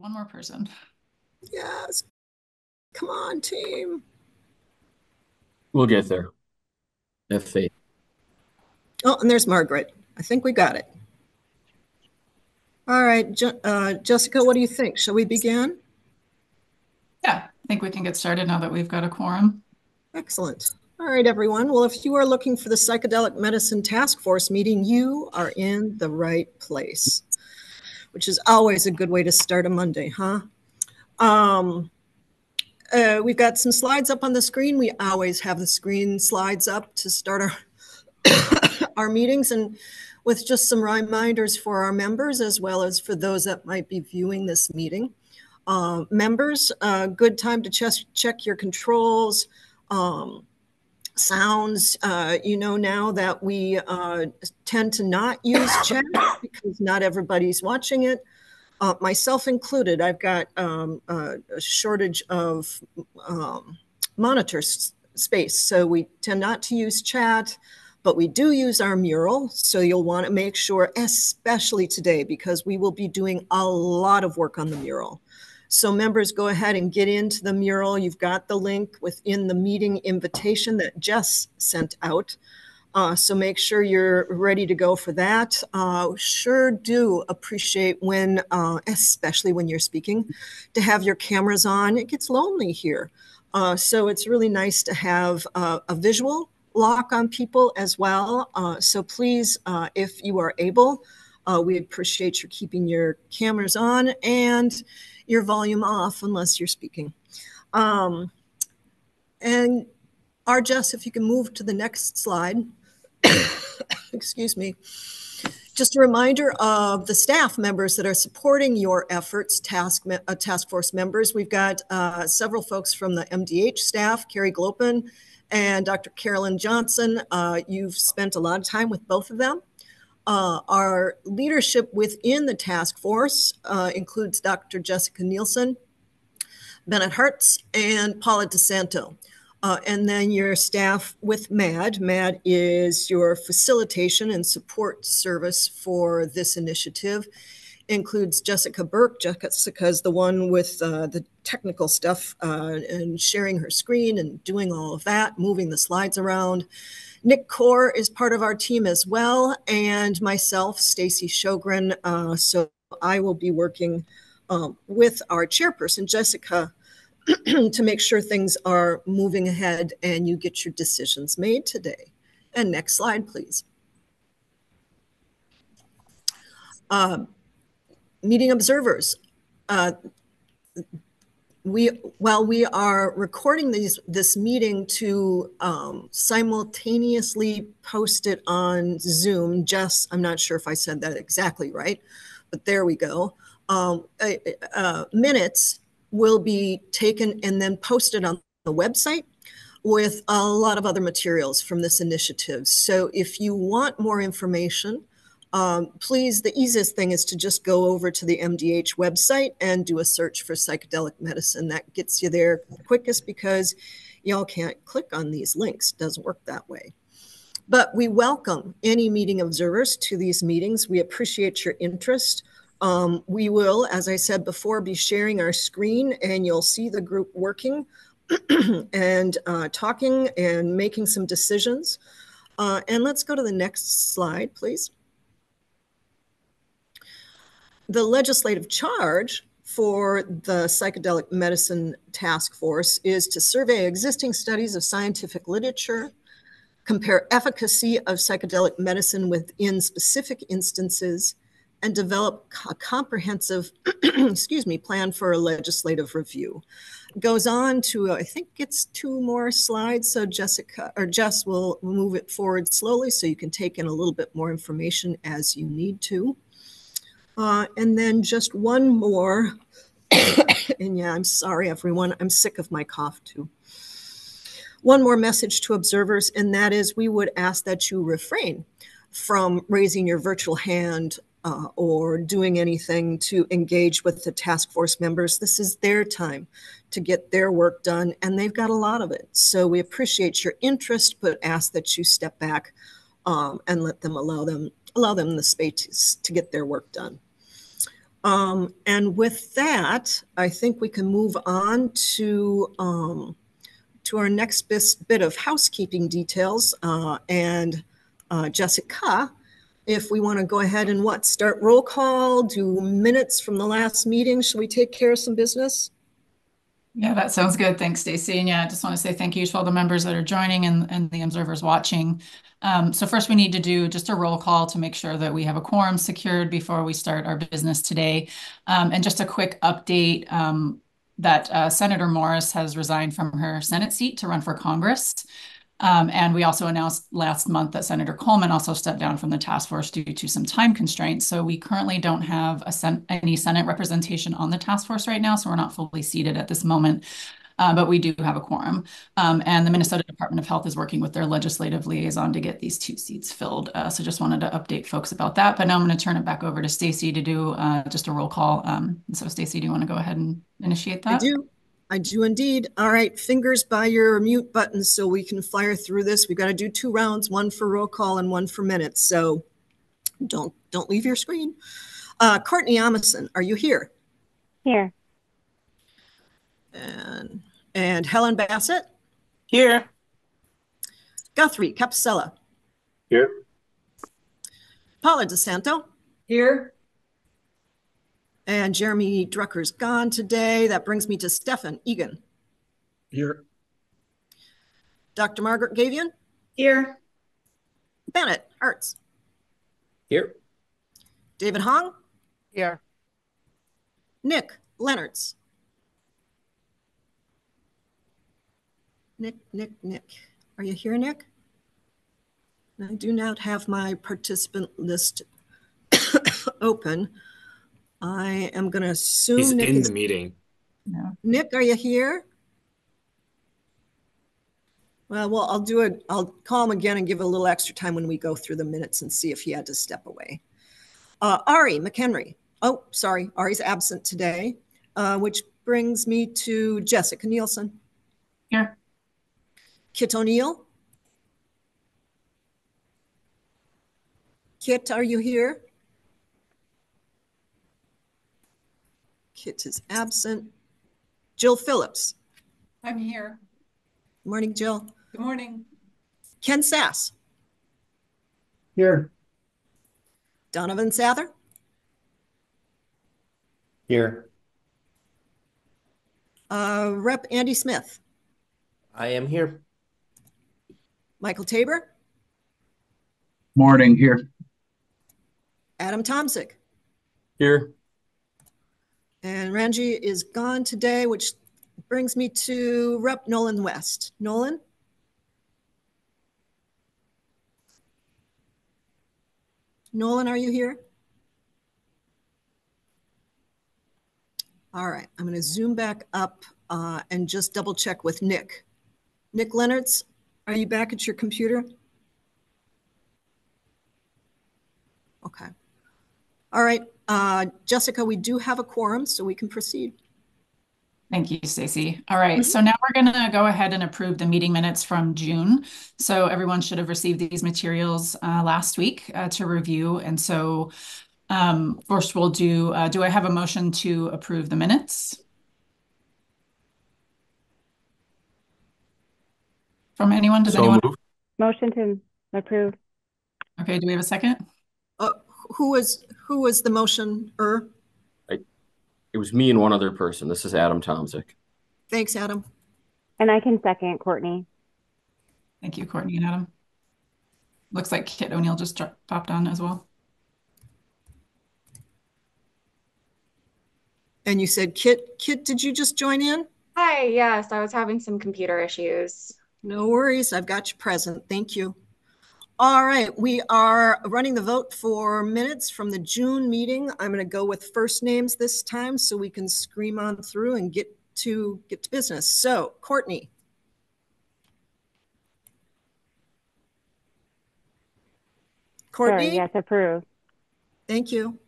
One more person. Yes. Come on, team. We'll get there. Have faith. Oh, and there's Margaret. I think we got it. All right, Je- uh, Jessica, what do you think? Shall we begin? Yeah, I think we can get started now that we've got a quorum. Excellent. All right, everyone. Well, if you are looking for the Psychedelic Medicine Task Force meeting, you are in the right place, which is always a good way to start a Monday, huh? Um, uh, we've got some slides up on the screen. We always have the screen slides up to start our our meetings and with just some reminders for our members as well as for those that might be viewing this meeting. Uh, members, uh, good time to check, check your controls, um, sounds. Uh, you know now that we uh, tend to not use chat because not everybody's watching it uh, myself included, I've got um, a shortage of um, monitor s- space. So we tend not to use chat, but we do use our mural. So you'll want to make sure, especially today, because we will be doing a lot of work on the mural. So members, go ahead and get into the mural. You've got the link within the meeting invitation that Jess sent out. Uh, so make sure you're ready to go for that. Uh, sure do appreciate when, uh, especially when you're speaking, to have your cameras on. It gets lonely here. Uh, so it's really nice to have uh, a visual lock on people as well. Uh, so please, if you are able, we appreciate you keeping your cameras on and your volume off unless you're speaking. Um, and our Jess, if you can move to the next slide. excuse me, just a reminder of the staff members that are supporting your efforts, task, uh, task force members. We've got uh, several folks from the MDH staff, Carrie Glopin and Dr. Carolyn Johnson. Uh, you've spent a lot of time with both of them. Uh, our leadership within the task force uh, includes Dr. Jessica Nielsen, Bennett Hartz, and Paula DeSanto. Uh, and then your staff with MAD. MAD is your facilitation and support service for this initiative. Includes Jessica Burke. Jessica is the one with uh, the technical stuff uh, and sharing her screen and doing all of that, moving the slides around. Nick Core is part of our team as well, and myself, Stacy Shogren. Uh, so I will be working um, with our chairperson, Jessica to make sure things are moving ahead and you get your decisions made today. And next slide, please. Uh, meeting observers. Uh, we while we are recording these this meeting to um, simultaneously post it on Zoom. Jess, I'm not sure if I said that exactly right, but there we go. Um, uh, uh, minutes will be taken and then posted on the website with a lot of other materials from this initiative. So if you want more information, um, please, the easiest thing is to just go over to the MDH website and do a search for psychedelic medicine. That gets you there quickest because y'all can't click on these links. It doesn't work that way. But we welcome any meeting observers to these meetings. We appreciate your interest. Um, we will, as I said before, be sharing our screen and you'll see the group working and uh, talking and making some decisions. Uh, and let's go to the next slide, please. The legislative charge for the Psychedelic Medicine Task Force is to survey existing studies of scientific literature, compare efficacy of psychedelic medicine within specific instances, and develop a comprehensive, excuse me, plan for a legislative review. Goes on to, I think it's two more slides. So Jessica or Jess will move it forward slowly so you can take in a little bit more information as you need to. Uh, and then just one more. and yeah, I'm sorry, everyone. I'm sick of my cough too. One more message to observers, and that is we would ask that you refrain from raising your virtual hand uh, or doing anything to engage with the task force members. This is their time to get their work done, and they've got a lot of it. So we appreciate your interest, but ask that you step back um, and let them allow them allow them the space to get their work done. Um, and with that, I think we can move on to, um, to our next bis- bit of housekeeping details. Uh, and, uh, Jessica, if we want to go ahead and what, start roll call, do minutes from the last meeting? Should we take care of some business? Yeah, that sounds good. Thanks, Stacy. And yeah, I just want to say thank you to all the members that are joining and, and the observers watching. Um, so first we need to do just a roll call to make sure that we have a quorum secured before we start our business today. Um, and just a quick update, um, that, uh, Senator Morris has resigned from her Senate seat to run for Congress. Um, and we also announced last month that Senator Coleman also stepped down from the task force due to some time constraints. So we currently don't have sen- any Senate representation on the task force right now, so we're not fully seated at this moment. Uh, but we do have a quorum. Um, and the Minnesota Department of Health is working with their legislative liaison to get these two seats filled. Uh, so just wanted to update folks about that. But now I'm going to turn it back over to Stacy to do uh, just a roll call. Um, so Stacy, do you want to go ahead and initiate that? I do. I do indeed. All right, fingers by your mute button so we can fire through this. We've got to do two rounds, one for roll call and one for minutes. So don't don't leave your screen. Uh, Courtney Amundson, are you here? Here. And and Helen Bassett, Here. Guthrie Capossela, Here. Paula DeSanto, Here. And Jeremy Drucker's gone today. That brings me to Stefan Egan, Here. Dr. Margaret Gavian, Here. Bennett Hartz, Here. David Hong, Here. Nick Leonards. Nick, Nick, Nick. Are you here, Nick? I do not have my participant list open. I am going to assume He's Nick in is. the meeting. No. Nick, are you here? Well, well, I'll do it. I'll call him again and give a little extra time when we go through the minutes and see if he had to step away. Uh, Ari McHenry. Oh, sorry, Ari's absent today, uh, which brings me to Jessica Nielsen. Here. Kit O'Neill. Kit, are you here? Kit is absent. Jill Phillips. I'm here. Good Morning, Jill. Good morning. Ken Sass. Here. Donovan Sather. Here. Uh, Rep Andy Smith. I am here. Michael Tabor. Morning here. Adam Tomsick. Here. And Ranji is gone today, which brings me to Rep Nolan West. Nolan? Nolan, are you here? All right, I'm going to zoom back up uh, and just double check with Nick. Nick Leonards, are you back at your computer? Okay. All right, uh, Jessica, we do have a quorum, so we can proceed. Thank you, Stacy. All right, so now we're going to go ahead and approve the meeting minutes from June. So everyone should have received these materials uh, last week uh, to review. And so um, first we'll do, uh, do I have a motion to approve the minutes? From anyone? Does So anyone? moved. Motion to approve. Okay, do we have a second? Who was, who was the motion, er? It was me and one other person. This is Adam Tomzik. Thanks, Adam. And I can second Courtney. Thank you, Courtney and Adam. Looks like Kit O'Neill just dro- popped on as well. And you said, Kit, Kit, did you just join in? Hi, yes, I was having some computer issues. No worries, I've got you present. Thank you. All right, we are running the vote for minutes from the June meeting. I'm going to go with first names this time so we can scream on through and get to get to business. So, Courtney. Sure, Courtney, yes, approve. thank you.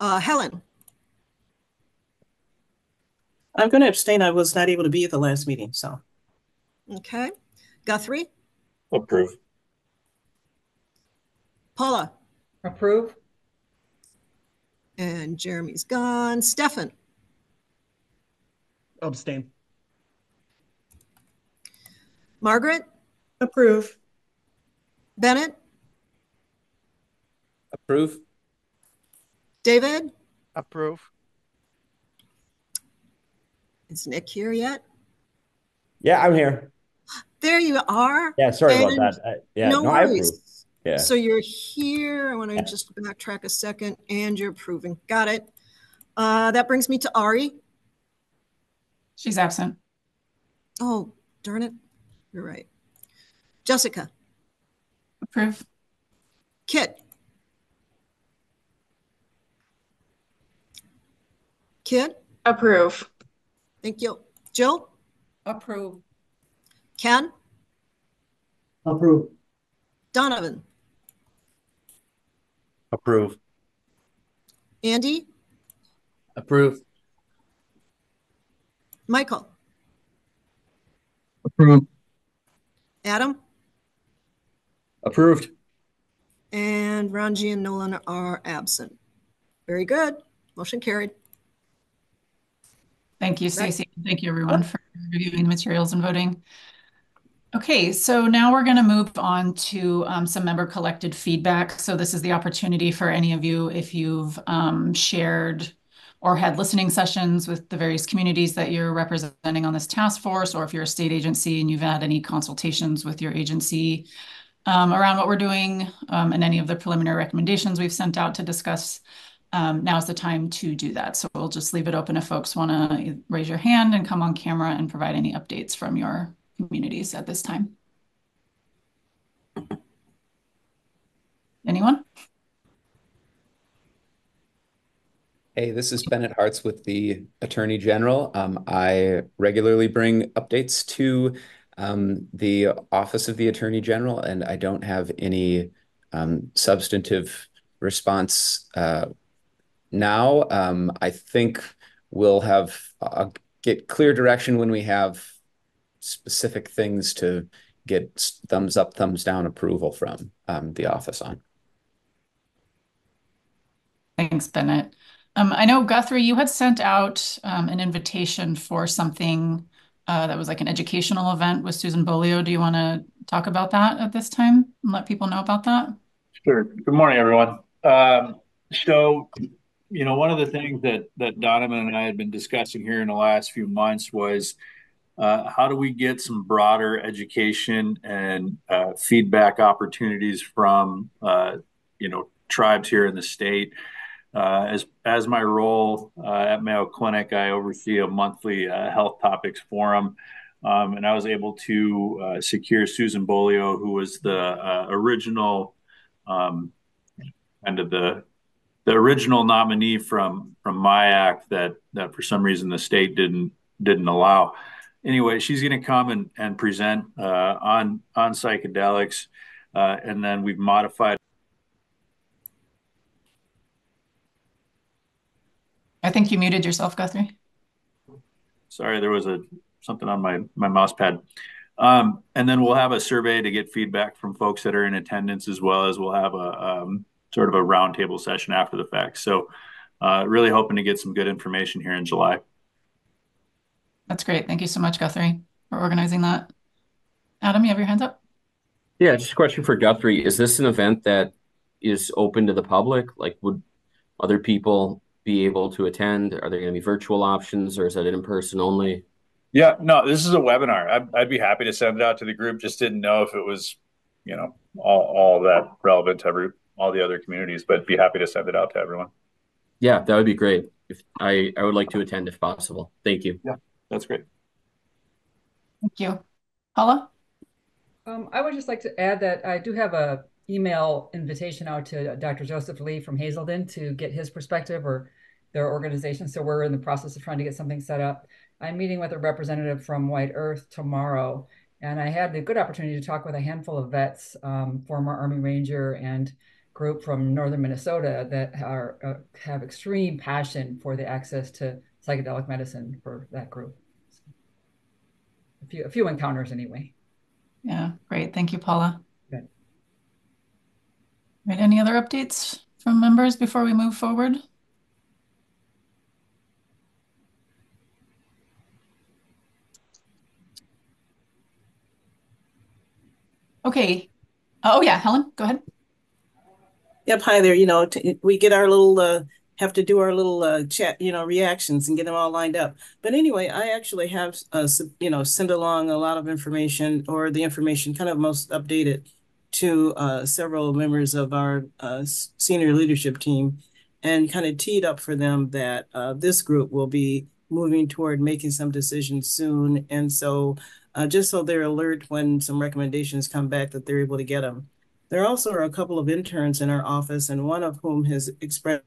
Uh, Helen, I'm going to abstain. I was not able to be at the last meeting, so. okay. Guthrie, Approve. Paula, Approve? And Jeremy's gone. Stefan, Abstain. Margaret, Approve. Bennett, Approve? David? Approve. Is Nick here yet? Yeah, I'm here. There you are. Yeah, sorry And about that. I- Yeah, No no, I worries. Yeah. So you're here. I want to Yeah. just backtrack a second and you're approving. Got it. Uh, that brings me to Ari. She's absent. Oh, darn it. You're right. Jessica, Approve. Kit. Kit, Approve. thank you. Jill, Approve. Ken, Approve. Donovan, Approve. Andy, Approve. Michael, Approve. Adam, Approved. and Ranji and Nolan are absent. Very good. Motion carried. Thank you, Stacy. Thank you, everyone, for reviewing the materials and voting. Okay, so now we're going to move on to um, some member collected feedback. So this is the opportunity for any of you, if you've um, shared or had listening sessions with the various communities that you're representing on this task force, or if you're a state agency and you've had any consultations with your agency um, around what we're doing um, and any of the preliminary recommendations we've sent out to discuss um, now's the time to do that. So we'll just leave it open if folks want to raise your hand and come on camera and provide any updates from your communities at this time. Anyone? Hey, this is Bennett Hartz with the Attorney General. Um, I regularly bring updates to um, the Office of the Attorney General, and I don't have any um, substantive response uh, now. Um, I think we'll have I'll get clear direction when we have specific things to get thumbs up, thumbs down approval from um, the office on. Thanks, Bennett. Um, I know Guthrie, you had sent out um, an invitation for something uh, that was like an educational event with Susan Beaulieu. Do you want to talk about that at this time and let people know about that? Sure. Good morning, everyone. Um, so, you know, one of the things that that Donovan and I had been discussing here in the last few months was uh, how do we get some broader education and uh, feedback opportunities from, uh, you know, tribes here in the state. Uh, as as my role uh, at Mayo Clinic, I oversee a monthly uh, health topics forum, um, and I was able to secure Susan Beaulieu, who was the original, um, kind of the the original nominee from from MIAC that that for some reason the state didn't didn't allow. Anyway, she's going to come and and present uh, on on psychedelics, and then we've modified. I think you muted yourself, Guthrie. Sorry, there was a something on my my mouse pad. Um, and then we'll have a survey to get feedback from folks that are in attendance, as well as we'll have a um, sort of a roundtable session after the fact. So, uh, really hoping to get some good information here in July. That's great. Thank you so much, Guthrie, for organizing that. Adam, you have your hands up? Yeah, just a question for Guthrie. Is this an event that is open to the public? Like, would other people be able to attend? Are there going to be virtual options or is that in person only? Yeah, no, this is a webinar. I'd, I'd be happy to send it out to the group. Just didn't know if it was, you know, all, all that relevant to every, all the other communities, but be happy to send it out to everyone. Yeah, that would be great. If I, I would like to attend if possible. Thank you. Yeah, that's great. Thank you. Paula? Um, I would just like to add that I do have a email invitation out to Dr. Joseph Lee from Hazelden to get his perspective or their organization. So we're in the process of trying to get something set up. I'm meeting with a representative from White Earth tomorrow, and I had the good opportunity to talk with a handful of vets, um, former Army Ranger and group from northern Minnesota that are uh, have extreme passion for the access to psychedelic medicine for that group. So a few a few encounters anyway. Yeah, great. Thank you, Paula. Good. Right. any other updates from members before we move forward? Okay. Oh yeah, Helen, go ahead. Yep. Hi there. You know, we get our little uh, have to do our little uh, chat, you know, reactions and get them all lined up. But anyway, I actually have, uh, you know, send along a lot of information or the information kind of most updated to uh, several members of our uh, senior leadership team and kind of teed up for them that uh, this group will be moving toward making some decisions soon. And so uh, just so they're alert when some recommendations come back that they're able to get them. There also are a couple of interns in our office, and one of whom has expressed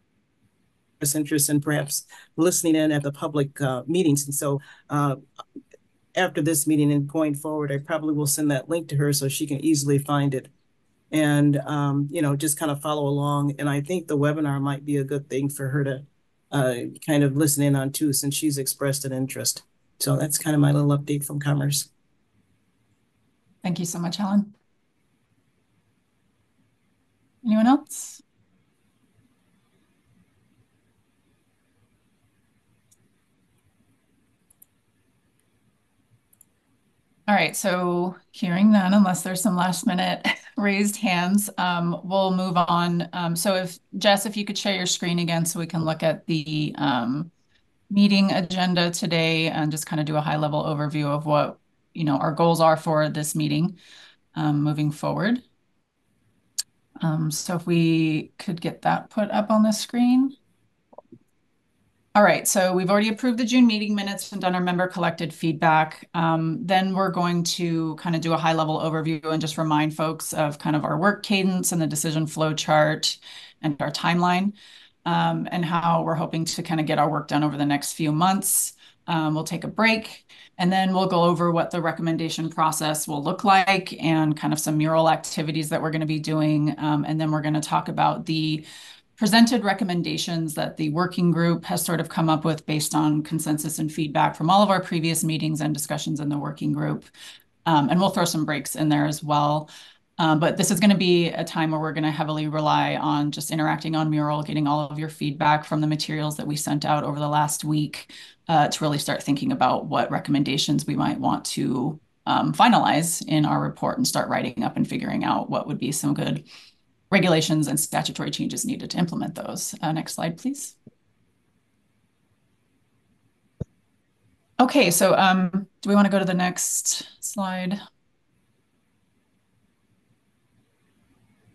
interest and perhaps listening in at the public uh, meetings. And so uh, after this meeting and going forward, I probably will send that link to her so she can easily find it and, um, you know, just kind of follow along. And I think the webinar might be a good thing for her to uh, kind of listen in on too, since she's expressed an interest. So that's kind of my little update from Commerce. Thank you so much, Helen. Anyone else? All right, so hearing none, unless there's some last minute raised hands, um, we'll move on. Um, so if Jess, if you could share your screen again so we can look at the um, meeting agenda today and just kind of do a high level overview of what you know our goals are for this meeting um, moving forward. Um, so if we could get that put up on the screen. All right, so we've already approved the June meeting minutes and done our member collected feedback. Um, then we're going to kind of do a high level overview and just remind folks of kind of our work cadence and the decision flow chart and our timeline um, and how we're hoping to kind of get our work done over the next few months. Um, we'll take a break and then we'll go over what the recommendation process will look like and kind of some mural activities that we're going to be doing. Um, and then we're going to talk about the presented recommendations that the working group has sort of come up with based on consensus and feedback from all of our previous meetings and discussions in the working group. Um, and we'll throw some breaks in there as well. Um, but this is going to be a time where we're going to heavily rely on just interacting on Mural, getting all of your feedback from the materials that we sent out over the last week uh, to really start thinking about what recommendations we might want to um, finalize in our report and start writing up and figuring out what would be some good regulations and statutory changes needed to implement those. Uh, next slide, please. Okay, so um, do we want to go to the next slide?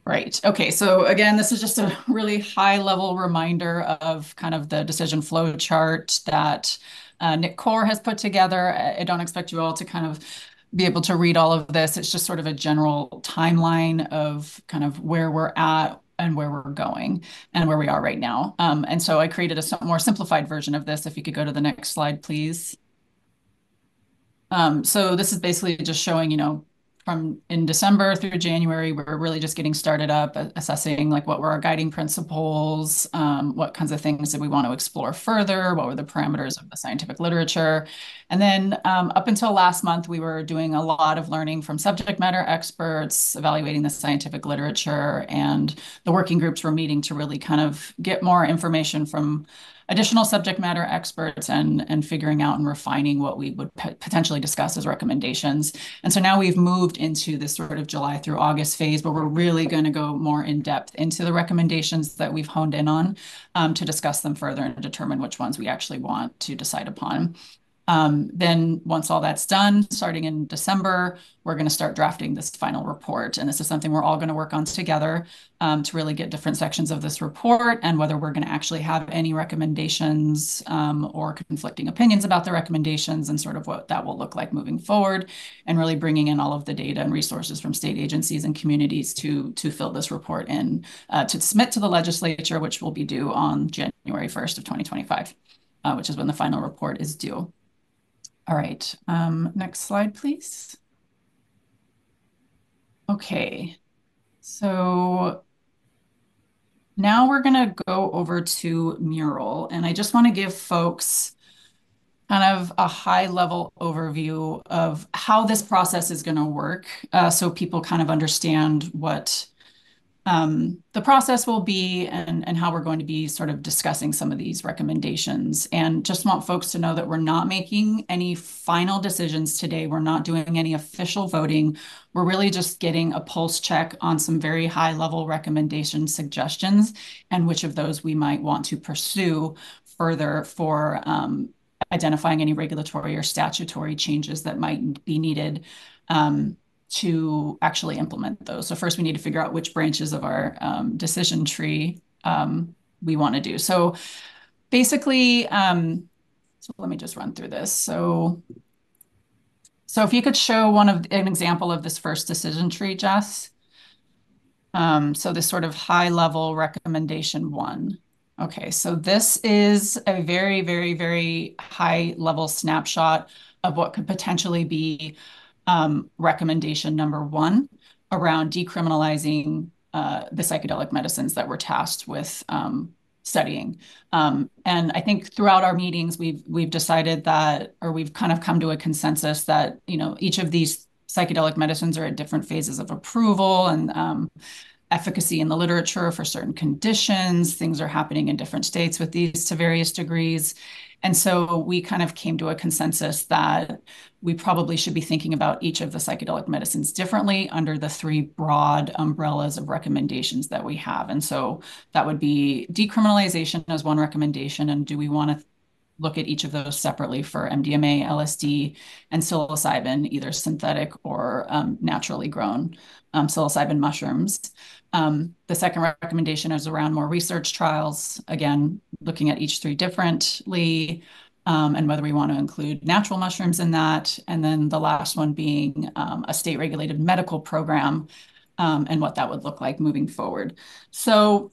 Right. Okay. So again, this is just a really high level reminder of kind of the decision flow chart that uh, Nick Core has put together. I don't expect you all to kind of be able to read all of this. It's just sort of a general timeline of kind of where we're at and where we're going and where we are right now. Um, and so I created a more simplified version of this. If you could go to the next slide, please. Um, so this is basically just showing, you know, from in December through January, we're really just getting started up assessing like what were our guiding principles, um, what kinds of things did we want to explore further, what were the parameters of the scientific literature. And then um, up until last month, we were doing a lot of learning from subject matter experts, evaluating the scientific literature, and the working groups were meeting to really kind of get more information from additional subject matter experts and, and figuring out and refining what we would potentially discuss as recommendations. And so now we've moved into this sort of July through August phase, but we're really going to go more in depth into the recommendations that we've honed in on um, to discuss them further and determine which ones we actually want to decide upon. Um, then once all that's done, starting in December, we're going to start drafting this final report. And this is something we're all going to work on together um, to really get different sections of this report and whether we're going to actually have any recommendations um, or conflicting opinions about the recommendations and sort of what that will look like moving forward and really bringing in all of the data and resources from state agencies and communities to, to fill this report in uh, to submit to the legislature, which will be due on January 1st of 2025, uh, which is when the final report is due. All right, um, next slide, please. Okay, so now we're gonna go over to Mural, and I just wanna give folks kind of a high level overview of how this process is gonna work, uh, so people kind of understand what um, the process will be and, and how we're going to be sort of discussing some of these recommendations. And just want folks to know that we're not making any final decisions today. We're not doing any official voting. We're really just getting a pulse check on some very high level recommendation suggestions and which of those we might want to pursue further for um, identifying any regulatory or statutory changes that might be needed um, to actually implement those. So first we need to figure out which branches of our um, decision tree um, we want to do. So basically, um, so let me just run through this. So, so if you could show one of an example of this first decision tree, Jess. Um, so this sort of high level recommendation one. Okay, so this is a very, very, very high level snapshot of what could potentially be um, recommendation number one around decriminalizing uh, the psychedelic medicines that we're tasked with um, studying. Um, and I think throughout our meetings, we've we've decided that, or we've kind of come to a consensus that you know each of these psychedelic medicines are at different phases of approval and um, efficacy in the literature for certain conditions. Things are happening in different states with these to various degrees. And so we kind of came to a consensus that we probably should be thinking about each of the psychedelic medicines differently under the three broad umbrellas of recommendations that we have. And so that would be decriminalization as one recommendation. And do we want to look at each of those separately for MDMA, LSD, and psilocybin, either synthetic or um, naturally grown um, psilocybin mushrooms. Um, the second recommendation is around more research trials, again, looking at each three differently, um, and whether we want to include natural mushrooms in that. And then the last one being um, a state regulated medical program um, and what that would look like moving forward. So,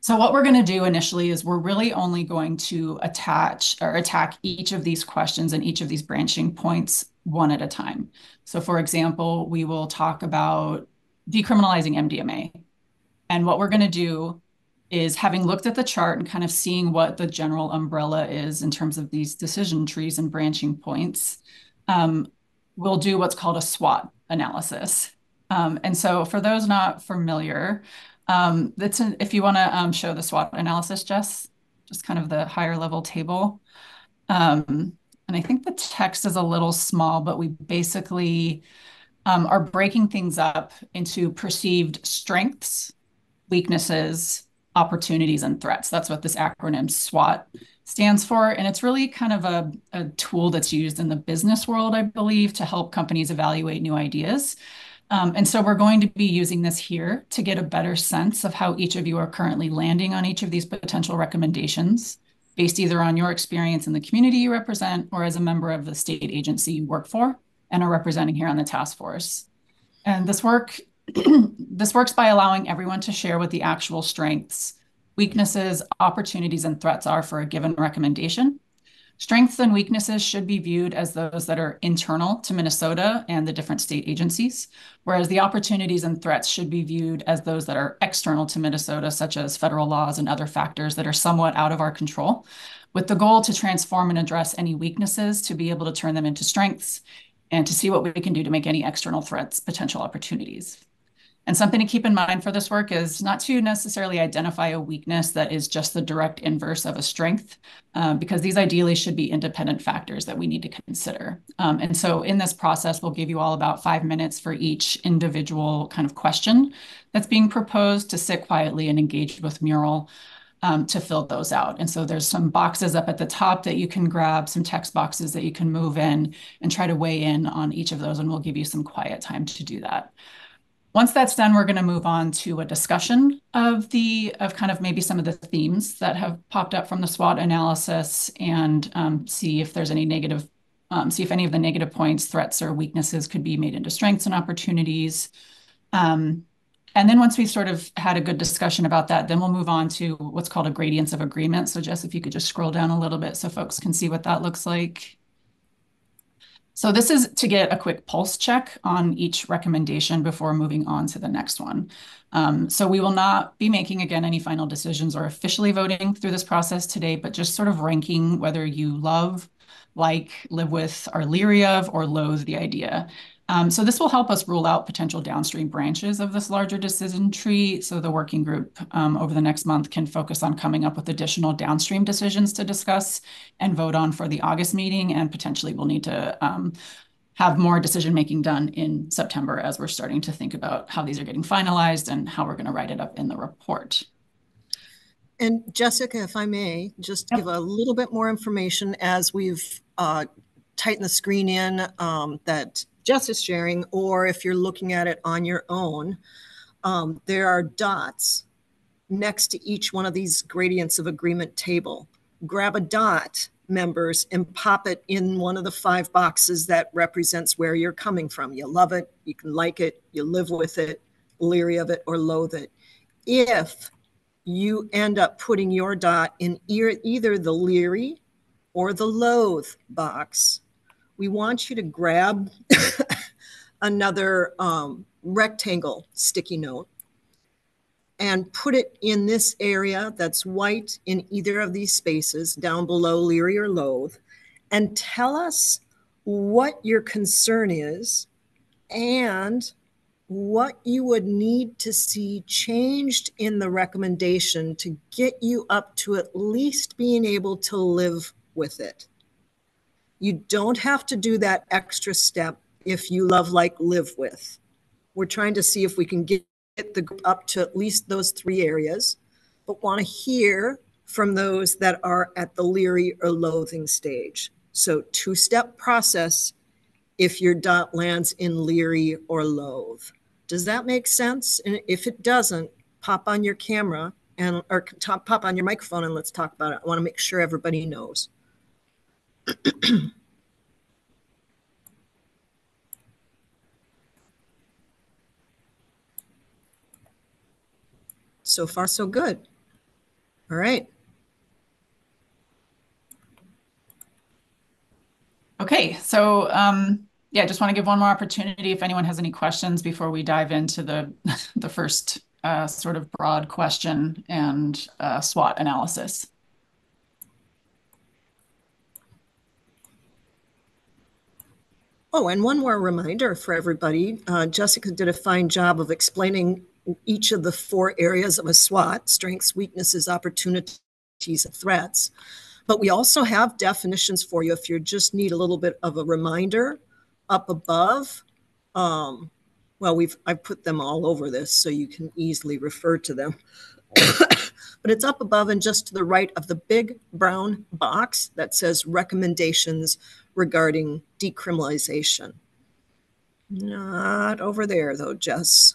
so what we're going to do initially is we're really only going to attach or attack each of these questions and each of these branching points one at a time. So for example, we will talk about decriminalizing MDMA. And what we're going to do is having looked at the chart and kind of seeing what the general umbrella is in terms of these decision trees and branching points, um, we'll do what's called a SWOT analysis. Um, and so for those not familiar, um, that's an, if you want to um, show the SWOT analysis, Jess, just kind of the higher level table. Um, and I think the text is a little small, but we basically um, are breaking things up into perceived strengths, weaknesses, opportunities, and threats. That's what this acronym SWOT stands for. And it's really kind of a, a tool that's used in the business world, I believe, to help companies evaluate new ideas. Um, and so we're going to be using this here to get a better sense of how each of you are currently landing on each of these potential recommendations based either on your experience in the community you represent or as a member of the state agency you work for and are representing here on the task force. And this work this works by allowing everyone to share what the actual strengths, weaknesses, opportunities, and threats are for a given recommendation. Strengths and weaknesses should be viewed as those that are internal to Minnesota and the different state agencies, whereas the opportunities and threats should be viewed as those that are external to Minnesota, such as federal laws and other factors that are somewhat out of our control, with the goal to transform and address any weaknesses to be able to turn them into strengths and to see what we can do to make any external threats potential opportunities. And something to keep in mind for this work is not to necessarily identify a weakness that is just the direct inverse of a strength, um, because these ideally should be independent factors that we need to consider. Um, and so in this process, we'll give you all about five minutes for each individual kind of question that's being proposed to sit quietly and engage with Mural um, to fill those out. And so there's some boxes up at the top that you can grab, some text boxes that you can move in and try to weigh in on each of those, and we'll give you some quiet time to do that. Once that's done, we're going to move on to a discussion of the of kind of maybe some of the themes that have popped up from the SWOT analysis and um, see if there's any negative, um, see if any of the negative points, threats, or weaknesses could be made into strengths and opportunities. Um, and then once we've sort of had a good discussion about that, then we'll move on to what's called a gradients of agreement. So Jess, if you could just scroll down a little bit so folks can see what that looks like. So this is to get a quick pulse check on each recommendation before moving on to the next one. Um, so we will not be making, again, any final decisions or officially voting through this process today, but just sort of ranking whether you love, like, live with, are leery of, or loathe the idea. Um, so this will help us rule out potential downstream branches of this larger decision tree. So the working group um, over the next month can focus on coming up with additional downstream decisions to discuss and vote on for the August meeting. And potentially we'll need to um, have more decision making done in September as we're starting to think about how these are getting finalized and how we're going to write it up in the report. And Jessica, if I may, just yep. give a little bit more information as we've uh, tightened the screen in um, that Jess is sharing, or if you're looking at it on your own, um, there are dots next to each one of these gradients of agreement table. Grab a dot, members, and pop it in one of the five boxes that represents where you're coming from. You love it, you can like it, you live with it, leery of it, or loathe it. If you end up putting your dot in either the leery or the loathe box, we want you to grab another um, rectangle sticky note and put it in this area that's white in either of these spaces down below leery or loathe and tell us what your concern is and what you would need to see changed in the recommendation to get you up to at least being able to live with it. You don't have to do that extra step if you love like live with. We're trying to see if we can get the group up to at least those three areas, but want to hear from those that are at the leery or loathing stage. So two step process if your dot lands in leery or loathe. Does that make sense? And if it doesn't, pop on your camera and or top, pop on your microphone and let's talk about it. I want to make sure everybody knows. So far, so good. All right. Okay, so um, yeah, just want to give one more opportunity if anyone has any questions before we dive into the the first uh, sort of broad question and uh, SWOT analysis. Oh, and one more reminder for everybody. Uh, Jessica did a fine job of explaining each of the four areas of a SWOT, strengths, weaknesses, opportunities, and threats. But we also have definitions for you if you just need a little bit of a reminder up above. Um, well, we've I've put them all over this so you can easily refer to them. but it's up above and just to the right of the big brown box that says recommendations regarding decriminalization. Not over there, though, Jess.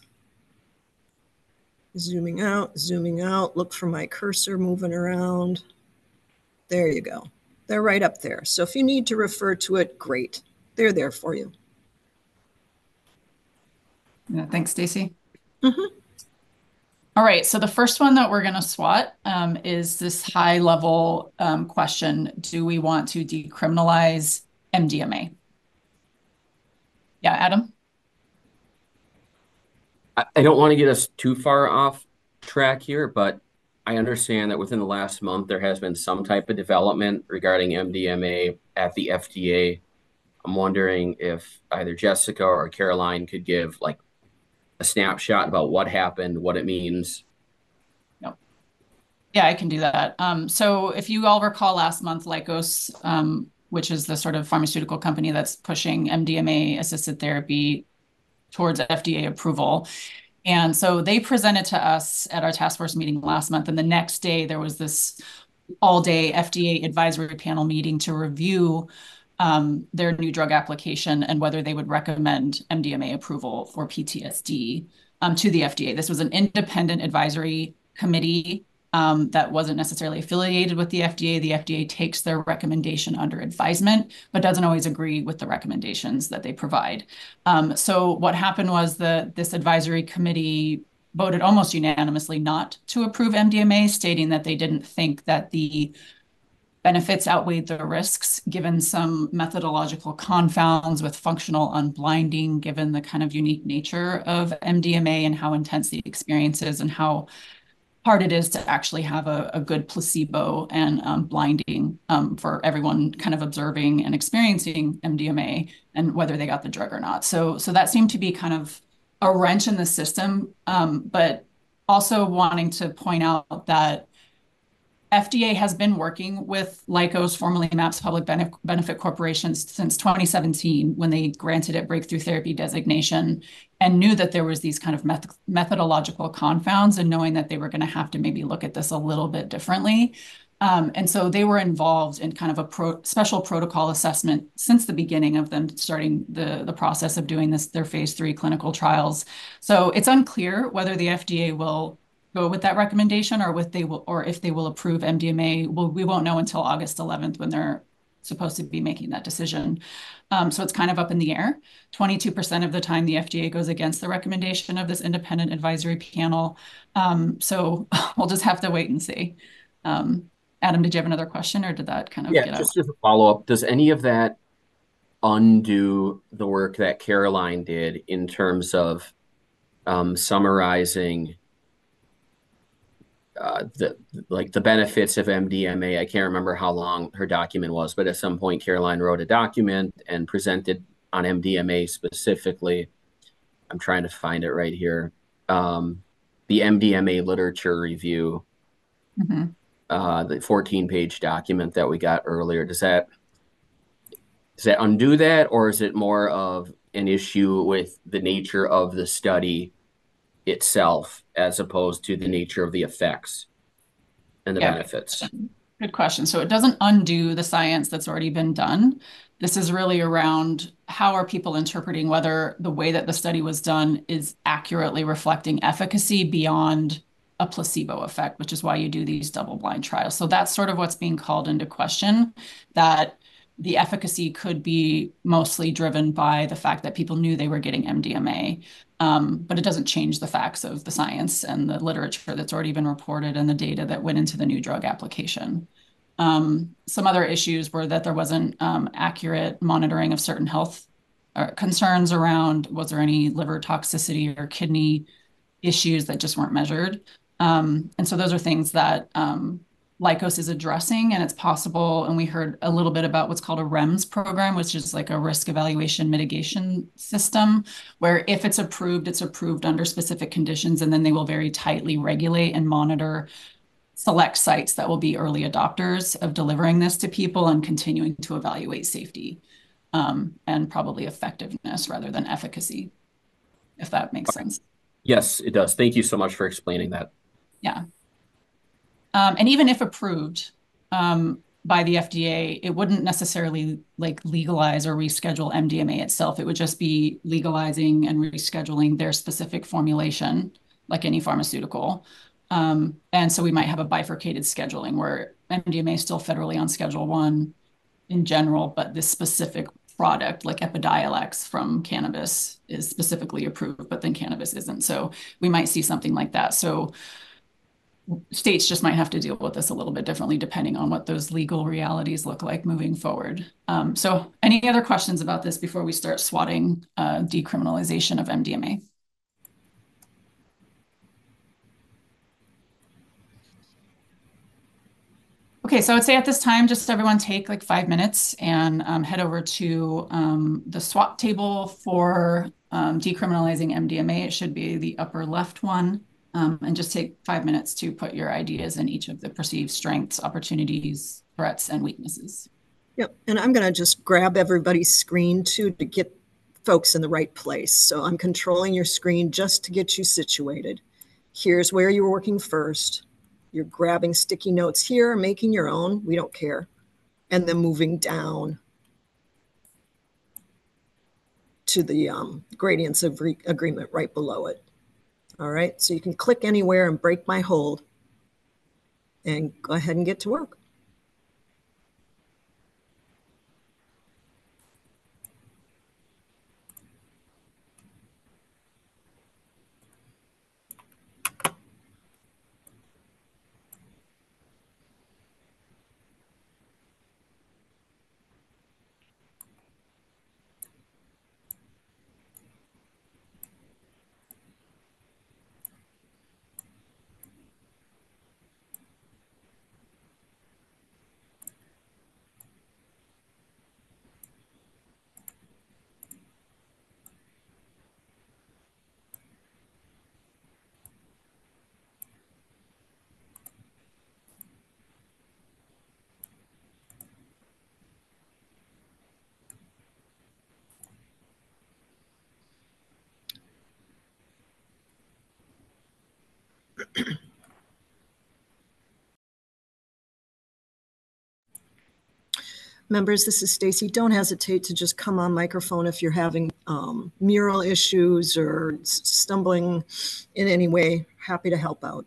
Zooming out, zooming out. Look for my cursor moving around. There you go. They're right up there. So if you need to refer to it, great. They're there for you. Yeah, thanks, Stacy. Mm-hmm. All right, so the first one that we're going to SWOT um, is this high level um, question Do we want to decriminalize MDMA. Yeah, Adam? I don't want to get us too far off track here, but I understand that within the last month there has been some type of development regarding MDMA at the FDA. I'm wondering if either Jessica or Caroline could give like a snapshot about what happened, what it means. Yep. Yeah, I can do that. Um, so if you all recall last month, Lykos um, which is the sort of pharmaceutical company that's pushing MDMA assisted therapy towards FDA approval. And so they presented to us at our task force meeting last month. And the next day, there was this all day FDA advisory panel meeting to review um, their new drug application and whether they would recommend MDMA approval for PTSD um, to the FDA. This was an independent advisory committee um, that wasn't necessarily affiliated with the FDA. The FDA takes their recommendation under advisement, but doesn't always agree with the recommendations that they provide. Um, so what happened was that this advisory committee voted almost unanimously not to approve MDMA, stating that they didn't think that the benefits outweighed the risks, given some methodological confounds with functional unblinding, given the kind of unique nature of MDMA and how intense the experience is and how hard it is to actually have a, a good placebo and um, blinding um, for everyone kind of observing and experiencing MDMA and whether they got the drug or not. So, so that seemed to be kind of a wrench in the system, um, but also wanting to point out that FDA has been working with Lykos, formerly MAPS Public Benefit Corporations, since 2017 when they granted it breakthrough therapy designation and knew that there was these kind of met methodological confounds and knowing that they were going to have to maybe look at this a little bit differently. Um, and so they were involved in kind of a special protocol assessment since the beginning of them starting the, the process of doing this, their phase three clinical trials. So it's unclear whether the FDA will go with that recommendation or with they will or if they will approve MDMA. Well, we won't know until August 11th when they're supposed to be making that decision. Um, so it's kind of up in the air. 22% of the time, the FDA goes against the recommendation of this independent advisory panel. Um, so we'll just have to wait and see. Um, Adam, did you have another question or did that kind of yeah, just as a follow up, does any of that undo the work that Caroline did in terms of um, summarizing uh, the like the benefits of MDMA. I can't remember how long her document was, but at some point Caroline wrote a document and presented on MDMA specifically. I'm trying to find it right here. Um, the MDMA literature review, mm-hmm. uh, the 14 page document that we got earlier. Does that does that undo that, or is it more of an issue with the nature of the study itself as opposed to the nature of the effects and the Yeah. benefits. Good question. So it doesn't undo the science that's already been done. This is really around how are people interpreting whether the way that the study was done is accurately reflecting efficacy beyond a placebo effect, which is why you do these double-blind trials. So that's sort of what's being called into question, that the efficacy could be mostly driven by the fact that people knew they were getting MDMA. Um, but it doesn't change the facts of the science and the literature that's already been reported and the data that went into the new drug application. Um, some other issues were that there wasn't um, accurate monitoring of certain health uh, concerns around was there any liver toxicity or kidney issues that just weren't measured. Um, and so those are things that um, Lykos is addressing, and it's possible. And we heard a little bit about what's called a REMS program, which is like a risk evaluation mitigation system, where if it's approved, it's approved under specific conditions, and then they will very tightly regulate and monitor select sites that will be early adopters of delivering this to people and continuing to evaluate safety um, and probably effectiveness rather than efficacy, if that makes sense. Yes, it does. Thank you so much for explaining that. Yeah. Um, and even if approved um, by the FDA, it wouldn't necessarily like legalize or reschedule MDMA itself. It would just be legalizing and rescheduling their specific formulation, like any pharmaceutical. Um, and so we might have a bifurcated scheduling where MDMA is still federally on Schedule One in general, but this specific product, like Epidiolex from cannabis, is specifically approved, but then cannabis isn't. So we might see something like that. So states just might have to deal with this a little bit differently depending on what those legal realities look like moving forward. Um, so any other questions about this before we start swatting uh, decriminalization of MDMA? Okay, so I would say at this time, just everyone take like five minutes and um, head over to um, the SWOT table for um, decriminalizing MDMA. It should be the upper left one um, and just take five minutes to put your ideas in each of the perceived strengths, opportunities, threats, and weaknesses. Yep. And I'm going to just grab everybody's screen too to get folks in the right place. So I'm controlling your screen just to get you situated. Here's where you're working first. You're grabbing sticky notes here, making your own. We don't care. And then moving down to the um, gradients of agreement right below it. All right, so you can click anywhere and break my hold and go ahead and get to work. Members, this is Stacy. Don't hesitate to just come on microphone if you're having um, mural issues or stumbling in any way. Happy to help out.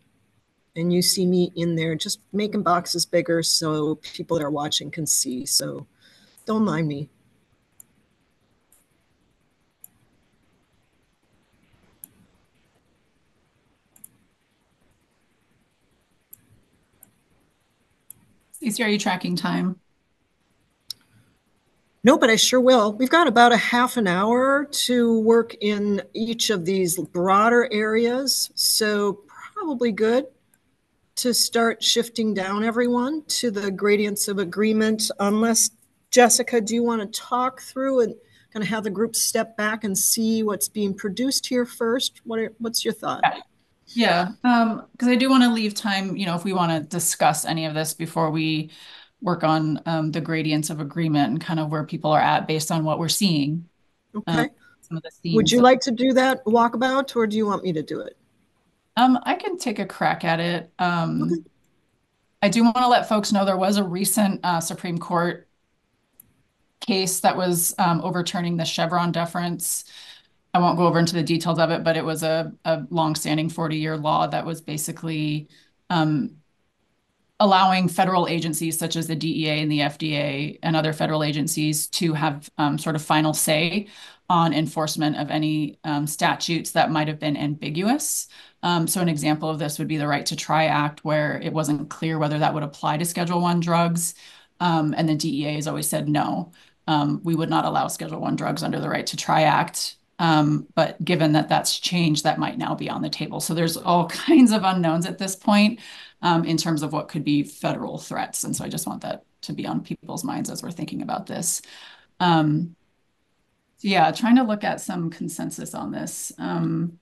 And you see me in there just making boxes bigger so people that are watching can see. So don't mind me. Stacey, are you tracking time? No, but I sure will. We've got about a half an hour to work in each of these broader areas. So probably good to start shifting down everyone to the gradients of agreement. Unless, Jessica, do you want to talk through and kind of have the group step back and see what's being produced here first? What are, what's your thought? Yeah, um, because I do want to leave time, you know, if we want to discuss any of this before we work on um, the gradients of agreement and kind of where people are at based on what we're seeing. Okay. Some of the Would you like to do that walkabout or do you want me to do it? Um, I can take a crack at it. Um, I do want to let folks know there was a recent uh, Supreme Court case that was um, overturning the Chevron deference. I won't go over into the details of it, but it was a, a longstanding 40-year law that was basically um, allowing federal agencies such as the DEA and the FDA and other federal agencies to have um, sort of final say on enforcement of any um, statutes that might have been ambiguous. Um, so an example of this would be the Right to Try Act, where it wasn't clear whether that would apply to Schedule One drugs, um, and the DEA has always said no. Um, we would not allow Schedule One drugs under the Right to Try Act. Um, but given that that's changed, that might now be on the table. So there's all kinds of unknowns at this point um, in terms of what could be federal threats. And so I just want that to be on people's minds as we're thinking about this. Um, yeah, trying to look at some consensus on this. Um,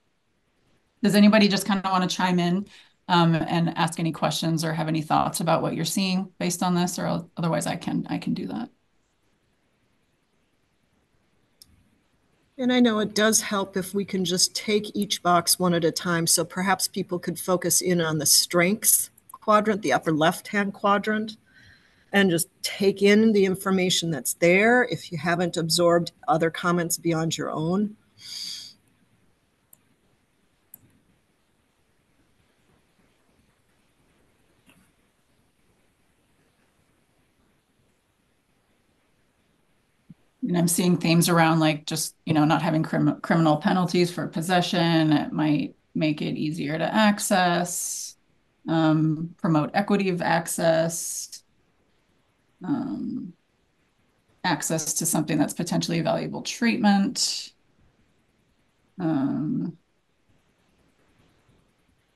does anybody just kind of want to chime in um, and ask any questions or have any thoughts about what you're seeing based on this, or otherwise I can I can do that. And I know it does help if we can just take each box one at a time. So perhaps people could focus in on the strengths quadrant, the upper left-hand quadrant, and just take in the information that's there if you haven't absorbed other comments beyond your own. And I'm seeing themes around like just, you know, not having crim criminal penalties for possession. It might make it easier to access, um, promote equity of access, um, access to something that's potentially valuable treatment. Um,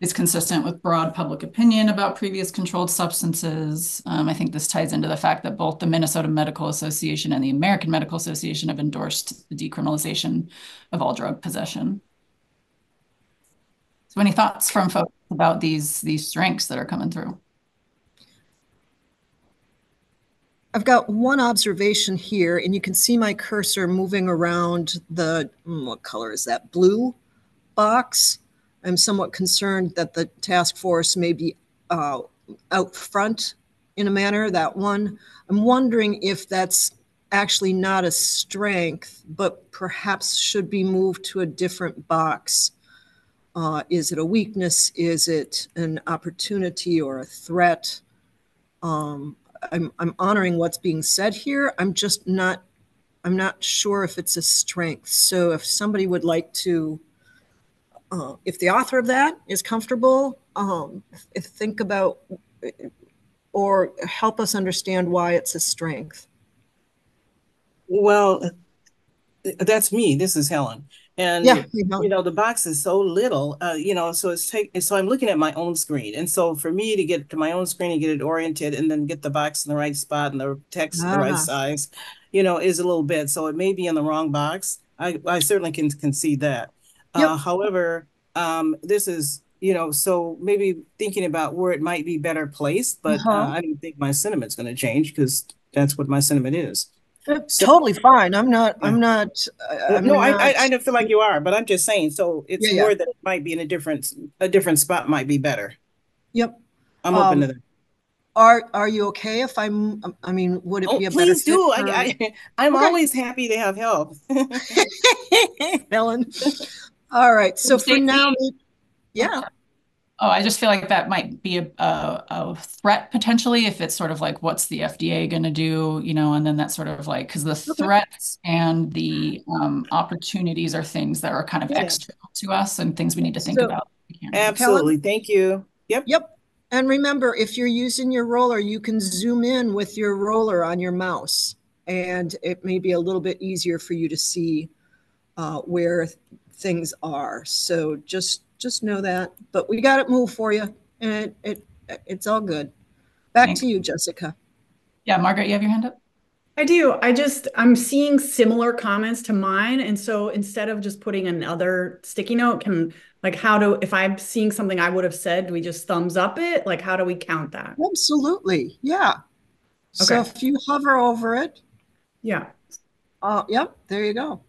is consistent with broad public opinion about previous controlled substances. Um, I think this ties into the fact that both the Minnesota Medical Association and the American Medical Association have endorsed the decriminalization of all drug possession. So any thoughts from folks about these, these strengths that are coming through? I've got one observation here, and you can see my cursor moving around the, hmm, what color is that, blue box? I'm somewhat concerned that the task force may be uh, out front in a manner, that one. I'm wondering if that's actually not a strength, but perhaps should be moved to a different box. Uh, Is it a weakness? Is it an opportunity or a threat? Um, I'm, I'm honoring what's being said here. I'm just not, I'm not sure if it's a strength. So if somebody would like to, uh, if the author of that is comfortable, um, think about or help us understand why it's a strength. Well, that's me. This is Helen. And Yeah, hey, you know, the box is so little, uh, you know, so it's take, so I'm looking at my own screen. And so for me to get to my own screen and get it oriented and then get the box in the right spot and the text the right Ah. size, you know, is a little bit. So it may be in the wrong box. I, I certainly can concede that. Yep. Uh, however, um, this is, you know, so maybe thinking about where it might be better placed, but uh, Uh-huh. I don't think my sentiment's going to change because that's what my sentiment is. It's Totally fine. I'm not, I'm not. Uh, I'm no, I, I I don't feel like you are, but I'm just saying. So it's Yeah, yeah. more that it might be in a different a different spot might be better. Yep. I'm open to Um, that. Are, are you okay if I'm, I mean, would it Oh, be a please better? Please do. I, I I'm Okay. always happy to have help. Helen? All right, so for now, yeah, Oh, I just feel like that might be a, a, a threat potentially if it's sort of like, what's the FDA going to do, you know, and then that sort of like, because the Okay. threats and the um, opportunities are things that are kind of Yeah. external to us and things we need to think So- about. We can't- Absolutely. Thank you. Yep. Yep. And remember, if you're using your roller, you can zoom in with your roller on your mouse. And it may be a little bit easier for you to see uh, where things are. So just just know that. But we got it moved for you, and it, it it's all good. Back Thanks. to you, Jessica. Yeah, Margaret, you have your hand up? I do. I just, I'm seeing similar comments to mine. And so instead of just putting another sticky note, can, like, how do, if I'm seeing something I would have said, do we just thumbs up it? Like, how do we count that? Absolutely, yeah. Okay. So if you hover over it, Yeah. uh, yep, there you go.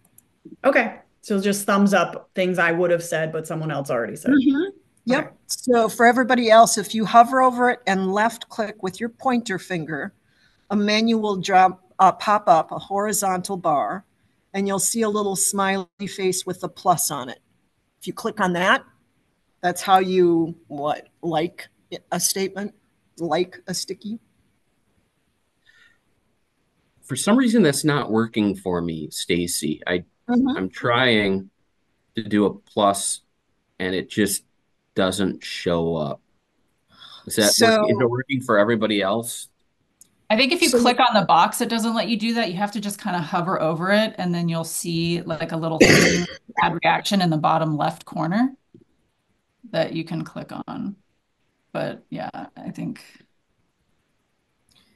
Okay. So just thumbs up things I would have said, but someone else already said. Mhm. Yep. Okay. So for everybody else, if you hover over it and left click with your pointer finger, a menu will drop, uh, pop up, a horizontal bar, and you'll see a little smiley face with a plus on it. If you click on that, that's how you, what, like a statement, like a sticky. For some reason, that's not working for me, Stacy. I Mhm. I'm trying to do a plus, and it just doesn't show up. Is that So- working, is it working for everybody else? I think if you So- click on the box, it doesn't let you do that. You have to just kind of hover over it and then you'll see like a little add reaction in the bottom left corner that you can click on. But yeah, I think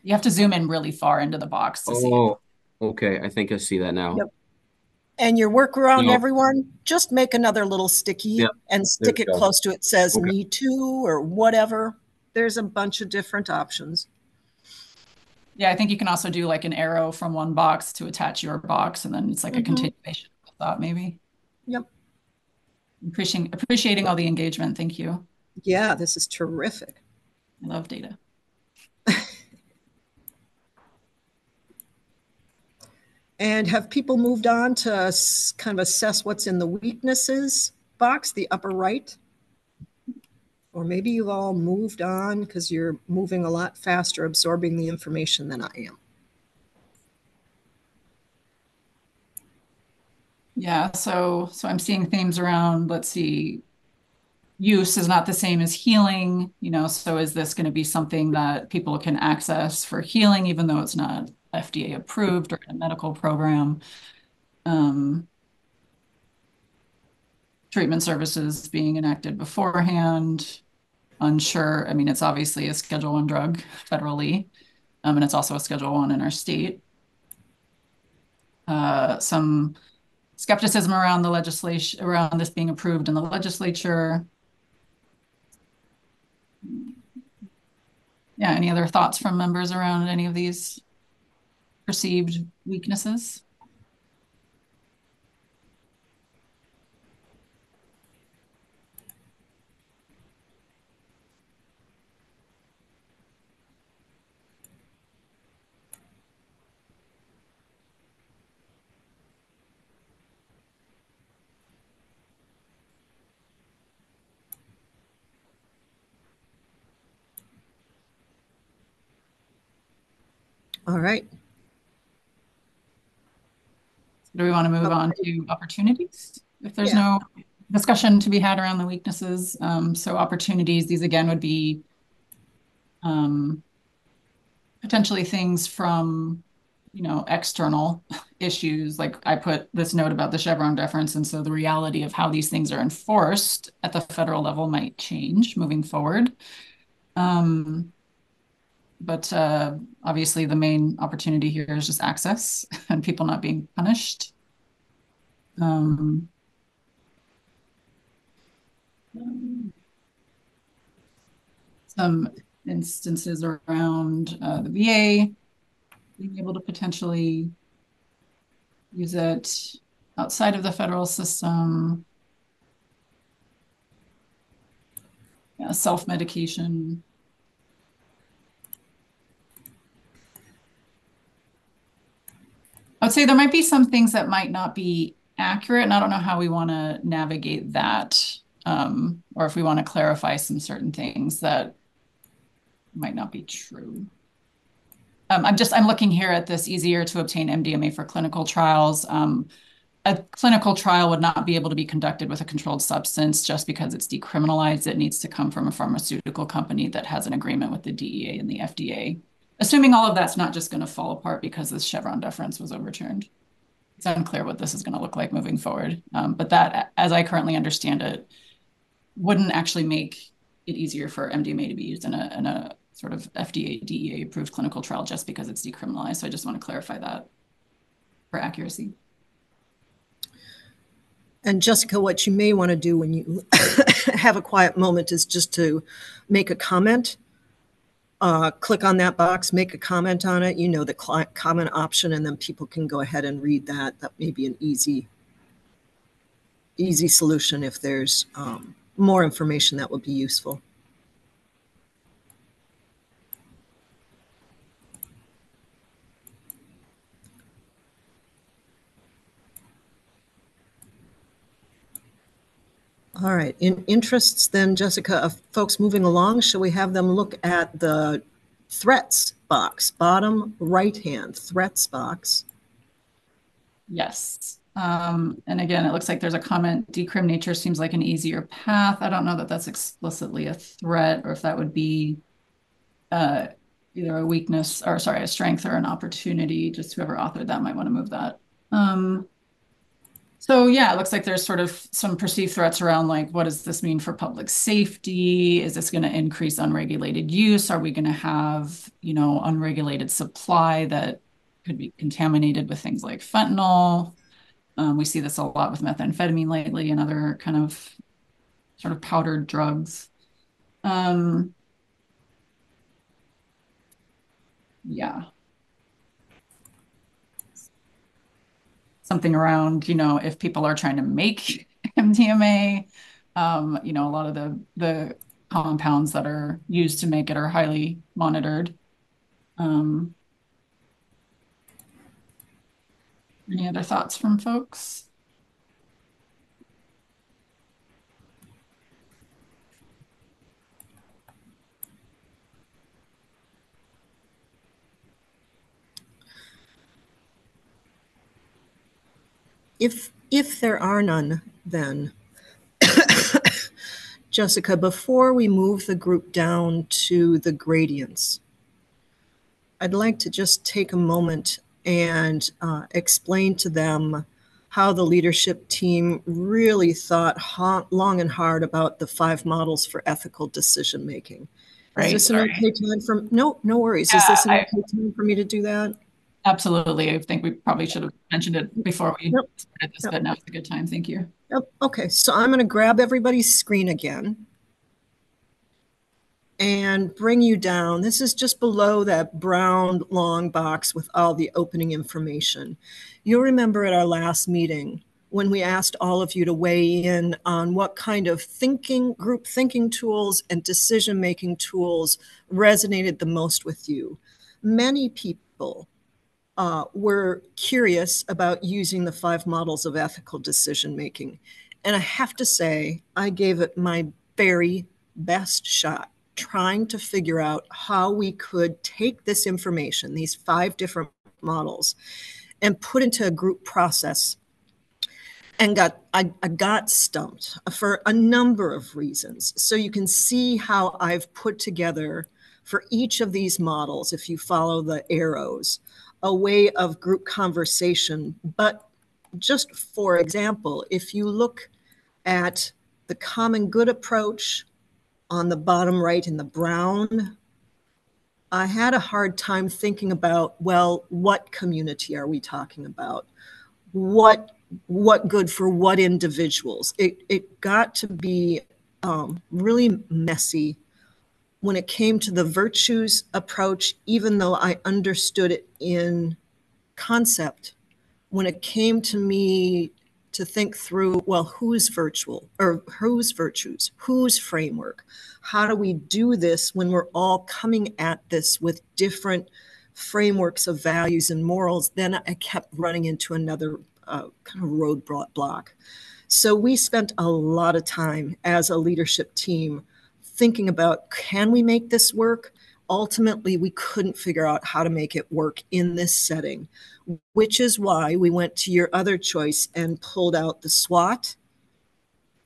you have to zoom in really far into the box to see. Oh, okay. I think I see that now. Yep. And your workaround, No. everyone, just make another little sticky Yep. and stick we it go. close to it says Okay. me too or whatever. There's a bunch of different options. Yeah, I think you can also do like an arrow from one box to attach your box and then it's like a Mhm. continuation of the thought maybe. Yep. Appreciating appreciating all the engagement. Thank you. Yeah, this is terrific. I love data. And have people moved on to kind of assess what's in the weaknesses box, the upper right? Or maybe you've all moved on because you're moving a lot faster, absorbing the information than I am. Yeah, so so I'm seeing themes around, let's see, use is not the same as healing, you know, so is this going to be something that people can access for healing even though it's not FDA approved or in a medical program? Um, treatment services being enacted beforehand, unsure. I mean, it's obviously a Schedule One drug federally, um, and it's also a Schedule One in our state. Uh, some skepticism around the legislation, around this being approved in the legislature. Yeah, any other thoughts from members around any of these perceived weaknesses? All right. Do we want to move on to opportunities? If there's Yeah. no discussion to be had around the weaknesses, um, so opportunities, these again would be um, potentially things from, you know, external issues. Like I put this note about the Chevron deference, and so the reality of how these things are enforced at the federal level might change moving forward. Um, but uh, obviously, the main opportunity here is just access and people not being punished. Um, some instances around uh, the VA being able to potentially use it outside of the federal system. Yeah, self-medication. Would say there might be some things that might not be accurate, and I don't know how we want to navigate that. Um, or if we want to clarify some certain things that might not be true. Um, I'm just, I'm looking here at this easier to obtain MDMA for clinical trials. Um, a clinical trial would not be able to be conducted with a controlled substance just because it's decriminalized. It needs to come from a pharmaceutical company that has an agreement with the DEA and the FDA. Assuming all of that's not just going to fall apart because this Chevron deference was overturned. It's unclear what this is going to look like moving forward. Um, but that, as I currently understand it, wouldn't actually make it easier for MDMA to be used in a, in a sort of FDA, DEA approved clinical trial just because it's decriminalized. So I just want to clarify that for accuracy. And Jessica, what you may want to do when you have a quiet moment is just to make a comment. Uh, click on that box, make a comment on it. You know the comment option, and then people can go ahead and read that. That may be an easy, easy solution if there's um, more information that would be useful. All right, in interests then, Jessica, of folks moving along, shall we have them look at the threats box, bottom right-hand threats box? Yes. Um, and again, it looks like there's a comment, decrim nature seems like an easier path. I don't know that that's explicitly a threat or if that would be uh, either a weakness or sorry, a strength or an opportunity. Just whoever authored that might want to move that. Um, so yeah, it looks like there's sort of some perceived threats around like, what does this mean for public safety? Is this going to increase unregulated use? Are we going to have, you know, unregulated supply that could be contaminated with things like fentanyl? Um, we see this a lot with methamphetamine lately and other kind of sort of powdered drugs. Um, yeah. Something around, you know, if people are trying to make MDMA, um, you know, a lot of the the compounds that are used to make it are highly monitored. Um, Any other thoughts from folks? If if there are none, then Jessica, before we move the group down to the gradients, I'd like to just take a moment and uh, explain to them how the leadership team really thought ha- long and hard about the five models for ethical decision making. Right, Is this an sorry. okay time for no no worries? Yeah, Is this an I- okay time for me to do that? Absolutely. I think we probably should have mentioned it before we Yep. started this, Yep. but now it's a good time. Thank you. Yep. Okay, so I'm going to grab everybody's screen again and bring you down. This is just below that brown long box with all the opening information. You'll remember at our last meeting when we asked all of you to weigh in on what kind of thinking, group thinking tools and decision making tools resonated the most with you. Many people uh, were curious about using the five models of ethical decision making. And I have to say, I gave it my very best shot trying to figure out how we could take this information, these five different models, and put into a group process. And got I, I got stumped for a number of reasons. So you can see how I've put together for each of these models, if you follow the arrows, a way of group conversation. But just for example, if you look at the common good approach on the bottom right in the brown, I had a hard time thinking about, well, what community are we talking about? What what good for what individuals? It it got to be um, really messy when it came to the virtues approach, even though I understood it in concept, when it came to me to think through, well, who's virtual or whose virtues, whose framework? How do we do this when we're all coming at this with different frameworks of values and morals, then I kept running into another uh, kind of roadblock. So we spent a lot of time as a leadership team thinking about can we make this work? Ultimately, we couldn't figure out how to make it work in this setting, which is why we went to your other choice and pulled out the SWOT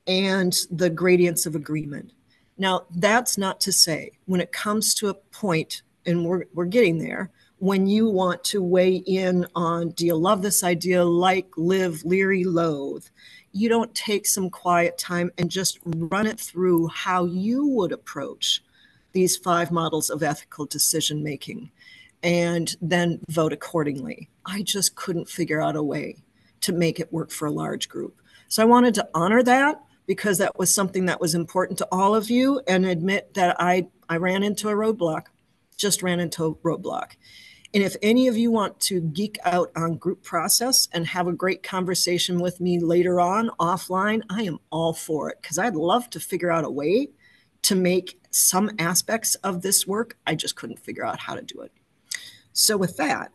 and the gradients of agreement. Now, that's not to say when it comes to a point, and we're, we're getting there, when you want to weigh in on do you love this idea, like, live, leery, loathe, you don't take some quiet time and just run it through how you would approach these five models of ethical decision making and then vote accordingly. I just couldn't figure out a way to make it work for a large group. So I wanted to honor that because that was something that was important to all of you and admit that I, I ran into a roadblock, just ran into a roadblock. And if any of you want to geek out on group process and have a great conversation with me later on offline, I am all for it because I'd love to figure out a way to make some aspects of this work. I just couldn't figure out how to do it. So, with that,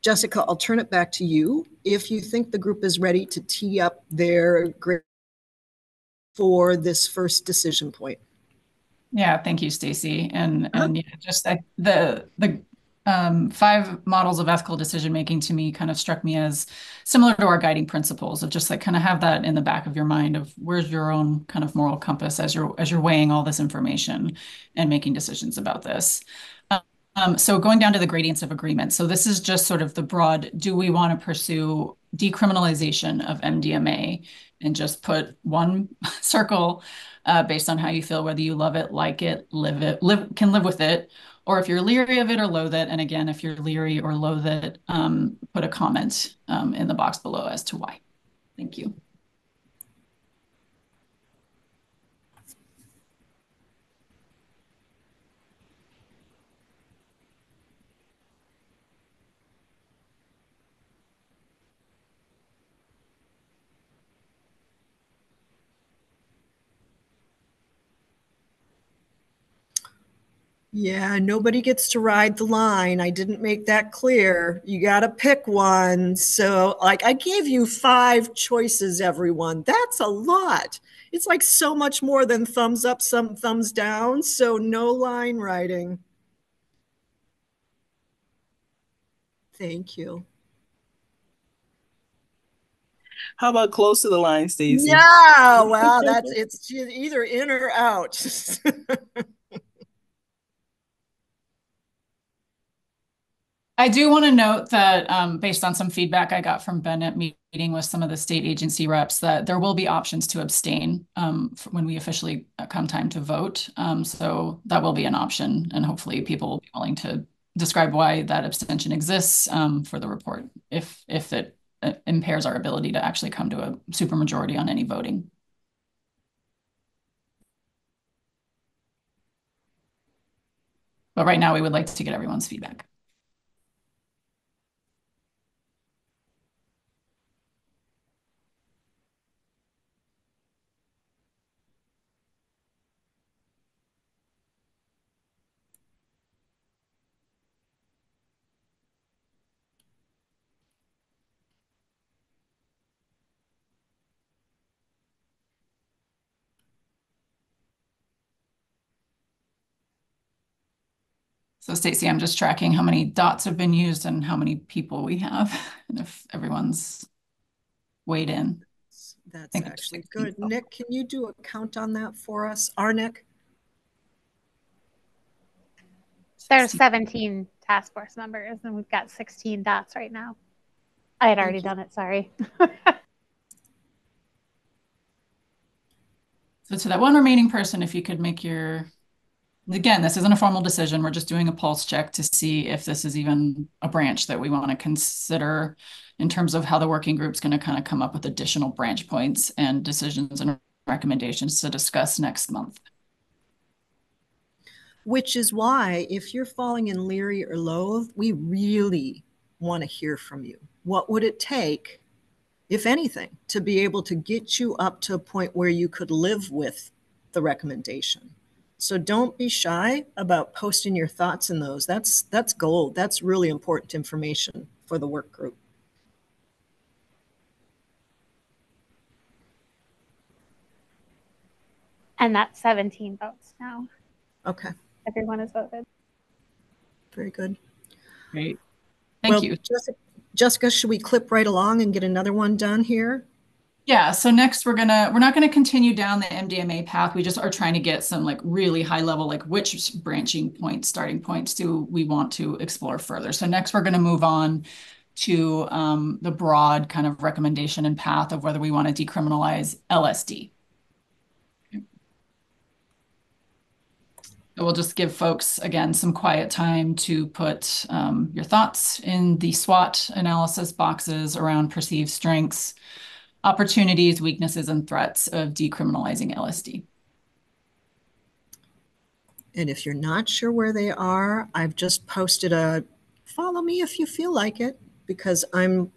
Jessica, I'll turn it back to you. If you think the group is ready to tee up their great for this first decision point. Yeah, thank you, Stacy. And and uh-huh. yeah, just like the the um, five models of ethical decision making to me kind of struck me as similar to our guiding principles of just like kind of have that in the back of your mind of where's your own kind of moral compass as you're as you're weighing all this information and making decisions about this. Um, so going down to the gradients of agreement. So this is just sort of the broad, do we want to pursue decriminalization of MDMA and just put one circle uh, based on how you feel, whether you love it, like it, live it, live, can live with it, or if you're leery of it or loathe it. And again, if you're leery or loathe it, um, put a comment um, in the box below as to why. Thank you. Yeah, nobody gets to ride the line. I didn't make that clear. You got to pick one. So, like, I gave you five choices, everyone. That's a lot. It's like so much more than thumbs up, some thumbs down. So, no line riding. Thank you. How about close to the line, Stacy? Yeah, well, that's it's either in or out. I do want to note that um, based on some feedback I got from Bennett meeting with some of the state agency reps, that there will be options to abstain um, when we officially uh, come time to vote. Um, so that will be an option, and hopefully people will be willing to describe why that abstention exists um, for the report if if it uh, impairs our ability to actually come to a supermajority on any voting. But right now, we would like to get everyone's feedback. So Stacy, I'm just tracking how many dots have been used and how many people we have, and if everyone's weighed in. That's actually good. People. Nick, can you do a count on that for us? Our Nick? There's 17 task force members, and we've got 16 dots right now. I had already done it, sorry. so to that one remaining person, if you could make your again, this isn't a formal decision. We're just doing a pulse check to see if this is even a branch that we want to consider in terms of how the working group's going to kind of come up with additional branch points and decisions and recommendations to discuss next month. Which is why, if you're falling in leery or loathe, we really want to hear from you. What would it take, if anything, to be able to get you up to a point where you could live with the recommendation? So don't be shy about posting your thoughts in those. That's that's gold. That's really important information for the work group. And that's 17 votes now. Okay, Everyone has voted. very good. Great. Thank Well, you. Jessica, Jessica, should we clip right along and get another one done here? Yeah, so next we're gonna, we're not gonna continue down the MDMA path. We just are trying to get some like really high level, like which branching points, starting points do we want to explore further? So next we're gonna move on to um, the broad kind of recommendation and path of whether we want to decriminalize LSD. So We'll just give folks, again, some quiet time to put um, your thoughts in the SWOT analysis boxes around perceived strengths, opportunities, weaknesses, and threats of decriminalizing LSD. And if you're not sure where they are, I've just posted a follow me if you feel like it, because I'm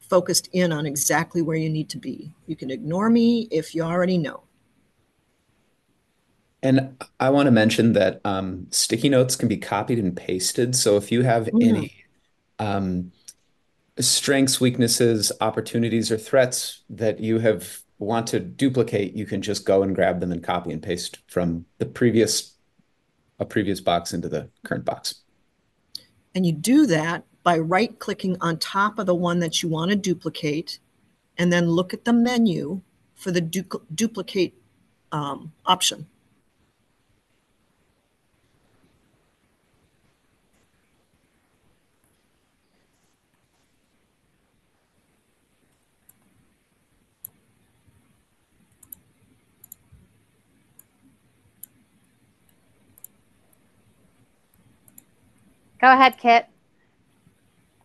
focused in on exactly where you need to be. You can ignore me if you already know. And I want to mention that um, sticky notes can be copied and pasted. So if you have Mm. any um, strengths, weaknesses, opportunities, or threats that you have want to duplicate, you can just go and grab them and copy and paste from the previous a previous box into the current box. And you do that by right clicking on top of the one that you want to duplicate and then look at the menu for the du- duplicate um, option. Go ahead, Kit.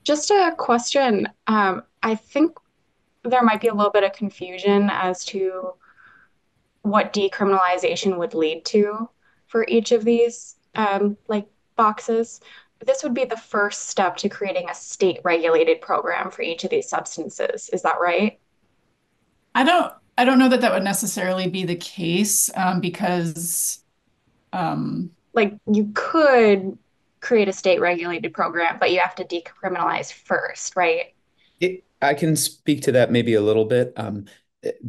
Just a question. Um, I think there might be a little bit of confusion as to what decriminalization would lead to for each of these um, like boxes. This would be the first step to creating a state regulated program for each of these substances. Is that right? I don't, I don't know that that would necessarily be the case um, because um, Like you could create a state regulated program, but you have to decriminalize first, right? It, I can speak to that maybe a little bit. Um,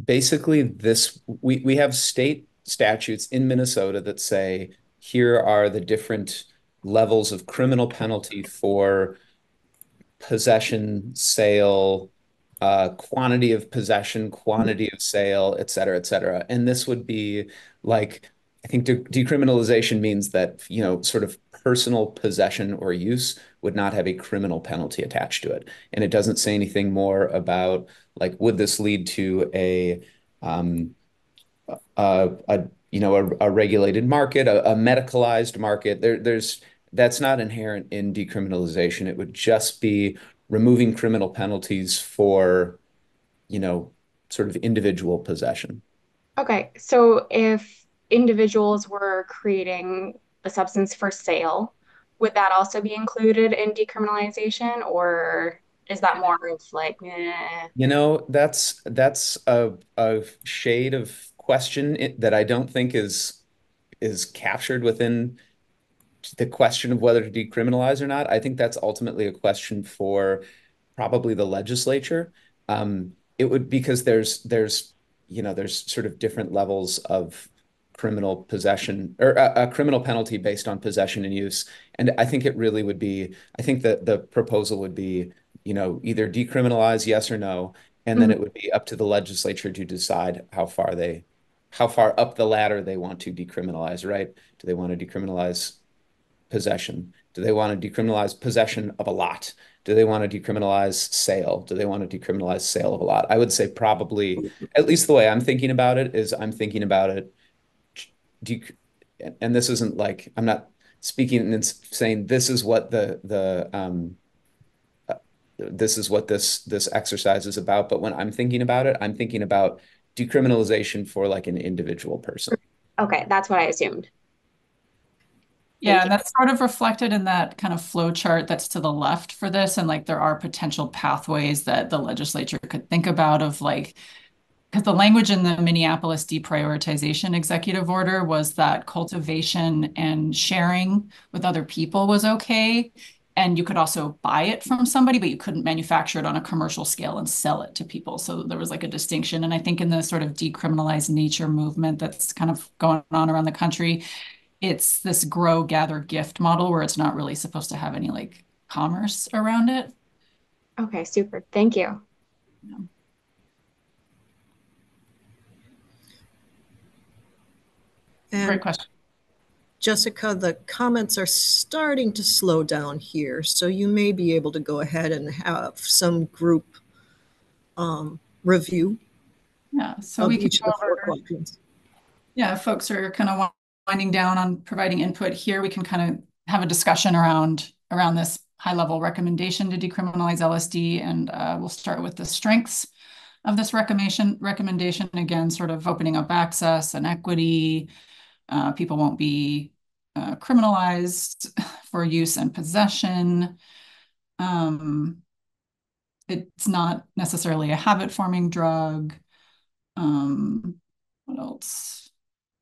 basically, this we we have state statutes in Minnesota that say here are the different levels of criminal penalty for possession, sale, uh, quantity of possession, quantity of sale, et cetera, et cetera. And this would be like, I think de decriminalization means that, you know, sort of personal possession or use would not have a criminal penalty attached to it. And it doesn't say anything more about like, would this lead to a, um, a, a you know, a, a regulated market, a, a medicalized market? There, there's that's not inherent in decriminalization. It would just be removing criminal penalties for, you know, sort of individual possession. Okay, so if individuals were creating a substance for sale, would that also be included in decriminalization, or is that more of like, eh? You know, that's that's a a shade of question that I don't think is is captured within the question of whether to decriminalize or not. I think that's ultimately a question for probably the legislature. Um, it would because there's there's you know there's sort of different levels of criminal possession or a, a criminal penalty based on possession and use. And I think it really would be, I think that the proposal would be, you know, either decriminalize yes or no, and then Mhm. it would be up to the legislature to decide how far they, how far up the ladder they want to decriminalize, right? Do they want to decriminalize possession? Do they want to decriminalize possession of a lot? Do they want to decriminalize sale? Do they want to decriminalize sale of a lot? I would say probably, at least the way I'm thinking about it is I'm thinking about it dec- and this isn't like I'm not speaking and saying this is what the the um uh, this is what this this exercise is about but when I'm thinking about it I'm thinking about decriminalization for like an individual person Okay, that's what I assumed. Yeah, and that's sort of reflected in that kind of flow chart that's to the left for this. And like there are potential pathways that the legislature could think about of like because the language in the Minneapolis deprioritization executive order was that cultivation and sharing with other people was okay. And you could also buy it from somebody, but you couldn't manufacture it on a commercial scale and sell it to people. So there was like a distinction. And I think in the sort of decriminalized nature movement that's kind of going on around the country, it's this grow, gather, gift model where it's not really supposed to have any like commerce around it. Okay, super. Thank you. Yeah. And Great question. Jessica, the comments are starting to slow down here, so you may be able to go ahead and have some group um, review Yeah, so we can each of four questions. yeah, folks are kind of winding down on providing input here. We can kind of have a discussion around around this high level recommendation to decriminalize LSD, and uh, we'll start with the strengths of this recommendation. Recommendation again, sort of opening up access and equity. Uh, people won't be uh, criminalized for use and possession. Um, it's not necessarily a habit forming drug. Um, what else?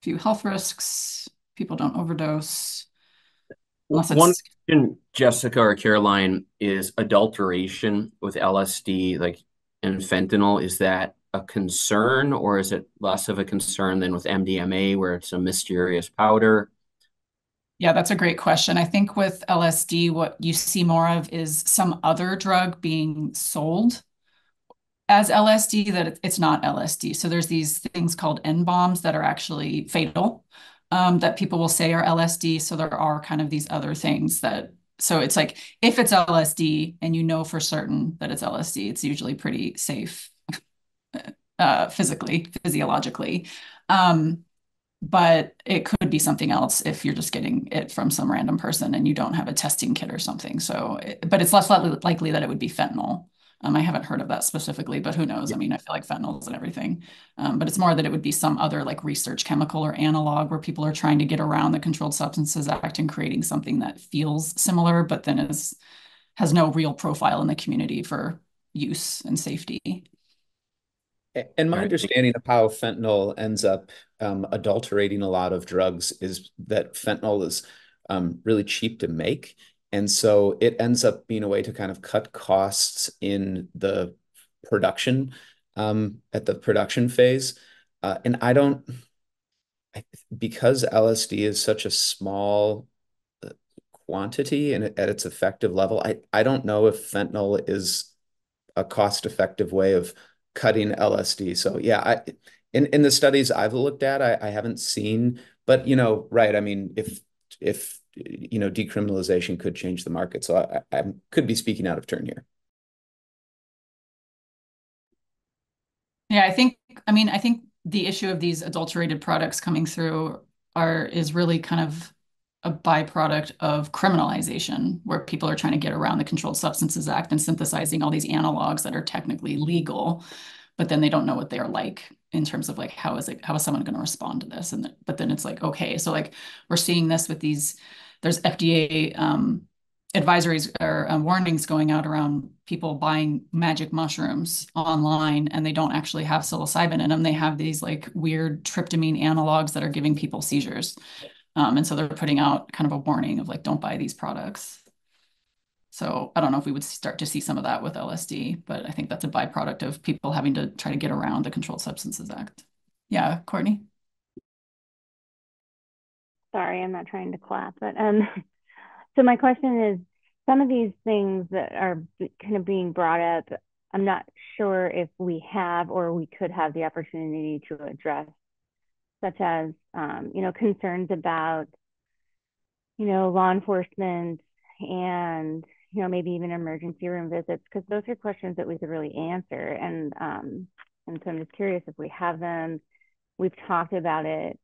Few health risks. People don't overdose. One question, Jessica or Caroline, is adulteration with LSD, like and fentanyl, is that a concern or is it less of a concern than with MDMA where it's a mysterious powder? Yeah, that's a great question. I think with LSD, what you see more of is some other drug being sold as LSD that it's not LSD. So there's these things called N bombs that are actually fatal um, that people will say are LSD. So there are kind of these other things that, so it's like if it's LSD and you know for certain that it's LSD, it's usually pretty safe uh, physically, physiologically. Um, but it could be something else if you're just getting it from some random person and you don't have a testing kit or something. So, it- but it's less likely, that it would be fentanyl. Um, I haven't heard of that specifically, but who knows? I mean, I feel like fentanyls and everything. Um, but it's more that it would be some other like research chemical or analog where people are trying to get around the Controlled Substances Act and creating something that feels similar, but then is has no real profile in the community for use and safety. And my Right. understanding of how fentanyl ends up um, adulterating a lot of drugs is that fentanyl is um, really cheap to make. And so it ends up being a way to kind of cut costs in the production, um, at the production phase. Uh, and I don't, I, because LSD is such a small uh, quantity and at its effective level, I, I don't know if fentanyl is a cost-effective way of cutting LSD. So yeah, I in in the studies I've looked at, I, I haven't seen, but you know, right. I mean, if if you know, decriminalization could change the market. So I, I could be speaking out of turn here. Yeah, I think, I mean, I think the issue of these adulterated products coming through are is really kind of a byproduct of criminalization, where people are trying to get around the Controlled Substances Act and synthesizing all these analogs that are technically legal, but then they don't know what they're like in terms of like how is it how is someone going to respond to this? And but then it's like okay, so like we're seeing this with these. There's FDA um, advisories or um, warnings going out around people buying magic mushrooms online and they don't actually have psilocybin in them. They have these like weird tryptamine analogs that are giving people seizures. Um, and so they're putting out kind of a warning of like, don't buy these products. So I don't know if we would start to see some of that with LSD, but I think that's a byproduct of people having to try to get around the Controlled Substances Act. Yeah, Courtney? Sorry, I'm not trying to clap, but um, so my question is, some of these things that are kind of being brought up, I'm not sure if we have or we could have the opportunity to address, such as, um, you know, concerns about, you know, law enforcement and, you know, maybe even emergency room visits, because those are questions that we could really answer. And um, and so I'm just curious if we have them. We've talked about it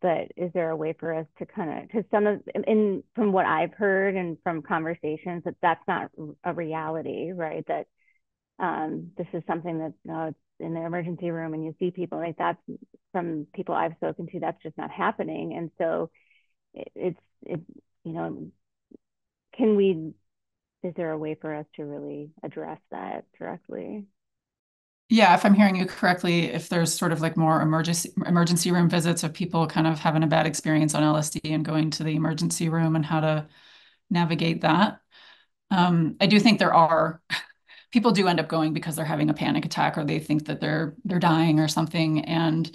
but is there a way for us to kind of because some of in from what i've heard and from conversations that that's not a reality right that um, this is something that uh, it's in the emergency room and you see people like that's from people i've spoken to that's just not happening and so it, it's it you know can we is there a way for us to really address that directly Yeah, if I'm hearing you correctly, if there's sort of like more emergency emergency room visits of people kind of having a bad experience on LSD and going to the emergency room and how to navigate that. Um, I do think there are people do end up going because they're having a panic attack or they think that they're they're dying or something. And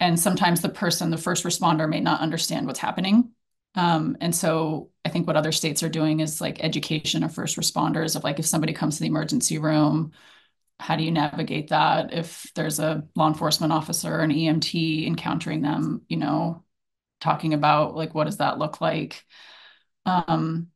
and sometimes the person the first responder may not understand what's happening. Um, and so i think what other states are doing is like education of first responders of like if somebody comes to the emergency room how do you navigate that? If there's a law enforcement officer an emt encountering them you know talking about like what does that look like? Um,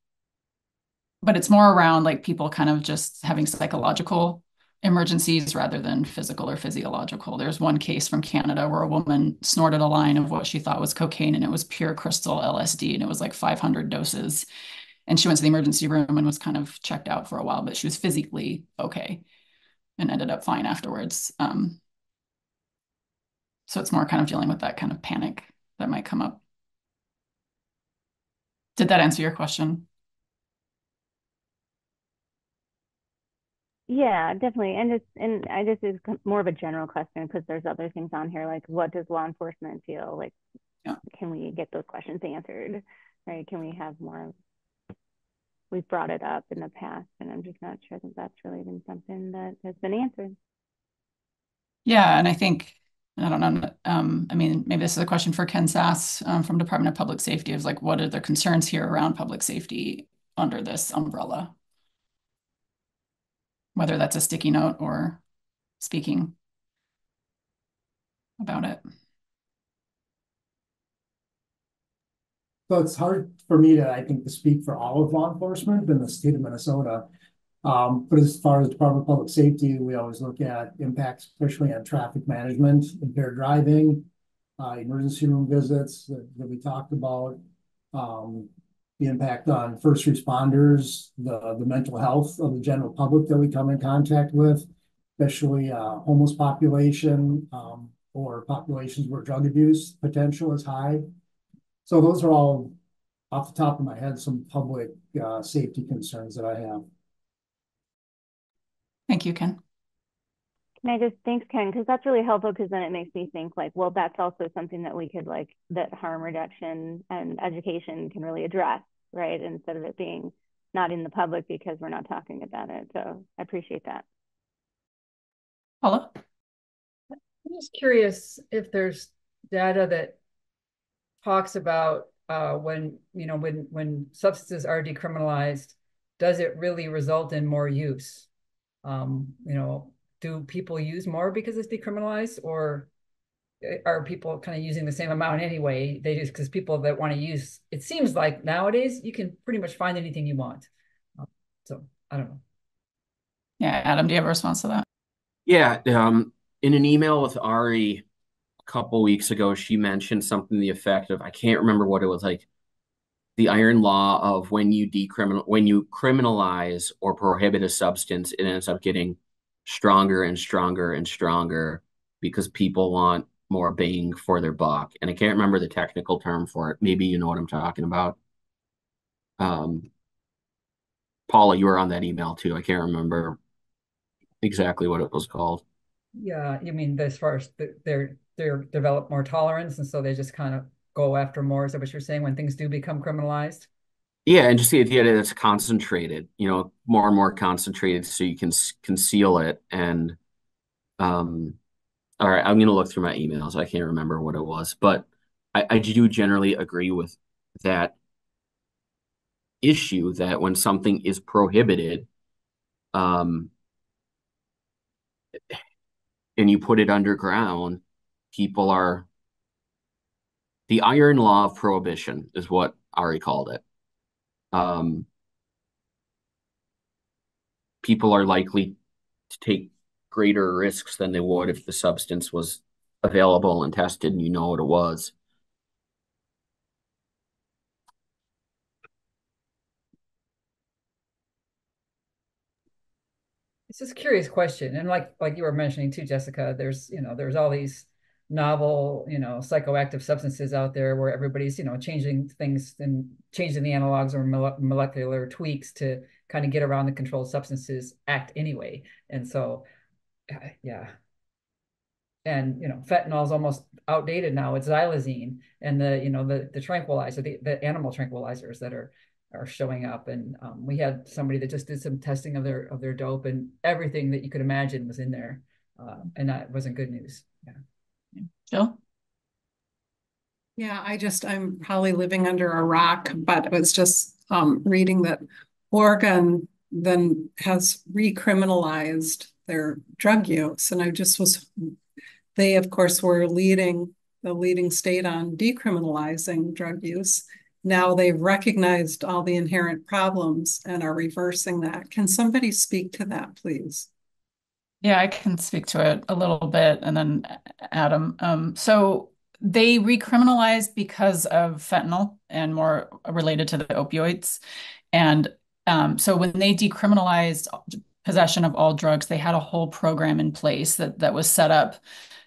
but it's more around like people kind of just having psychological emergencies rather than physical or physiological. There's one case from Canada where a woman snorted a line of what she thought was cocaine and it was pure crystal LSD and it was like 500 doses. And she went to the emergency room and was kind of checked out for a while, but she was physically okay and ended up fine afterwards. Um, so it's more kind of dealing with that kind of panic that might come up. Did that answer your question? Yeah, definitely. And it's and I just is more of a general question because there's other things on here like what does law enforcement feel like? Yeah. Can we get those questions answered? Right? Can we have more? We've brought it up in the past, and I'm just not sure that that's really been something that has been answered. Yeah, and I think I don't know. Um, I mean, maybe this is a question for Ken Sass um, from Department of Public Safety. Is like, what are the concerns here around public safety under this umbrella? Whether that's a sticky note or speaking about it. So it's hard for me to, I think, to speak for all of law enforcement in the state of Minnesota. Um, but as far as Department of Public Safety, we always look at impacts, especially on traffic management, impaired driving, uh, emergency room visits that, that we talked about, um, the impact on first responders, the, the mental health of the general public that we come in contact with, especially uh, homeless population um, or populations where drug abuse potential is high. So those are all off the top of my head, some public uh, safety concerns that I have. Thank you, Ken. Can I just, thanks, Ken, because that's really helpful because then it makes me think like, well, that's also something that we could like, that harm reduction and education can really address, right? Instead of it being not in the public because we're not talking about it. So I appreciate that. Paula? I'm just curious if there's data that talks about uh, when, you know, when, when substances are decriminalized, does it really result in more use? Um, you know, do people use more because it's decriminalized or are people kind of using the same amount anyway? They just because people that want to use it seems like nowadays you can pretty much find anything you want. Um, so I don't know. Yeah, Adam, do you have a response to that? Yeah, um, in an email with Ari a couple weeks ago, she mentioned something to the effect of I can't remember what it was like. The iron law of when you decriminal when you criminalize or prohibit a substance, it ends up getting stronger and stronger and stronger because people want more bang for their buck. And I can't remember the technical term for it. Maybe you know what I'm talking about. Um, Paula, you were on that email too. I can't remember exactly what it was called. Yeah, you mean as far as they're they're develop more tolerance, and so they just kind of go after more. Is that what you're saying? When things do become criminalized? Yeah, and just the idea that it's concentrated, you know, more and more concentrated so you can conceal it. And, um, all right, I'm going to look through my emails. I can't remember what it was, but I, I do generally agree with that issue that when something is prohibited, um, and you put it underground, people are the iron law of prohibition is what Ari called it um, people are likely to take greater risks than they would if the substance was available and tested and you know what it was. It's just a curious question. And like like you were mentioning too, Jessica, there's you know, there's all these novel, you know, psychoactive substances out there where everybody's, you know, changing things and changing the analogs or molecular tweaks to kind of get around the Controlled Substances Act anyway. And so yeah. And, you know, fentanyl is almost outdated now. It's xylazine and the, you know, the, the tranquilizer, the, the animal tranquilizers that are, are showing up. And um, we had somebody that just did some testing of their, of their dope and everything that you could imagine was in there. Uh, and that wasn't good news. Yeah. Jill? Yeah, I just, I'm probably living under a rock, but it was just um, reading that Oregon then has recriminalized their drug use. And I just was, they of course were leading, the leading state on decriminalizing drug use. Now they've recognized all the inherent problems and are reversing that. Can somebody speak to that, please? Yeah, I can speak to it a little bit and then Adam. Um, so they recriminalized because of fentanyl and more related to the opioids. And um, so when they decriminalized possession of all drugs, they had a whole program in place that that was set up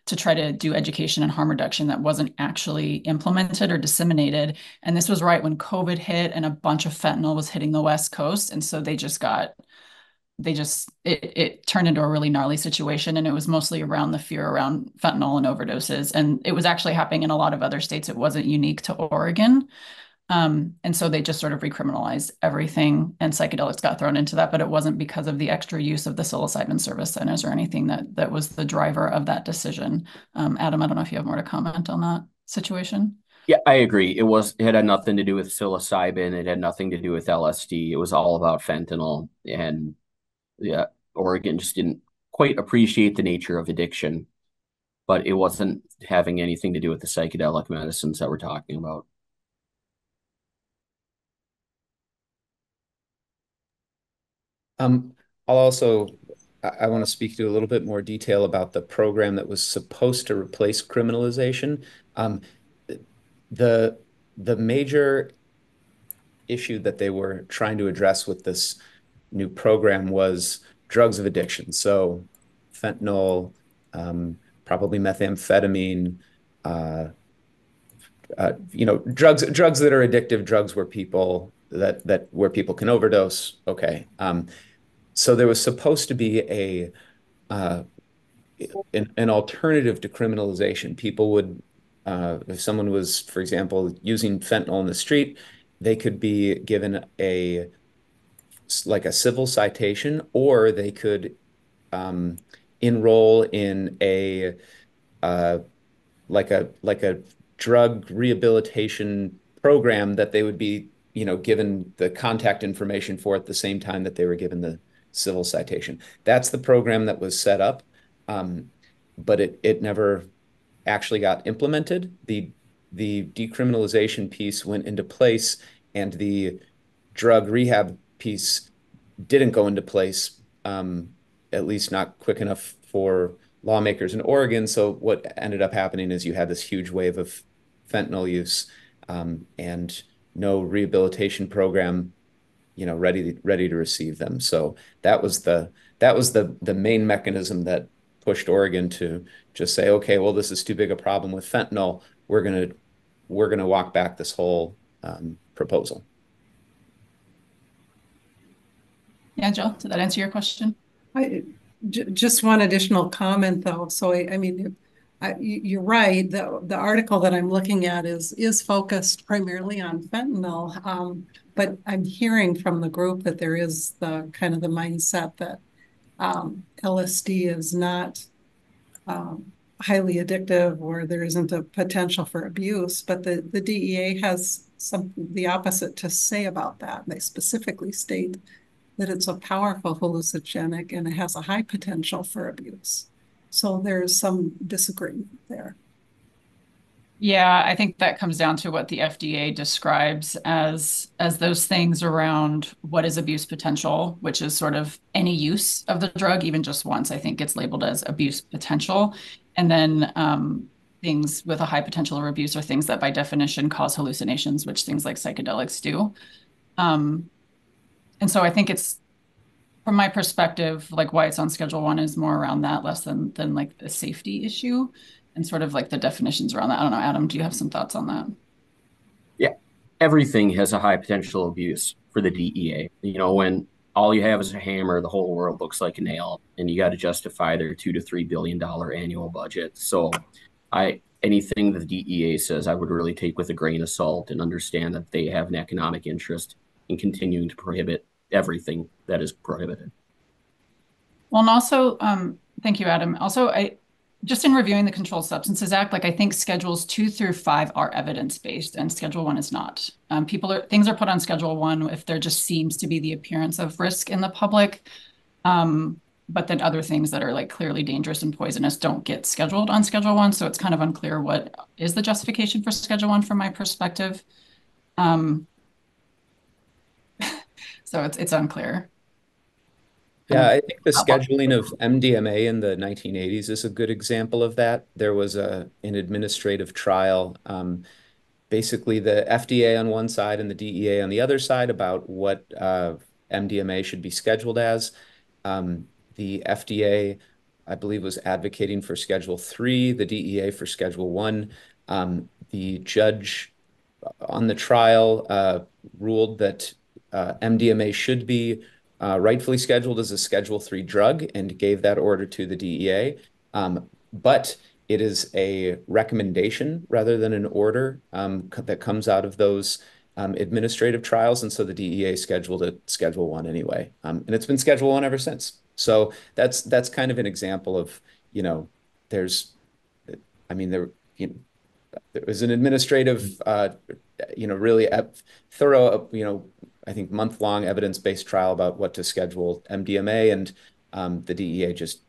to try to do education and harm reduction that wasn't actually implemented or disseminated. And this was right when COVID hit and a bunch of fentanyl was hitting the West Coast. And so they just got they just it, it turned into a really gnarly situation and it was mostly around the fear around fentanyl and overdoses and it was actually happening in a lot of other states it wasn't unique to oregon um, and so they just sort of recriminalized everything and psychedelics got thrown into that but it wasn't because of the extra use of the psilocybin service centers or anything that that was the driver of that decision um, adam i don't know if you have more to comment on that situation yeah, I agree. It was it had nothing to do with psilocybin. It had nothing to do with LSD. It was all about fentanyl. And yeah, Oregon just didn't quite appreciate the nature of addiction, but it wasn't having anything to do with the psychedelic medicines that we're talking about. Um, I'll also I, want to speak to a little bit more detail about the program that was supposed to replace criminalization. Um, the the major issue that they were trying to address with this new program was drugs of addiction. So fentanyl, um, probably methamphetamine, uh, uh, you know, drugs drugs that are addictive, drugs where people that that where people can overdose. Okay. Um, so there was supposed to be a uh, an, an alternative to criminalization. People would, uh, if someone was, for example, using fentanyl in the street, they could be given a like a civil citation, or they could um, enroll in a uh, like a like a drug rehabilitation program that they would be you know given the contact information for at the same time that they were given the civil citation. That's the program that was set up, um, but it it never actually got implemented. The the decriminalization piece went into place, and the drug rehab piece didn't go into place, um, at least not quick enough for lawmakers in Oregon. So what ended up happening is you had this huge wave of fentanyl use um, and no rehabilitation program, you know, ready ready to receive them. So that was the that was the the main mechanism that pushed Oregon to just say, okay, well, this is too big a problem with fentanyl. We're gonna we're gonna walk back this whole um, proposal. Yeah, Jill, did that answer your question? I just one additional comment though. So I, I mean, I, you're right. The the article that I'm looking at is is focused primarily on fentanyl. Um, but I'm hearing from the group that there is the kind of the mindset that um, LSD is not um, highly addictive or there isn't a potential for abuse. But the the DEA has some the opposite to say about that. They specifically state that it's a powerful hallucinogenic and it has a high potential for abuse. So there's some disagreement there. Yeah, I think that comes down to what the FDA describes as as those things around what is abuse potential, which is sort of any use of the drug, even just once. I think gets labeled as abuse potential, and then um, things with a high potential for abuse are things that, by definition, cause hallucinations, which things like psychedelics do. Um, and so I think it's from my perspective, like why it's on schedule one is more around that less than than like the safety issue and sort of like the definitions around that. I don't know, Adam, do you have some thoughts on that? Yeah. Everything has a high potential abuse for the DEA. You know, when all you have is a hammer, the whole world looks like a nail, and you got to justify their two to three billion dollar annual budget. So, I anything the DEA says, I would really take with a grain of salt and understand that they have an economic interest in continuing to prohibit everything that is prohibited. Well, and also, um, thank you, Adam. Also, I just in reviewing the Controlled Substances Act, like I think schedules two through five are evidence-based and schedule one is not. Um, people are things are put on schedule one if there just seems to be the appearance of risk in the public. Um, but then other things that are like clearly dangerous and poisonous don't get scheduled on schedule one. So it's kind of unclear what is the justification for schedule one from my perspective. Um, so it's it's unclear. Yeah, I think the scheduling of MDMA in the 1980s is a good example of that. There was a an administrative trial, um, basically the FDA on one side and the DEA on the other side about what uh, MDMA should be scheduled as. Um, the FDA, I believe, was advocating for Schedule 3, the DEA for Schedule 1. Um, the judge on the trial uh, ruled that MDMA should be uh, rightfully scheduled as a Schedule 3 drug and gave that order to the DEA. Um, but it is a recommendation rather than an order um, that comes out of those um, administrative trials. And so the DEA scheduled it Schedule 1 anyway. And it's been Schedule 1 ever since. So that's that's kind of an example of, you know, there's, I mean, there was an administrative, uh, you know, really thorough, you know, I think month-long evidence-based trial about what to schedule MDMA, and um, the DEA just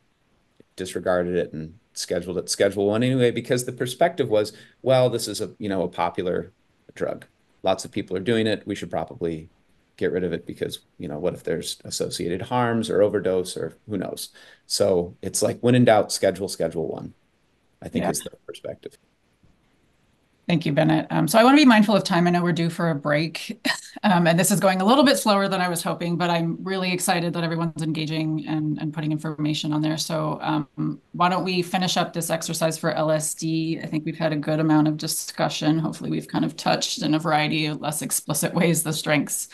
disregarded it and scheduled it Schedule One anyway because the perspective was, well, this is a you know a popular drug, lots of people are doing it, we should probably get rid of it because you know what if there's associated harms or overdose or who knows. So it's like when in doubt, schedule Schedule One. I think Yeah. is the perspective. Thank you, Bennett. Um, so I want to be mindful of time. I know we're due for a break. Um, and this is going a little bit slower than I was hoping, but I'm really excited that everyone's engaging and, and putting information on there. So um, why don't we finish up this exercise for LSD? I think we've had a good amount of discussion. Hopefully we've kind of touched in a variety of less explicit ways the strengths,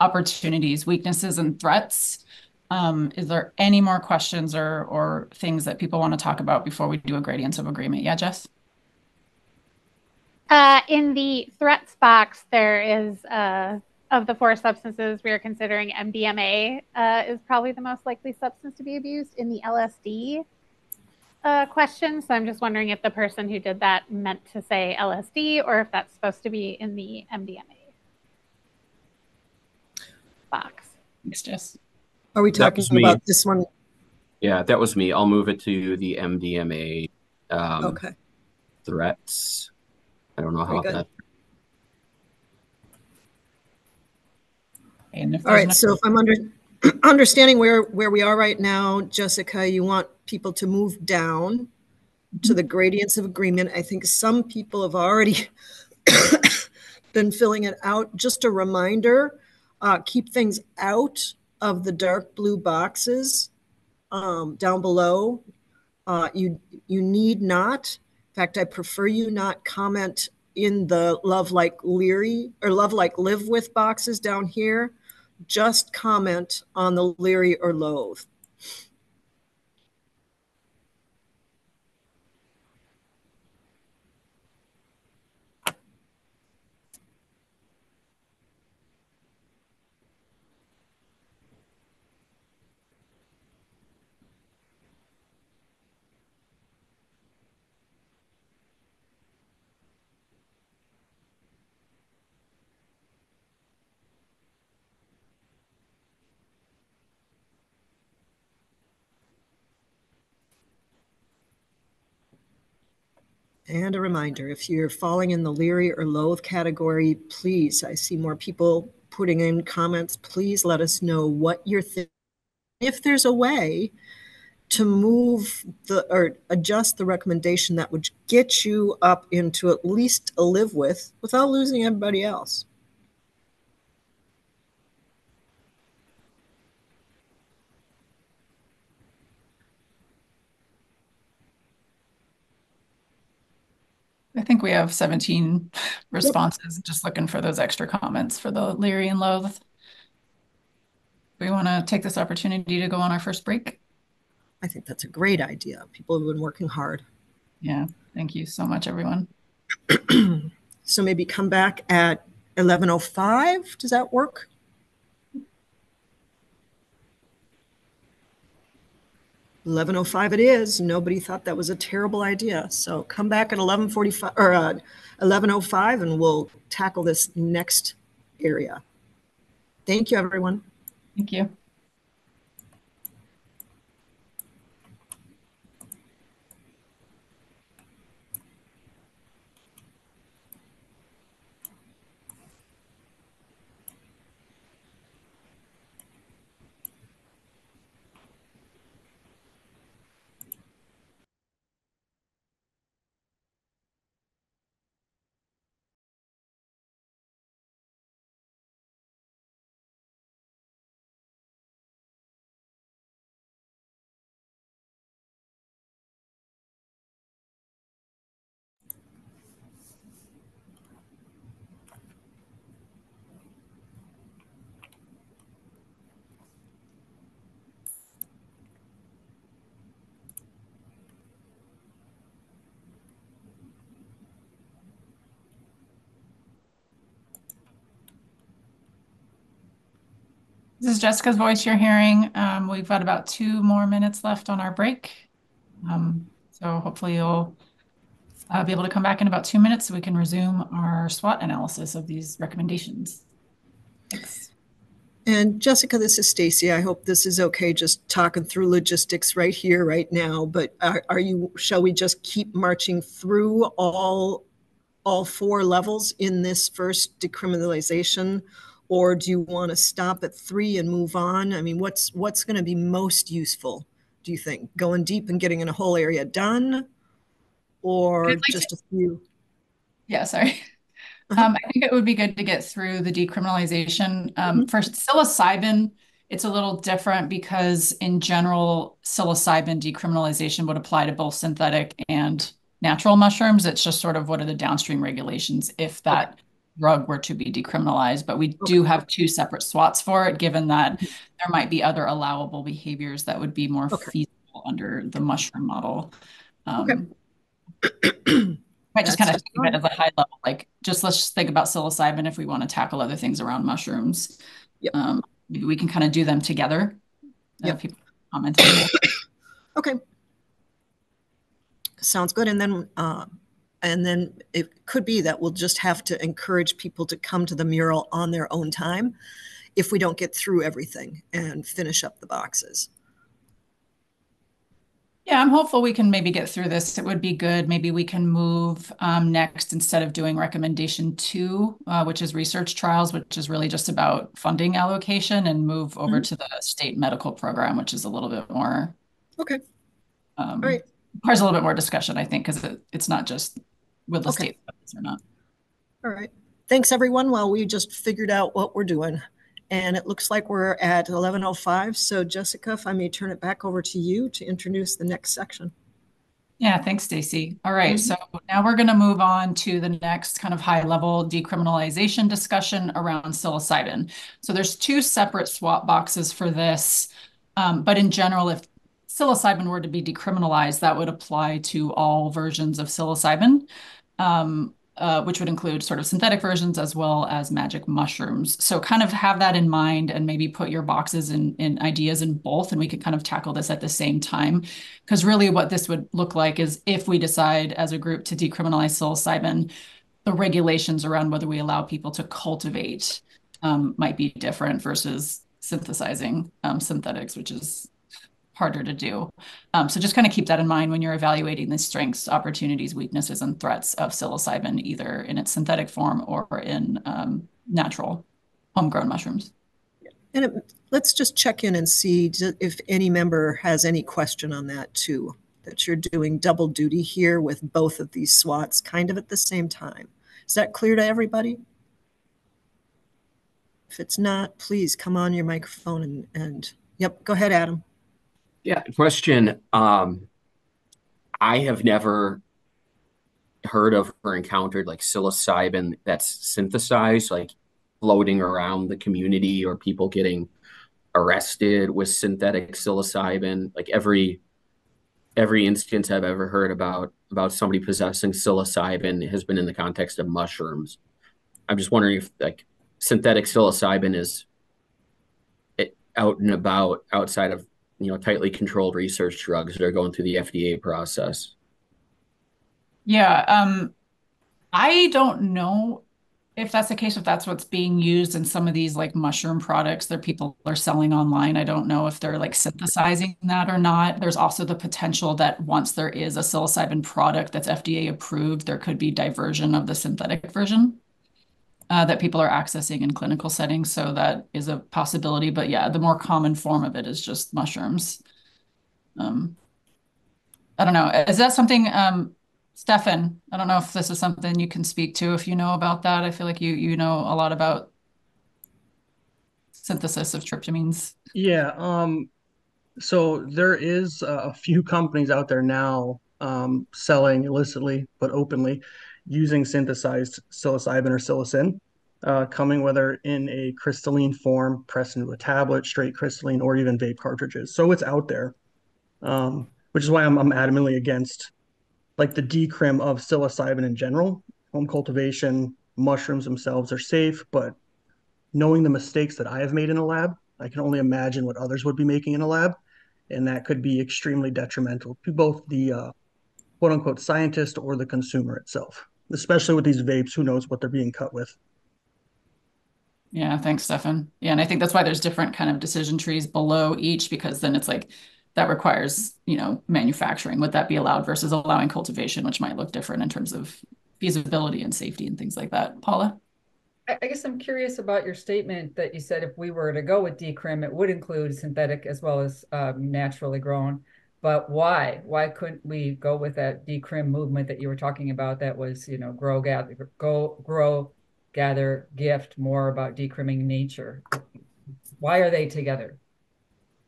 opportunities, weaknesses, and threats. Um, is there any more questions or, or things that people want to talk about before we do a gradients of agreement? Yeah, Jess? Uh, in the threats box, there is uh, of the four substances we are considering, MDMA uh, is probably the most likely substance to be abused. In the LSD uh, question, so I'm just wondering if the person who did that meant to say LSD or if that's supposed to be in the MDMA box. Thanks, Jess. Are we talking was me. about this one? Yeah, that was me. I'll move it to the MDMA um, Okay. threats. I don't know how good. that. And if All there's right, no- so if I'm under, understanding where, where we are right now, Jessica, you want people to move down to the gradients of agreement. I think some people have already been filling it out. Just a reminder, uh, keep things out of the dark blue boxes um, down below. Uh, you, you need not, in fact, I prefer you not comment in the love like leery or love like live with boxes down here just comment on the leery or loathe. And a reminder, if you're falling in the leery or loathe category, please, I see more people putting in comments, please let us know what you're thinking. If there's a way to move the, or adjust the recommendation that would get you up into at least a live with without losing everybody else. I think we have 17 responses, just looking for those extra comments for the Leary and Loath. we want to take this opportunity to go on our first break? I think that's a great idea. People have been working hard. Yeah, thank you so much, everyone. so maybe come back at 11.05. Does that work? Eleven oh five it is. Nobody thought that was a terrible idea. So come back at eleven forty five or uh, eleven oh five, and we'll tackle this next area. Thank you, everyone. Thank you. Is Jessica's voice you're hearing. Um, we've got about two more minutes left on our break. Um, so hopefully you'll uh, be able to come back in about two minutes so we can resume our SWOT analysis of these recommendations. Thanks. And Jessica, this is Stacy. I hope this is okay just talking through logistics right here, right now. But are, are you, shall we just keep marching through all, all four levels in this first decriminalization? Or do you want to stop at three and move on? I mean, what's what's going to be most useful? Do you think going deep and getting in a whole area done, or like just to... a few? Yeah, sorry. Uh-huh. Um, I think it would be good to get through the decriminalization. Um, mm-hmm. For psilocybin, it's a little different because in general, psilocybin decriminalization would apply to both synthetic and natural mushrooms. It's just sort of what are the downstream regulations if that. Okay drug were to be decriminalized, but we do have two separate SWOTs for it, given that mm-hmm. there might be other allowable behaviors that would be more okay. feasible under the mushroom model. Um, okay. I just kind of think of it as a high level, like just let's just think about psilocybin if we want to tackle other things around mushrooms. Yep. Um, maybe we can kind of do them together. Yeah. People comment. okay. Sounds good. And then uh, and then it could be that we'll just have to encourage people to come to the mural on their own time if we don't get through everything and finish up the boxes. Yeah, I'm hopeful we can maybe get through this. It would be good. Maybe we can move um, next instead of doing recommendation two, uh, which is research trials, which is really just about funding allocation, and move over mm -hmm. to the state medical program, which is a little bit more. Okay. Um, All right. Requires a little bit more discussion, I think, because it, it's not just will the okay. state or not. All right. Thanks, everyone. Well, we just figured out what we're doing. And it looks like we're at 11.05. So, Jessica, if I may turn it back over to you to introduce the next section. Yeah, thanks, Stacy. All right, mm -hmm. so now we're going to move on to the next kind of high-level decriminalization discussion around psilocybin. So there's two separate SWOT boxes for this, um, but in general, if psilocybin were to be decriminalized, that would apply to all versions of psilocybin um, uh, which would include sort of synthetic versions as well as magic mushrooms. So kind of have that in mind and maybe put your boxes and ideas in both, and we could kind of tackle this at the same time. Because really what this would look like is if we decide as a group to decriminalize psilocybin, the regulations around whether we allow people to cultivate um, might be different versus synthesizing um, synthetics, which is harder to do. Um, so just kind of keep that in mind when you're evaluating the strengths, opportunities, weaknesses, and threats of psilocybin, either in its synthetic form or in um, natural homegrown mushrooms. And it, let's just check in and see if any member has any question on that too, that you're doing double duty here with both of these SWOTs kind of at the same time. Is that clear to everybody? If it's not, please come on your microphone and, and yep, go ahead, Adam. Yeah, question. Um, I have never heard of or encountered like psilocybin that's synthesized, like floating around the community or people getting arrested with synthetic psilocybin. Like every every instance I've ever heard about about somebody possessing psilocybin has been in the context of mushrooms. I'm just wondering if like synthetic psilocybin is out and about outside of you know tightly controlled research drugs that are going through the FDA process. Yeah, um, I don't know if that's the case, if that's what's being used in some of these like mushroom products that people are selling online. I don't know if they're like synthesizing that or not. There's also the potential that once there is a psilocybin product that's FDA approved, there could be diversion of the synthetic version uh, that people are accessing in clinical settings. So that is a possibility. But yeah, the more common form of it is just mushrooms. Um, I don't know. Is that something um, Stefan, I don't know if this is something you can speak to if you know about that. I feel like you you know a lot about synthesis of tryptamines. Yeah, um, so there is a few companies out there now um, selling illicitly but openly using synthesized psilocybin or psilocin, uh, coming whether in a crystalline form, pressed into a tablet, straight crystalline, or even vape cartridges. So it's out there, um, which is why I'm, I'm adamantly against like the decrim of psilocybin in general. Home cultivation, mushrooms themselves are safe, but knowing the mistakes that I have made in a lab, I can only imagine what others would be making in a lab. And that could be extremely detrimental to both the uh, quote unquote scientist or the consumer itself, especially with these vapes. Who knows what they're being cut with? Yeah, thanks, Stefan. Yeah, and I think that's why there's different kind of decision trees below each, because then it's like that requires, you know, manufacturing. Would that be allowed versus allowing cultivation, which might look different in terms of feasibility and safety and things like that. Paula? I guess I'm curious about your statement that you said if we were to go with decrim, it would include synthetic as well as um, naturally grown. But why? Why couldn't we go with that decrim movement that you were talking about? That was, you know, grow, gather, go, grow, gather, gift, more about decrimming nature. Why are they together?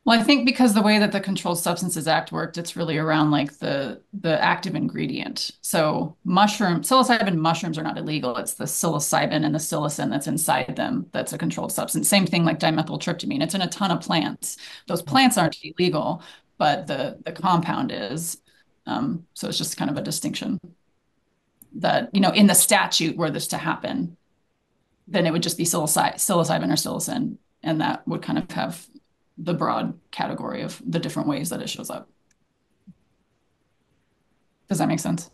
Well, I think because the way that the Controlled Substances Act worked, it's really around like the the active ingredient. So mushroom, psilocybin mushrooms are not illegal. It's the psilocybin and the psilocin that's inside them that's a controlled substance. Same thing like dimethyltryptamine. It's in a ton of plants. Those plants aren't illegal, but the the compound is. Um, so it's just kind of a distinction that you know in the statute were this to happen, then it would just be psilocy- psilocybin or psilocin, and that would kind of have the broad category of the different ways that it shows up. Does that make sense?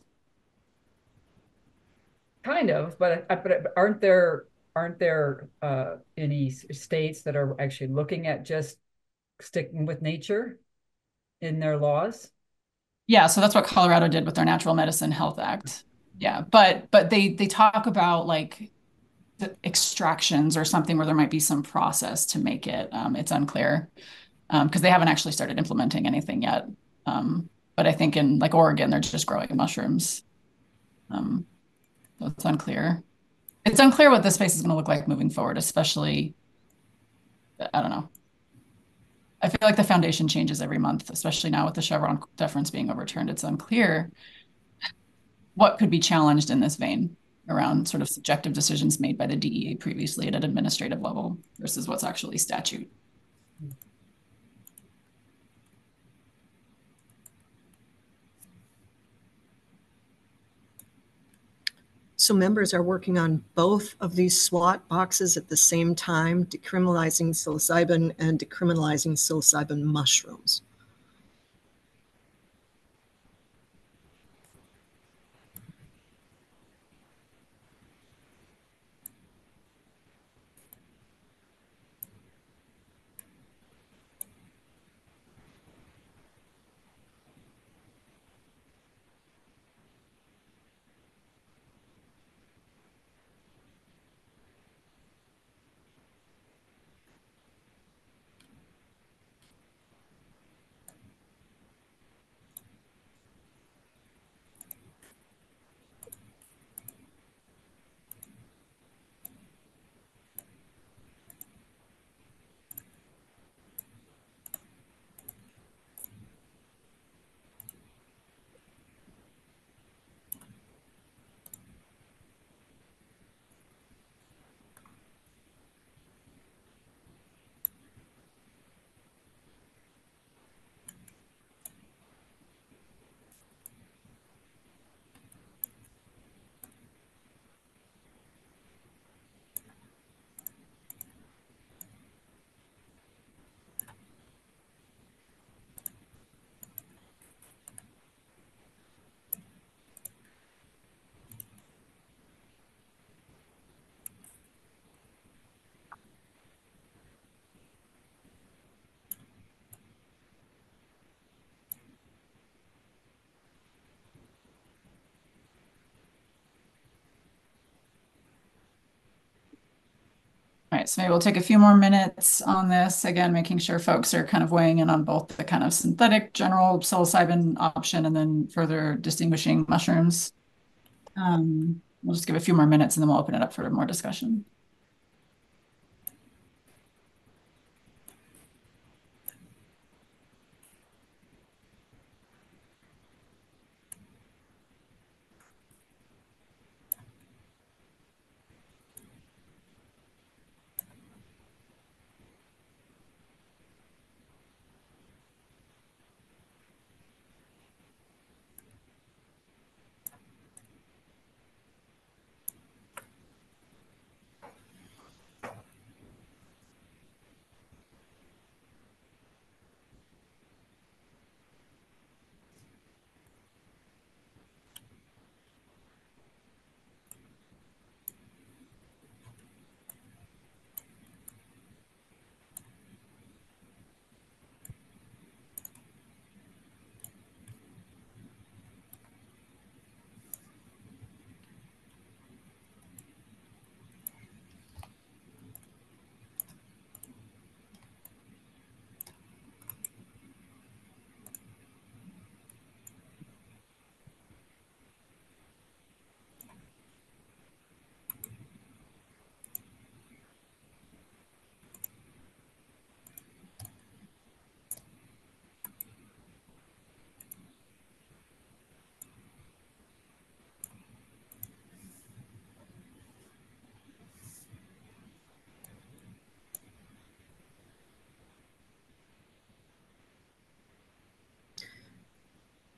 Kind of, but but aren't there aren't there uh, any states that are actually looking at just sticking with nature in their laws? Yeah, so that's what Colorado did with their Natural Medicine Health Act. Yeah, but but they they talk about like the extractions or something where there might be some process to make it. Um, it's unclear because um, they haven't actually started implementing anything yet. Um, but I think in like Oregon, they're just growing mushrooms. Um, so it's unclear. It's unclear what this space is going to look like moving forward, especially, I don't know. I feel like the foundation changes every month, especially now with the Chevron deference being overturned. It's unclear what could be challenged in this vein around sort of subjective decisions made by the DEA previously at an administrative level versus what's actually statute. So members are working on both of these SWOT boxes at the same time, decriminalizing psilocybin and decriminalizing psilocybin mushrooms. Right, so maybe we'll take a few more minutes on this, again, making sure folks are kind of weighing in on both the kind of synthetic general psilocybin option and then further distinguishing mushrooms. Um, we'll just give a few more minutes and then we'll open it up for more discussion.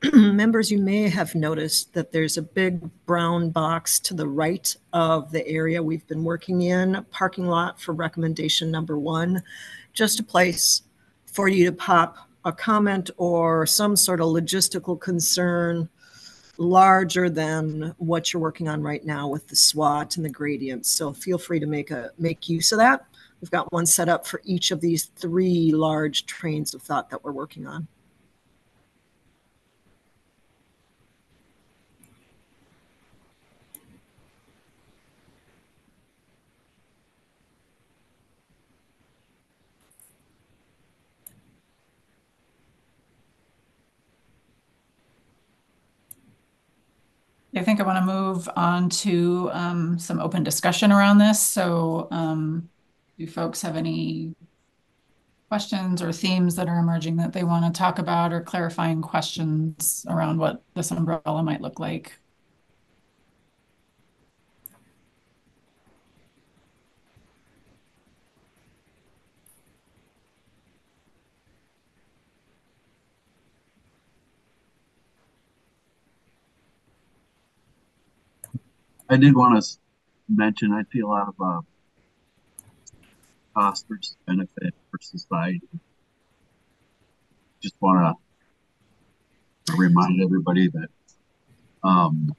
members, you may have noticed that there's a big brown box to the right of the area we've been working in, parking lot for recommendation number one, just a place for you to pop a comment or some sort of logistical concern larger than what you're working on right now with the SWOT and the gradients. So feel free to make a make use of that. We've got one set up for each of these three large trains of thought that we're working on. I think I want to move on to um, some open discussion around this. So um, do folks have any questions or themes that are emerging that they want to talk about or clarifying questions around what this umbrella might look like? I did want to mention I see a lot of uh, cost versus benefit for society. Just want to remind everybody that, um,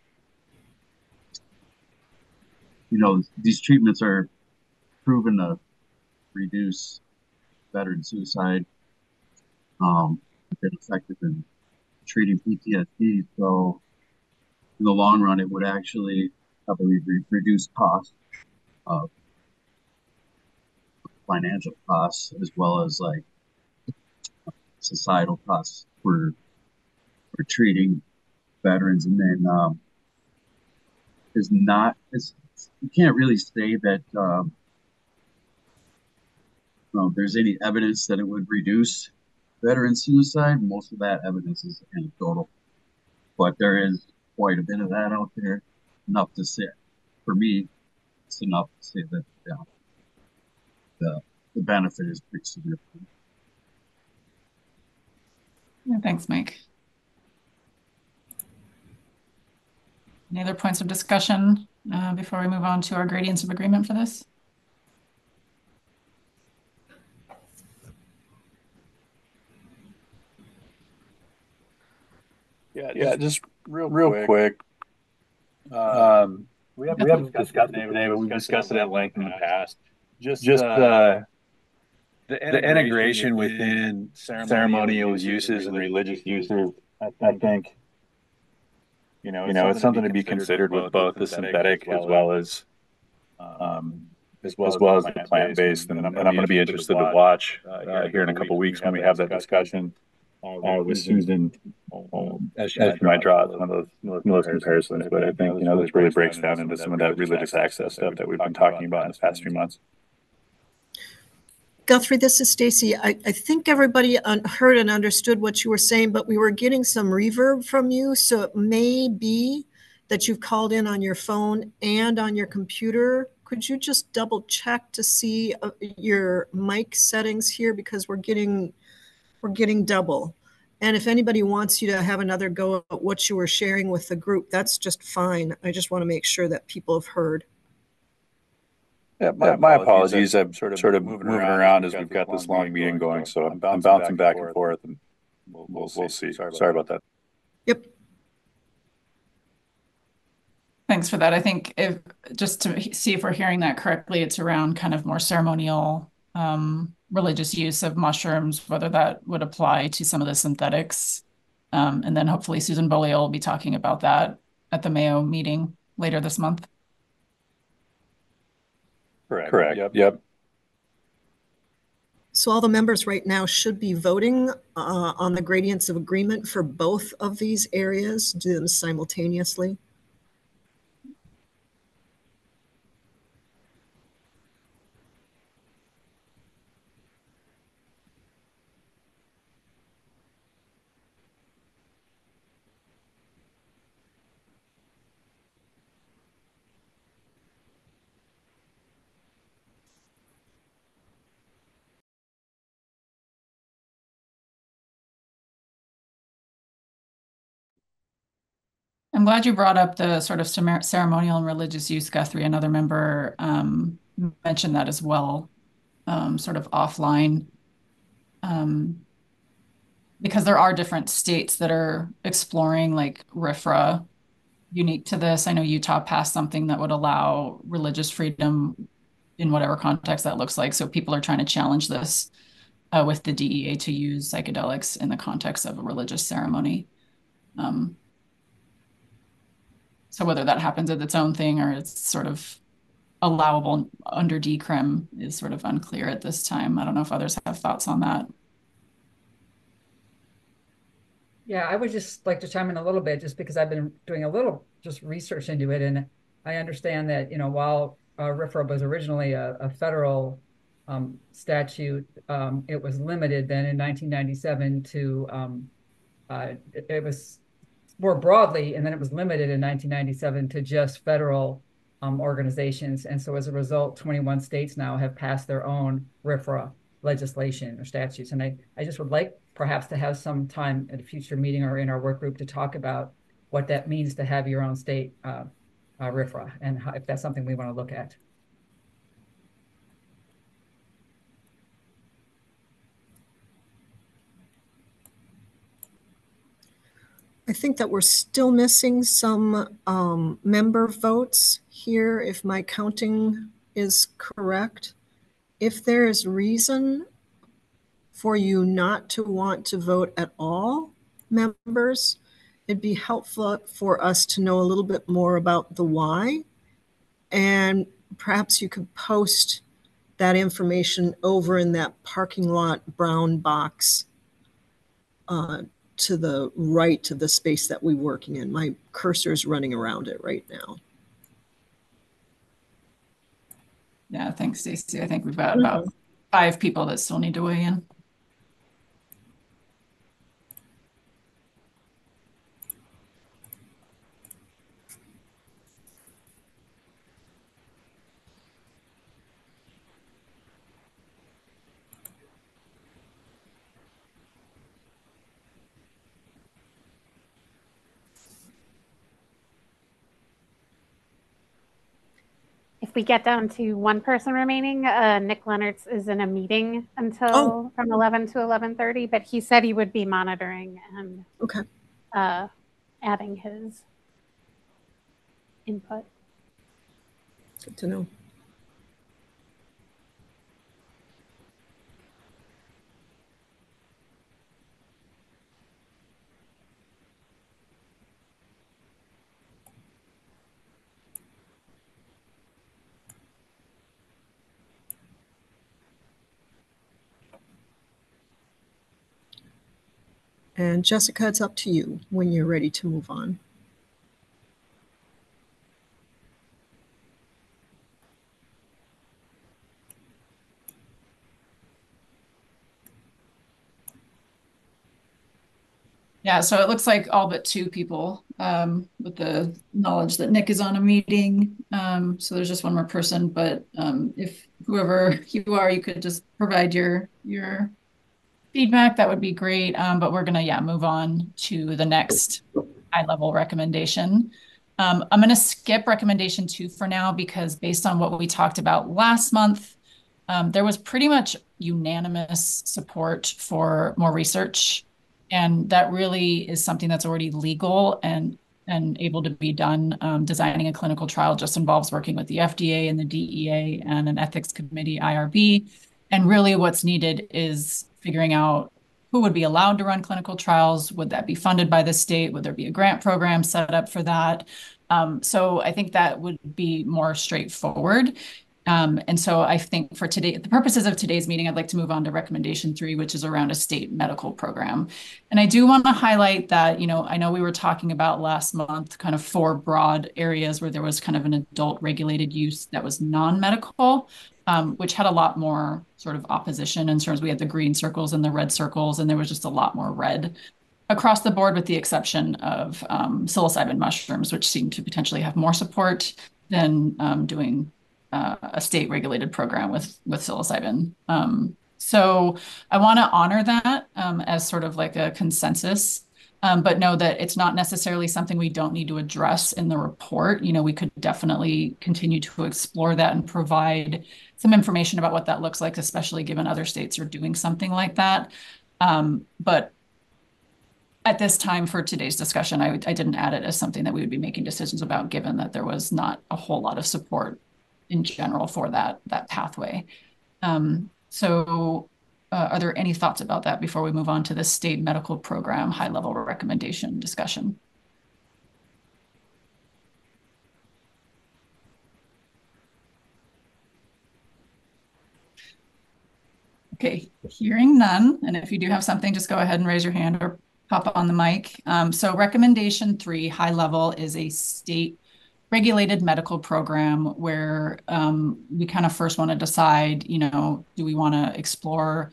you know, these treatments are proven to reduce veteran suicide, um, been effective in treating PTSD. So, in the long run, it would actually I re- reduced costs of financial costs as well as like societal costs for for treating veterans. And then um, is not is you can't really say that um, well, there's any evidence that it would reduce veteran suicide. Most of that evidence is anecdotal, but there is quite a bit of that out there enough to say, for me, it's enough to say that yeah, the the benefit is pretty significant. Yeah, thanks, Mike. Any other points of discussion uh, before we move on to our gradients of agreement for this? Yeah, yeah, just real, real quick. Um, we haven't, we haven't discussed it today, but we've discussed it at length in the past. Just, just uh, the, the integration within ceremonial uses and religious uses. I, I think, you know, you know, it's something to be considered with both the synthetic as well as, um, as well as, well as the plant-based, and I'm, and I'm gonna be interested to watch, uh, here in a couple weeks when we have that discussion, uh, with Susan, um, as she might draw some of those, those comparisons, but I think, you know, this really breaks down into some of that religious access stuff that we've been talking about in the past few months. Guthrie, this is Stacy. I, I think everybody un- heard and understood what you were saying, but we were getting some reverb from you. So it may be that you've called in on your phone and on your computer. Could you just double check to see uh, your mic settings here because we're getting we're getting double. And if anybody wants you to have another go at what you were sharing with the group, that's just fine. I just want to make sure that people have heard. Yeah, my, my apologies. I'm sort of, sort of moving around as we've got this long meeting going, so I'm I'm bouncing back and forth and we'll, we'll see. Sorry about that. Yep. Thanks for that. I think if, just to see if we're hearing that correctly, it's around kind of more ceremonial, um, religious use of mushrooms, whether that would apply to some of the synthetics. Um, and then hopefully Susan Beaulieu will be talking about that at the Mayo meeting later this month. Correct. Correct. Yep. Yep. So all the members right now should be voting uh, on the gradients of agreement for both of these areas, do them simultaneously. I'm glad you brought up the sort of ceremonial and religious use, Guthrie. Another member um, mentioned that as well, um, sort of offline. Um, because there are different states that are exploring like RFRA unique to this. I know Utah passed something that would allow religious freedom in whatever context that looks like. So people are trying to challenge this uh, with the DEA to use psychedelics in the context of a religious ceremony. Um, so whether that happens as its own thing or it's sort of allowable under decrim is sort of unclear at this time. I don't know if others have thoughts on that. Yeah, I would just like to chime in a little bit just because I've been doing a little just research into it. And I understand that, you know, while uh, RFRA was originally a, a federal um, statute, um, it was limited then in 1997 to, um, uh, it, it, was more broadly, and then it was limited in 1997 to just federal um, organizations. And so as a result, 21 states now have passed their own RFRA legislation or statutes. And I, I just would like perhaps to have some time at a future meeting or in our work group to talk about what that means to have your own state uh, uh, RFRA and how, if that's something we want to look at. I think that we're still missing some um, member votes here, if my counting is correct. If there is reason for you not to want to vote at all, members, it'd be helpful for us to know a little bit more about the why. And perhaps you could post that information over in that parking lot brown box uh, to the right of the space that we're working in. My cursor is running around it right now. Yeah, thanks, Stacy. I think we've got about mm-hmm. five people that still need to weigh in. If we get down to one person remaining, uh, Nick Leonards is in a meeting until oh. from 11 to 11:30, but he said he would be monitoring and okay, uh, adding his input. Good to know. And Jessica, it's up to you when you're ready to move on. Yeah, so it looks like all but two people um, with the knowledge that Nick is on a meeting. Um, so there's just one more person, but um, if whoever you are, you could just provide your your feedback, that would be great. Um, but we're gonna, yeah, move on to the next high level recommendation. Um, I'm gonna skip recommendation two for now because based on what we talked about last month, um, there was pretty much unanimous support for more research and that really is something that's already legal and and able to be done. Um, designing a clinical trial just involves working with the FDA and the DEA and an ethics committee, IRB. And really, what's needed is figuring out who would be allowed to run clinical trials. Would that be funded by the state? Would there be a grant program set up for that? Um, so I think that would be more straightforward. Um, and so I think for today, the purposes of today's meeting, I'd like to move on to recommendation three, which is around a state medical program. And I do want to highlight that, you know, I know we were talking about last month kind of four broad areas where there was kind of an adult regulated use that was non-medical, um, which had a lot more sort of opposition in terms we had the green circles and the red circles, and there was just a lot more red across the board with the exception of um, psilocybin mushrooms, which seem to potentially have more support than um, doing uh, a state regulated program with with psilocybin. Um, so I want to honor that um, as sort of like a consensus, um, but know that it's not necessarily something we don't need to address in the report. You know, we could definitely continue to explore that and provide some information about what that looks like, especially given other states are doing something like that. Um, but at this time for today's discussion, I, I didn't add it as something that we would be making decisions about, given that there was not a whole lot of support in general for that that pathway. Um, so uh, are there any thoughts about that before we move on to the state medical program high level recommendation discussion? Okay, hearing none. And if you do have something, just go ahead and raise your hand or pop on the mic. Um, so recommendation three, high level, is a state regulated medical program where um, we kind of first want to decide, you know, do we want to explore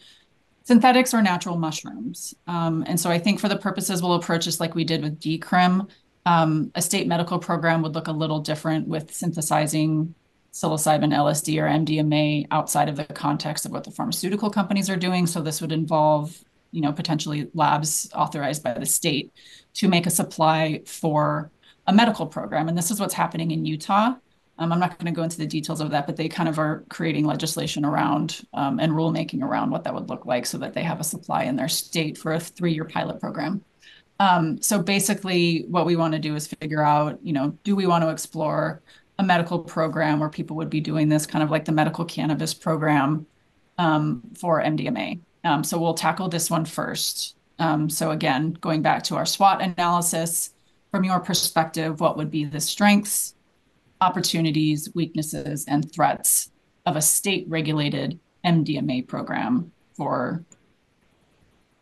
synthetics or natural mushrooms? Um, and so I think for the purposes, we'll approach this like we did with decrim. Um, a state medical program would look a little different with synthesizing psilocybin, LSD, or MDMA outside of the context of what the pharmaceutical companies are doing. So this would involve, you know, potentially labs authorized by the state to make a supply for a medical program. And this is what's happening in Utah. Um, I'm not going to go into the details of that, but they kind of are creating legislation around um, and rulemaking around what that would look like so that they have a supply in their state for a three year pilot program. Um, so basically, what we want to do is figure out, you know, do we want to explore a medical program where people would be doing this kind of like the medical cannabis program um, for MDMA? Um, so we'll tackle this one first. Um, so again, going back to our SWOT analysis, from your perspective, what would be the strengths, opportunities, weaknesses, and threats of a state regulated MDMA program for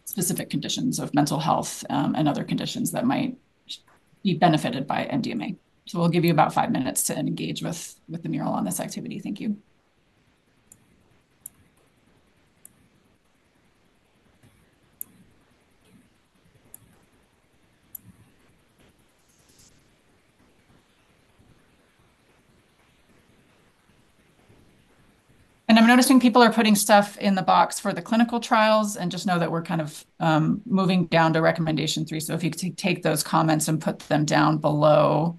specific conditions of mental health um, and other conditions that might be benefited by MDMA. So we'll give you about five minutes to engage with, with the mural on this activity. Thank you. I'm noticing people are putting stuff in the box for the clinical trials and just know that we're kind of um, moving down to recommendation three. So if you could take those comments and put them down below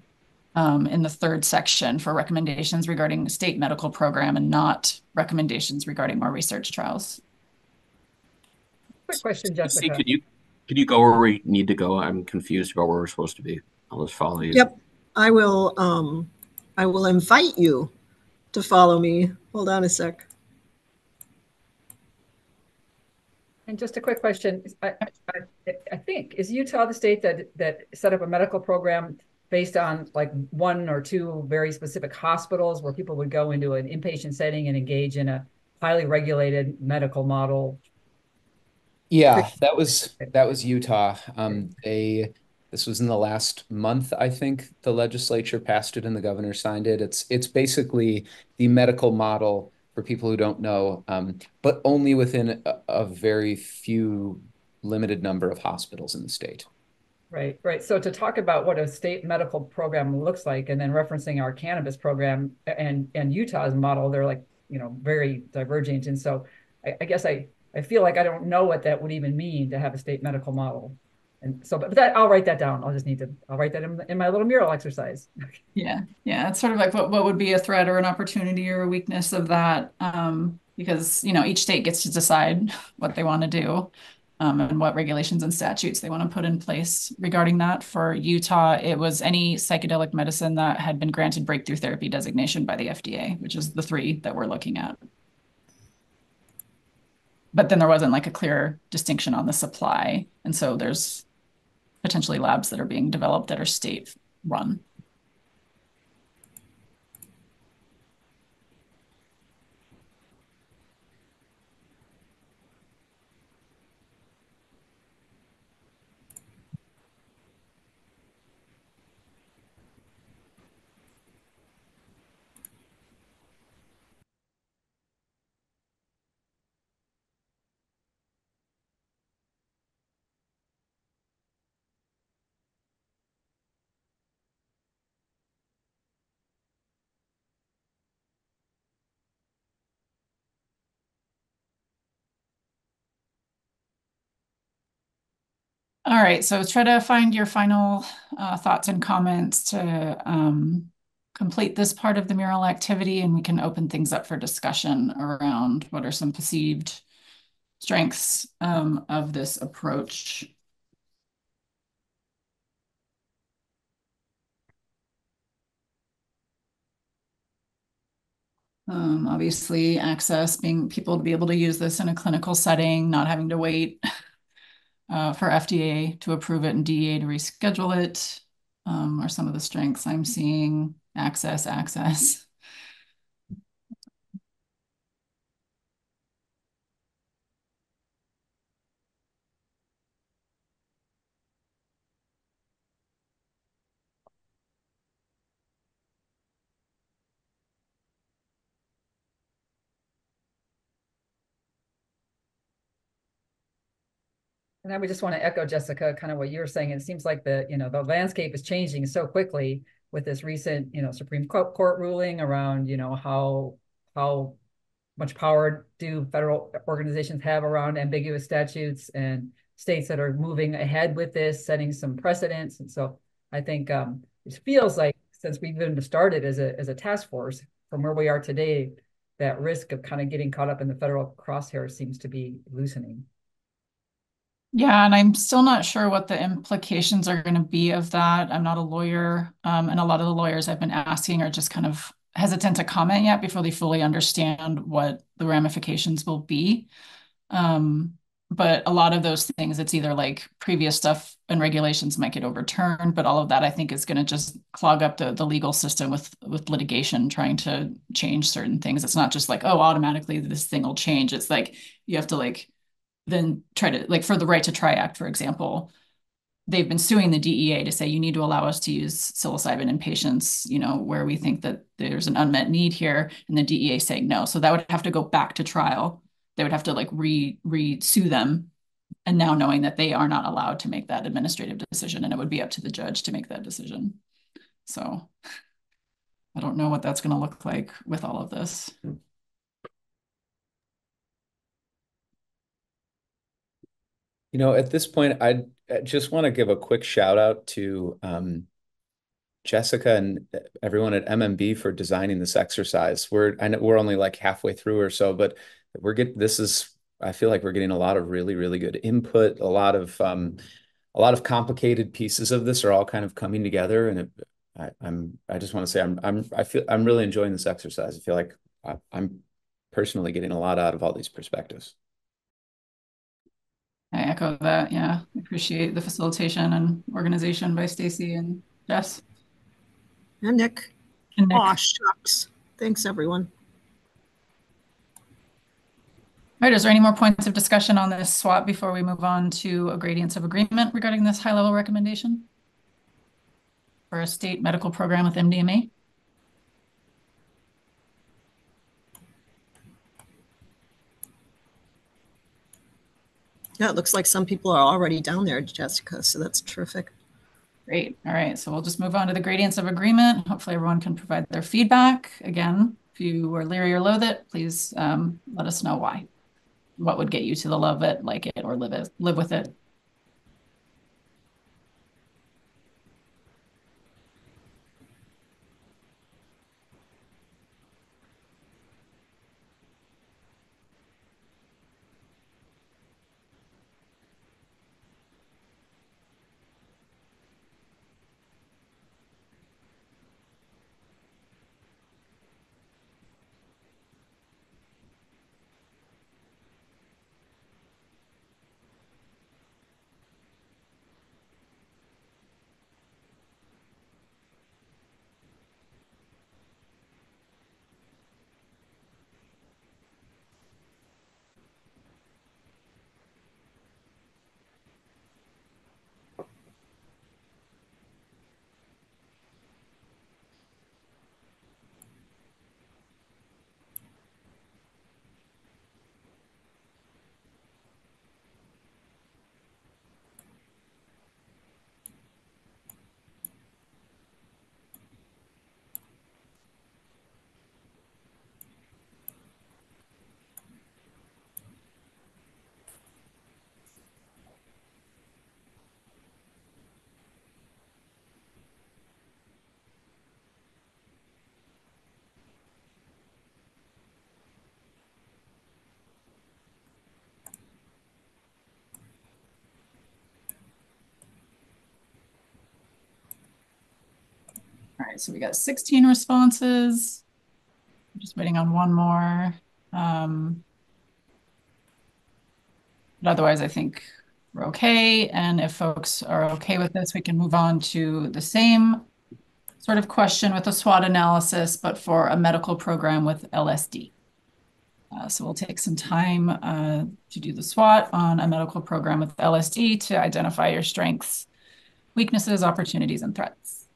um, in the third section for recommendations regarding the state medical program and not recommendations regarding more research trials. Quick question, Jessica. could you could you go where we need to go? I'm confused about where we're supposed to be. I'll just follow you. Yep, I will. Um, I will invite you to follow me. Hold on a sec. And just a quick question. I, I, I, think, is Utah the state that, that set up a medical program based on like one or two very specific hospitals where people would go into an inpatient setting and engage in a highly regulated medical model Yeah, that was that was Utah. Um, they this was in the last month, I think the legislature passed it and the governor signed it. It's it's basically the medical model for people who don't know, um, but only within a, a very few limited number of hospitals in the state. Right, right. So to talk about what a state medical program looks like, and then referencing our cannabis program and and Utah's model, they're like you know very divergent. And so I, I guess I I feel like I don't know what that would even mean to have a state medical model. And so, but that I'll write that down. I'll just need to, I'll write that in, in my little mural exercise. Yeah, yeah. It's sort of like what, what would be a threat or an opportunity or a weakness of that. Um, because, you know, each state gets to decide what they want to do. Um, and what regulations and statutes they want to put in place regarding that. For Utah, it was any psychedelic medicine that had been granted breakthrough therapy designation by the FDA, which is the three that we're looking at. But then there wasn't like a clear distinction on the supply. And so there's potentially labs that are being developed that are state run. All right, so try to find your final uh, thoughts and comments to um, complete this part of the mural activity, and we can open things up for discussion around what are some perceived strengths um, of this approach. Um, obviously, access, being people to be able to use this in a clinical setting, not having to wait uh, for FDA to approve it and DEA to reschedule it um, are some of the strengths I'm seeing. Access, access. And I would just want to echo Jessica, kind of what you were saying. It seems like the, you know, the landscape is changing so quickly with this recent, you know, Supreme Court ruling around, you know, how how much power do federal organizations have around ambiguous statutes and states that are moving ahead with this, setting some precedents. And so I think um, it feels like since we've even started as a as a task force from where we are today, that risk of kind of getting caught up in the federal crosshair seems to be loosening. Yeah, and I'm still not sure what the implications are going to be of that. I'm not a lawyer, um, and a lot of the lawyers I've been asking are just kind of hesitant to comment yet before they fully understand what the ramifications will be. Um, but a lot of those things, it's either like previous stuff and regulations might get overturned, but all of that I think is going to just clog up the the legal system with with litigation trying to change certain things. It's not just like, oh, automatically this thing will change. It's like you have to like then try to like for the right to try act for example they've been suing the DEA to say you need to allow us to use psilocybin in patients you know where we think that there's an unmet need here. And the DEA saying no. So that would have to go back to trial. They would have to like re re sue them. And now knowing that they are not allowed to make that administrative decision and it would be up to the judge to make that decision. So I don't know what that's going to look like with all of this. Hmm. You know, at this point, I just want to give a quick shout out to um, Jessica and everyone at MMB for designing this exercise. We're I know we're only like halfway through or so, but we're getting this is I feel like we're getting a lot of really really good input. A lot of um, a lot of complicated pieces of this are all kind of coming together, and it, I, I'm I just want to say I'm I'm I feel I'm really enjoying this exercise. I feel like I, I'm personally getting a lot out of all these perspectives. I echo that. Yeah, I appreciate the facilitation and organization by Stacy and Jess. And Nick. And Nick. Aw, shucks. Thanks, everyone. All right, is there any more points of discussion on this SWOT before we move on to a gradients of agreement regarding this high-level recommendation? For a state medical program with MDMA? Yeah, it looks like some people are already down there, Jessica, so that's terrific. Great. All right. So we'll just move on to the gradients of agreement. Hopefully everyone can provide their feedback. Again, if you are leery or loathe it, please um, let us know why. What would get you to the love it, like it, or live it, live with it. Right, so we got 16 responses. I'm just waiting on one more. Um, but otherwise, I think we're okay. And if folks are okay with this, we can move on to the same sort of question with a SWOT analysis, but for a medical program with LSD. Uh, so we'll take some time uh, to do the SWOT on a medical program with LSD to identify your strengths, weaknesses, opportunities, and threats.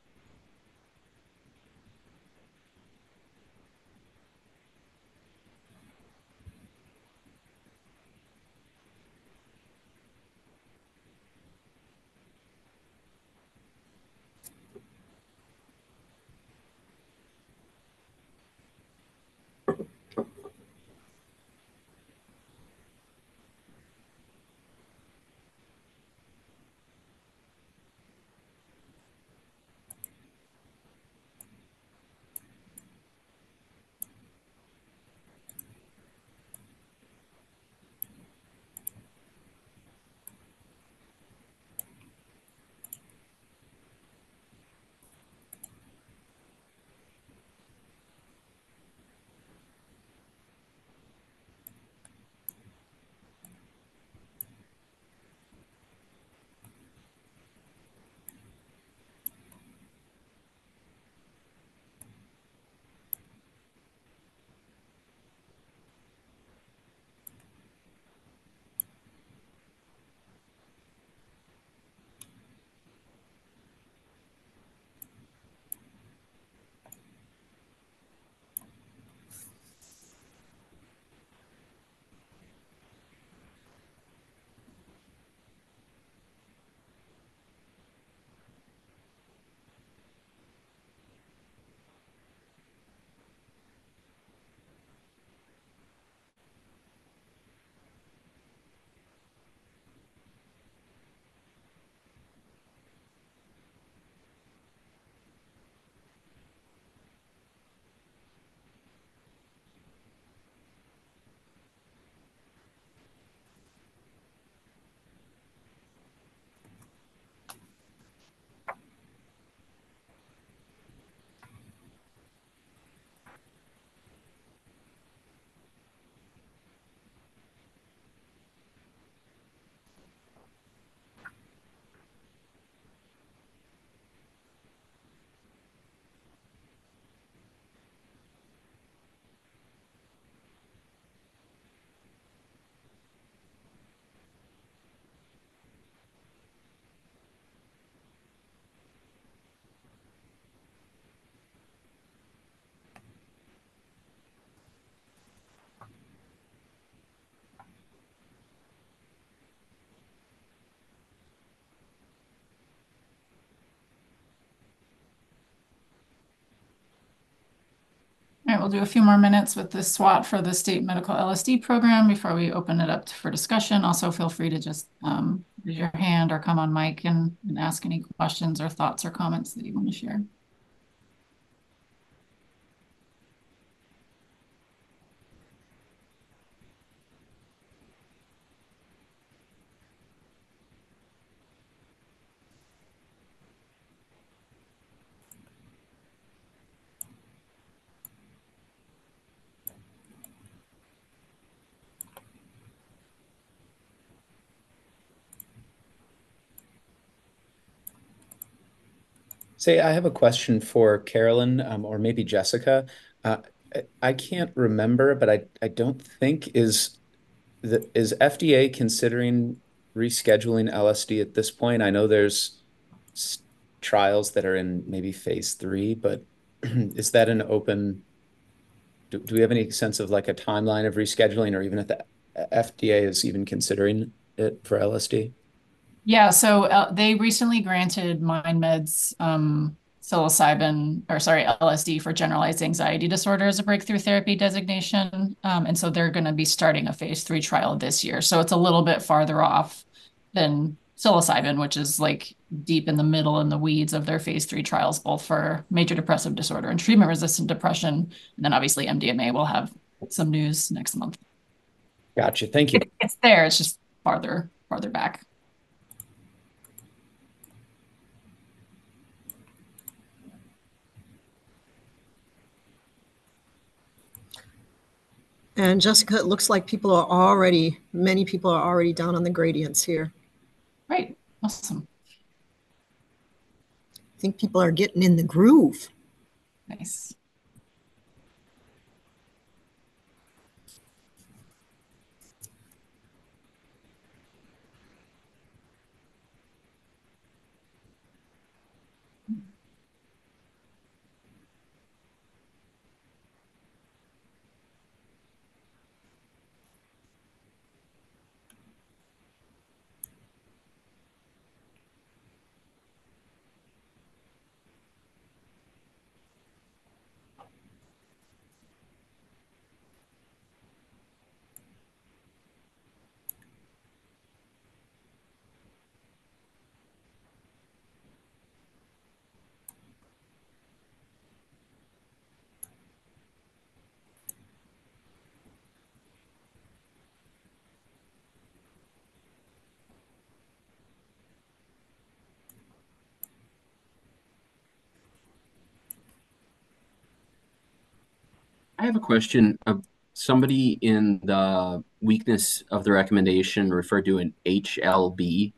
We'll do a few more minutes with the SWOT for the state medical LSD program before we open it up for discussion. Also, feel free to just um, raise your hand or come on mic and, and ask any questions or thoughts or comments that you want to share. Say, I have a question for Carolyn um, or maybe Jessica. Uh, I can't remember, but I, I don't think is the is FDA considering rescheduling LSD at this point? I know there's trials that are in maybe phase three, but is that an open? Do, do we have any sense of like a timeline of rescheduling, or even if the FDA is even considering it for LSD? Yeah, so uh, they recently granted MindMed's um, psilocybin, or sorry, LSD for generalized anxiety disorder as a breakthrough therapy designation. Um, and so they're going to be starting a phase three trial this year. So it's a little bit farther off than psilocybin, which is like deep in the middle in the weeds of their phase three trials, both for major depressive disorder and treatment resistant depression. And then obviously MDMA will have some news next month. Gotcha. Thank you. It, it's there. It's just farther, farther back. And Jessica, it looks like people are already, many people are already down on the gradients here. Great. Awesome. I think people are getting in the groove. Nice. I have a question. Uh, somebody in the weakness of the recommendation referred to an HLB.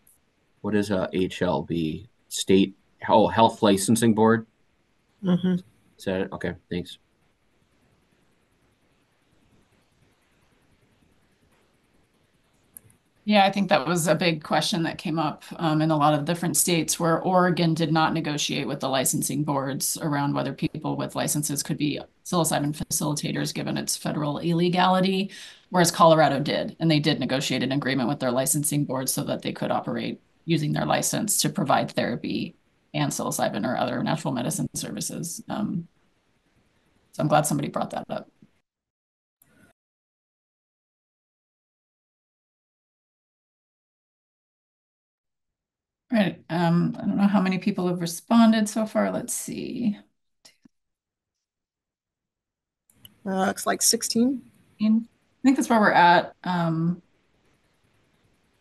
What is a HLB? State oh, Health Licensing Board. Mm-hmm. Is that it? Okay, thanks. Yeah, I think that was a big question that came up um, in a lot of different states where Oregon did not negotiate with the licensing boards around whether people with licenses could be psilocybin facilitators given its federal illegality, whereas Colorado did. And they did negotiate an agreement with their licensing board so that they could operate using their license to provide therapy and psilocybin or other natural medicine services. Um, so I'm glad somebody brought that up. Right. Um, I don't know how many people have responded so far. Let's see. Uh, looks like 16. I think that's where we're at. Um,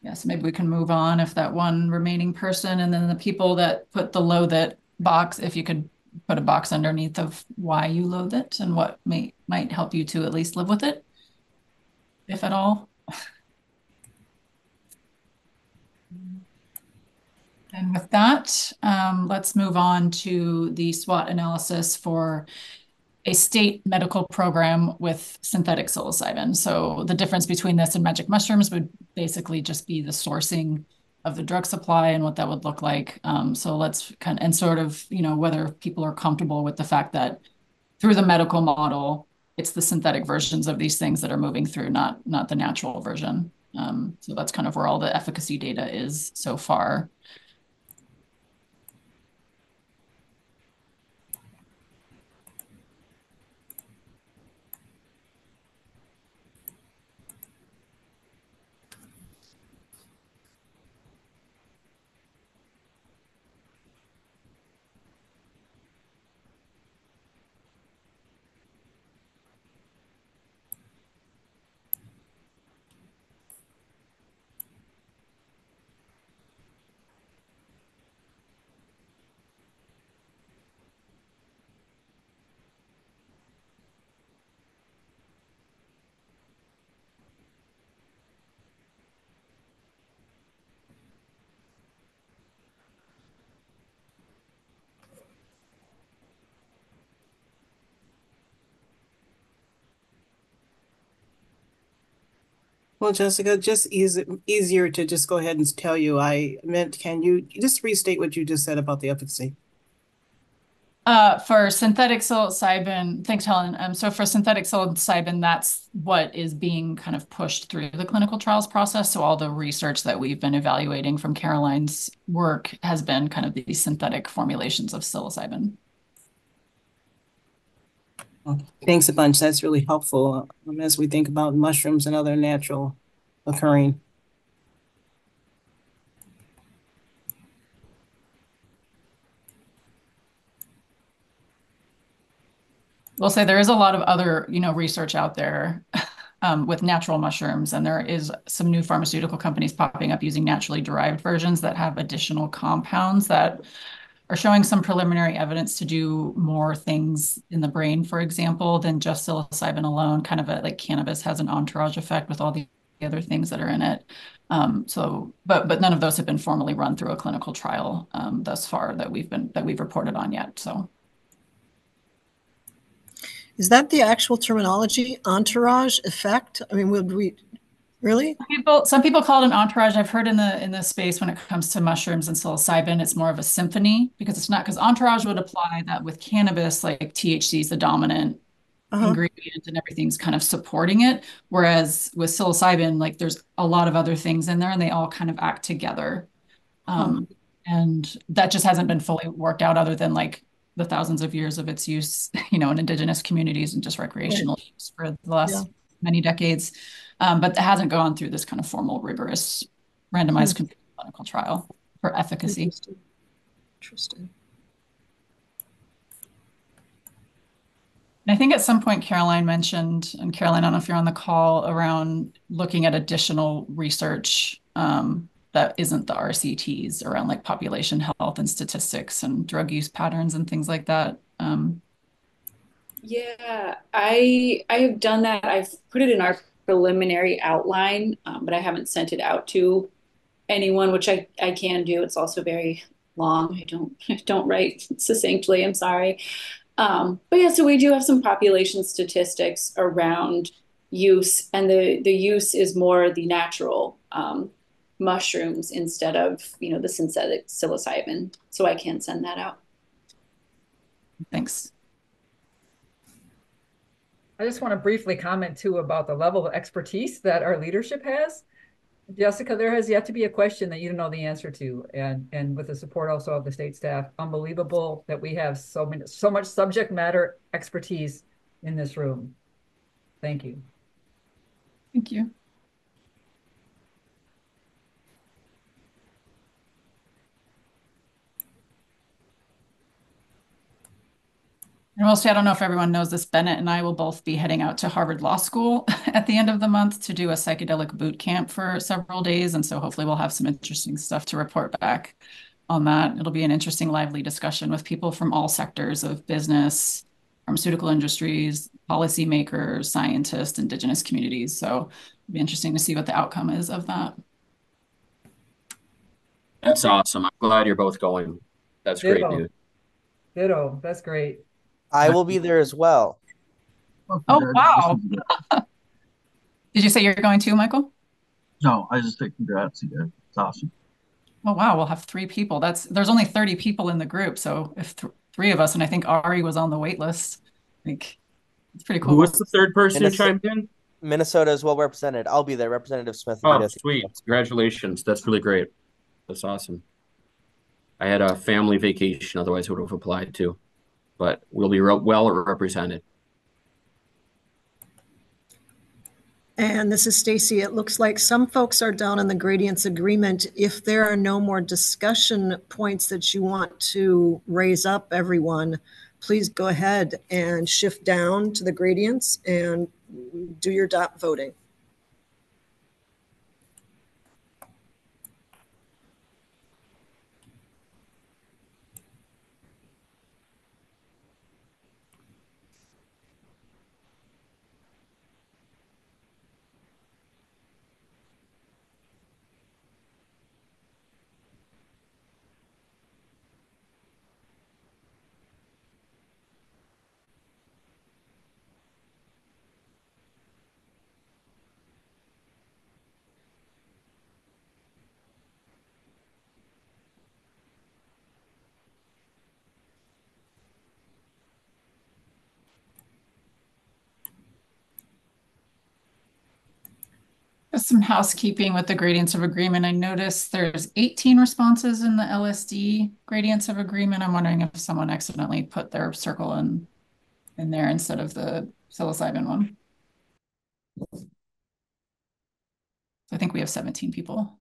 yeah, so maybe we can move on if that one remaining person and then the people that put the loathe it box, if you could put a box underneath of why you loathe it and what may might help you to at least live with it, if at all. And with that, um, let's move on to the SWOT analysis for a state medical program with synthetic psilocybin. So the difference between this and magic mushrooms would basically just be the sourcing of the drug supply and what that would look like. Um, so let's kind of, and sort of, you know, whether people are comfortable with the fact that through the medical model, it's the synthetic versions of these things that are moving through, not not the natural version. Um, so that's kind of where all the efficacy data is so far. Well, Jessica, just easier to just go ahead and tell you, I meant, can you just restate what you just said about the efficacy? Uh, for synthetic psilocybin, thanks, Helen. Um, so for synthetic psilocybin, that's what is being kind of pushed through the clinical trials process. So all the research that we've been evaluating from Caroline's work has been kind of these synthetic formulations of psilocybin. Thanks a bunch. That's really helpful um, as we think about mushrooms and other natural occurring. We'll say there is a lot of other, you know, research out there um, with natural mushrooms, and there is some new pharmaceutical companies popping up using naturally derived versions that have additional compounds that are showing some preliminary evidence to do more things in the brain, for example, than just psilocybin alone. Kind of a, like cannabis has an entourage effect with all the other things that are in it. Um, so, but but none of those have been formally run through a clinical trial um, thus far that we've been that we've reported on yet. So. Is that the actual terminology, entourage effect? I mean, would we really? Some people, some people call it an entourage. I've heard in the in the space when it comes to mushrooms and psilocybin, it's more of a symphony because it's not because entourage would apply that with cannabis, like THC is the dominant Uh-huh. ingredient and everything's kind of supporting it. Whereas with psilocybin, like there's a lot of other things in there and they all kind of act together. Um, and that just hasn't been fully worked out other than like the thousands of years of its use, you know, in indigenous communities and just recreational use for the last Yeah. many decades. Um, but it hasn't gone through this kind of formal, rigorous, randomized controlled clinical trial for efficacy. Interesting. Interesting. I think at some point Caroline mentioned, and Caroline, I don't know if you're on the call, around looking at additional research um, that isn't the RCTs around like population health and statistics and drug use patterns and things like that. Um, Yeah, I I have done that. I've put it in our preliminary outline, um, but I haven't sent it out to anyone, which I, I can do. It's also very long. I don't I don't write succinctly. I'm sorry. Um, but yeah, so we do have some population statistics around use, and the the use is more the natural um, mushrooms instead of you know the synthetic psilocybin. So I can send that out. thanks. I just want to briefly comment too about the level of expertise that our leadership has. Jessica, there has yet to be a question that you don't know the answer to, and and with the support also of the state staff, unbelievable that we have so many so much subject matter expertise in this room. Thank you. Thank you. And we'll say, I don't know if everyone knows this, Bennett and I will both be heading out to Harvard Law School at the end of the month to do a psychedelic boot camp for several days. And so hopefully we'll have some interesting stuff to report back on that. It'll be an interesting, lively discussion with people from all sectors of business, pharmaceutical industries, policymakers, scientists, indigenous communities. So it'll be interesting to see what the outcome is of that. That's awesome. I'm glad you're both going. That's great Ditto. news. Ditto. That's great. I will be there as well. Oh, wow. Did you say you're going too, Michael? No, I just think congrats again. It's awesome. Oh, wow. We'll have three people. That's there's only 30 people in the group. So if th three of us, and I think Ari was on the wait list, like it's pretty cool. Who was the third person who Minnesota, chimed in? Minnesota is well represented. I'll be there. Representative Smith. Oh, Jessica. sweet. Congratulations. That's really great. That's awesome. I had a family vacation, otherwise I would have applied too. But we'll be re- well represented. And this is Stacy. It looks like some folks are down in the gradients agreement. If there are no more discussion points that you want to raise up, everyone, please go ahead and shift down to the gradients and do your dot voting. Some housekeeping with the gradients of agreement. I noticed there's 18 responses in the LSD gradients of agreement. I'm wondering if someone accidentally put their circle in in there instead of the psilocybin one. I think we have 17 people.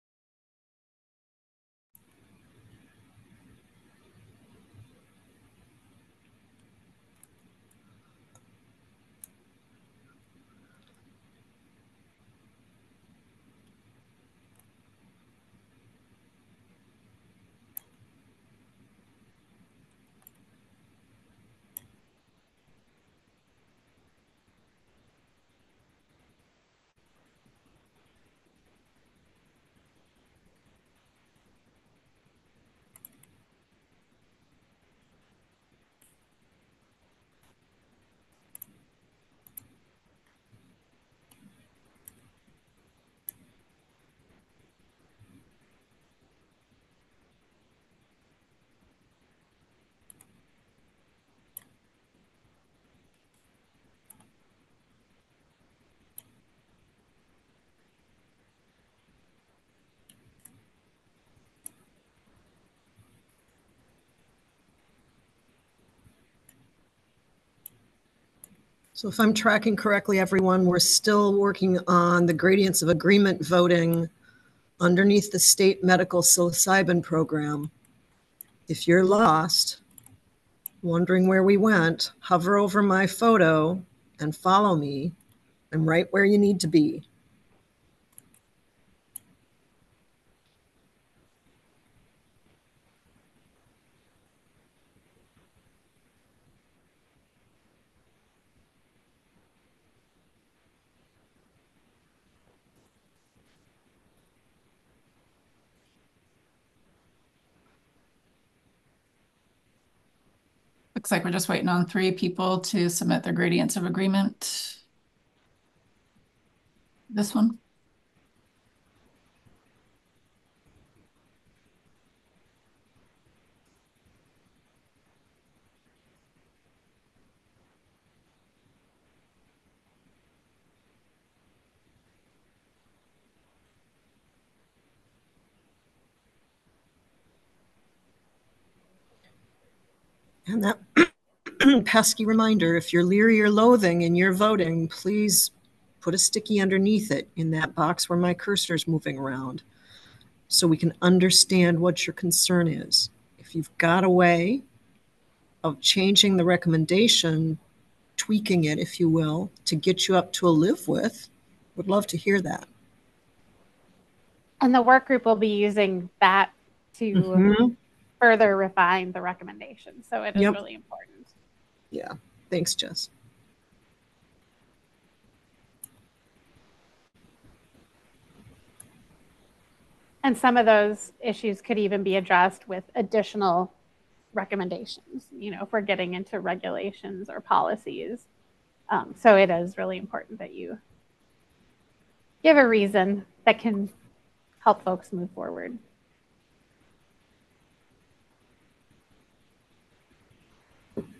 So if I'm tracking correctly, everyone, we're still working on the gradients of agreement voting underneath the state medical psilocybin program. If you're lost, wondering where we went, hover over my photo and follow me. I'm right where you need to be. Looks like we're just waiting on three people to submit their gradients of agreement. This one. And that pesky reminder, if you're leery or loathing and you're voting, please put a sticky underneath it in that box where my cursor is moving around so we can understand what your concern is. If you've got a way of changing the recommendation, tweaking it, if you will, to get you up to a live with, would love to hear that. And the work group will be using that to Mhm. Further refine the recommendations. So it is Yep. really important. Yeah. Thanks, Jess. And some of those issues could even be addressed with additional recommendations, you know, if we're getting into regulations or policies. Um, so it is really important that you give a reason that can help folks move forward.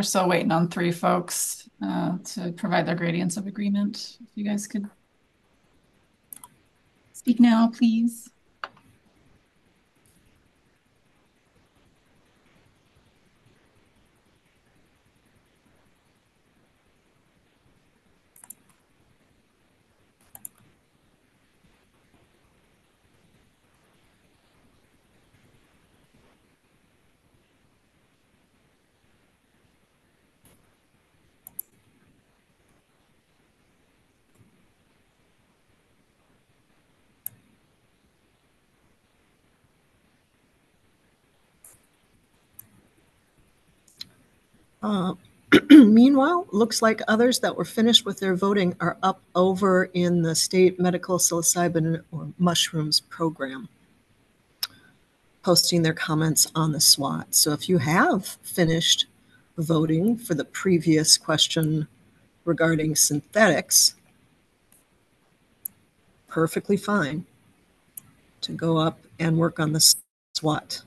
We're still waiting on three folks uh, to provide their gradients of agreement. If you guys could speak now, please. Uh, Meanwhile, looks like others that were finished with their voting are up over in the state medical psilocybin or mushrooms program, posting their comments on the SWOT. So if you have finished voting for the previous question regarding synthetics, perfectly fine to go up and work on the SWOT.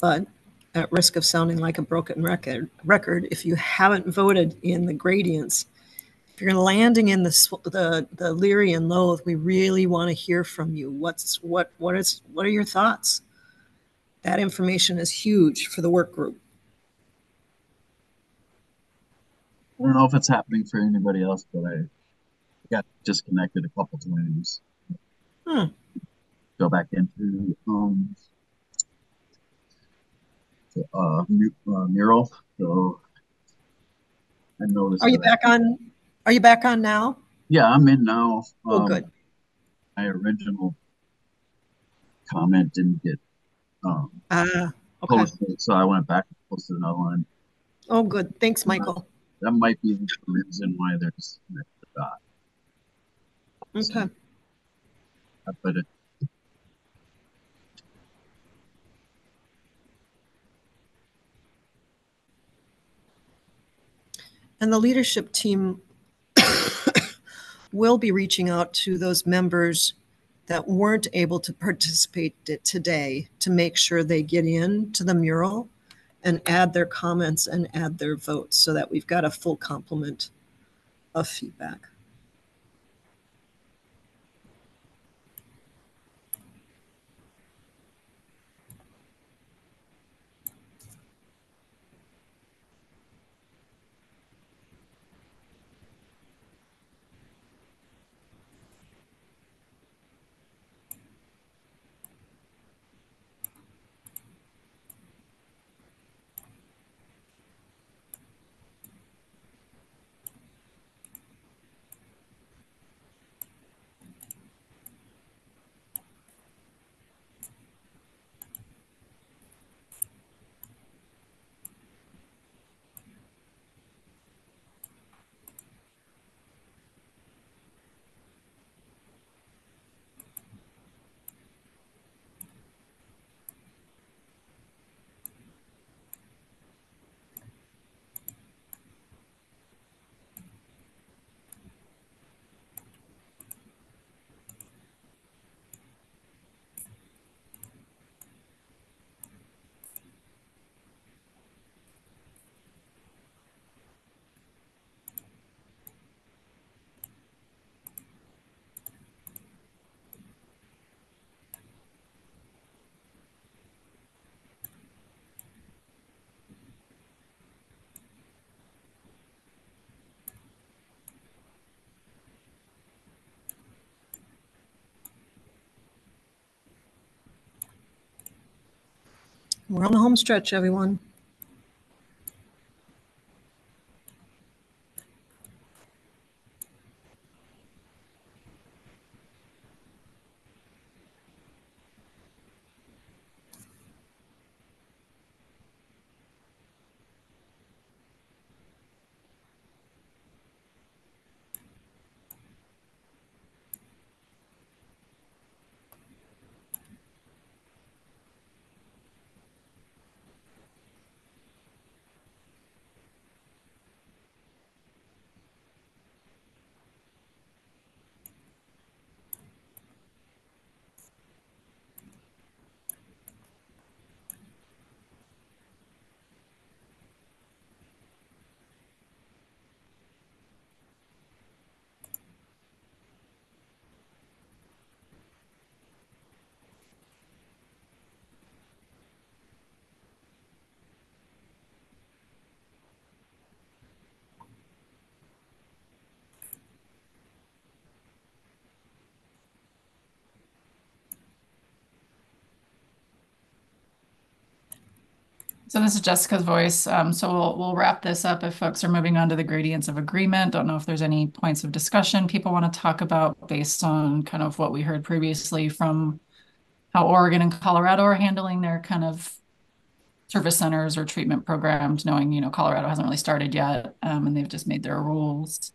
But at risk of sounding like a broken record, record if you haven't voted in the gradients, if you're landing in the the the Leary and Loath, we really want to hear from you. What's what what is what are your thoughts? That information is huge for the work group. I don't know if it's happening for anybody else, but I got disconnected a couple times. Hmm. Go back into um uh, uh mural. So I noticed. Are you back on? Are you back on now? Yeah, I'm in now. Oh, Um, good. My original comment didn't get um Ah, okay. posted, so I went back and posted another one. Oh, good. Thanks, Michael. That might be the reason why there's an extra dot. Okay. But it, And the leadership team will be reaching out to those members that weren't able to participate today to make sure they get in to the mural and add their comments and add their votes so that we've got a full complement of feedback. We're on the home stretch, everyone. So this is Jessica's voice. Um, so we'll, we'll wrap this up if folks are moving on to the gradients of agreement. Don't know if there's any points of discussion people want to talk about based on kind of what we heard previously from how Oregon and Colorado are handling their kind of service centers or treatment programs, knowing, you know, Colorado hasn't really started yet, um, and they've just made their rules.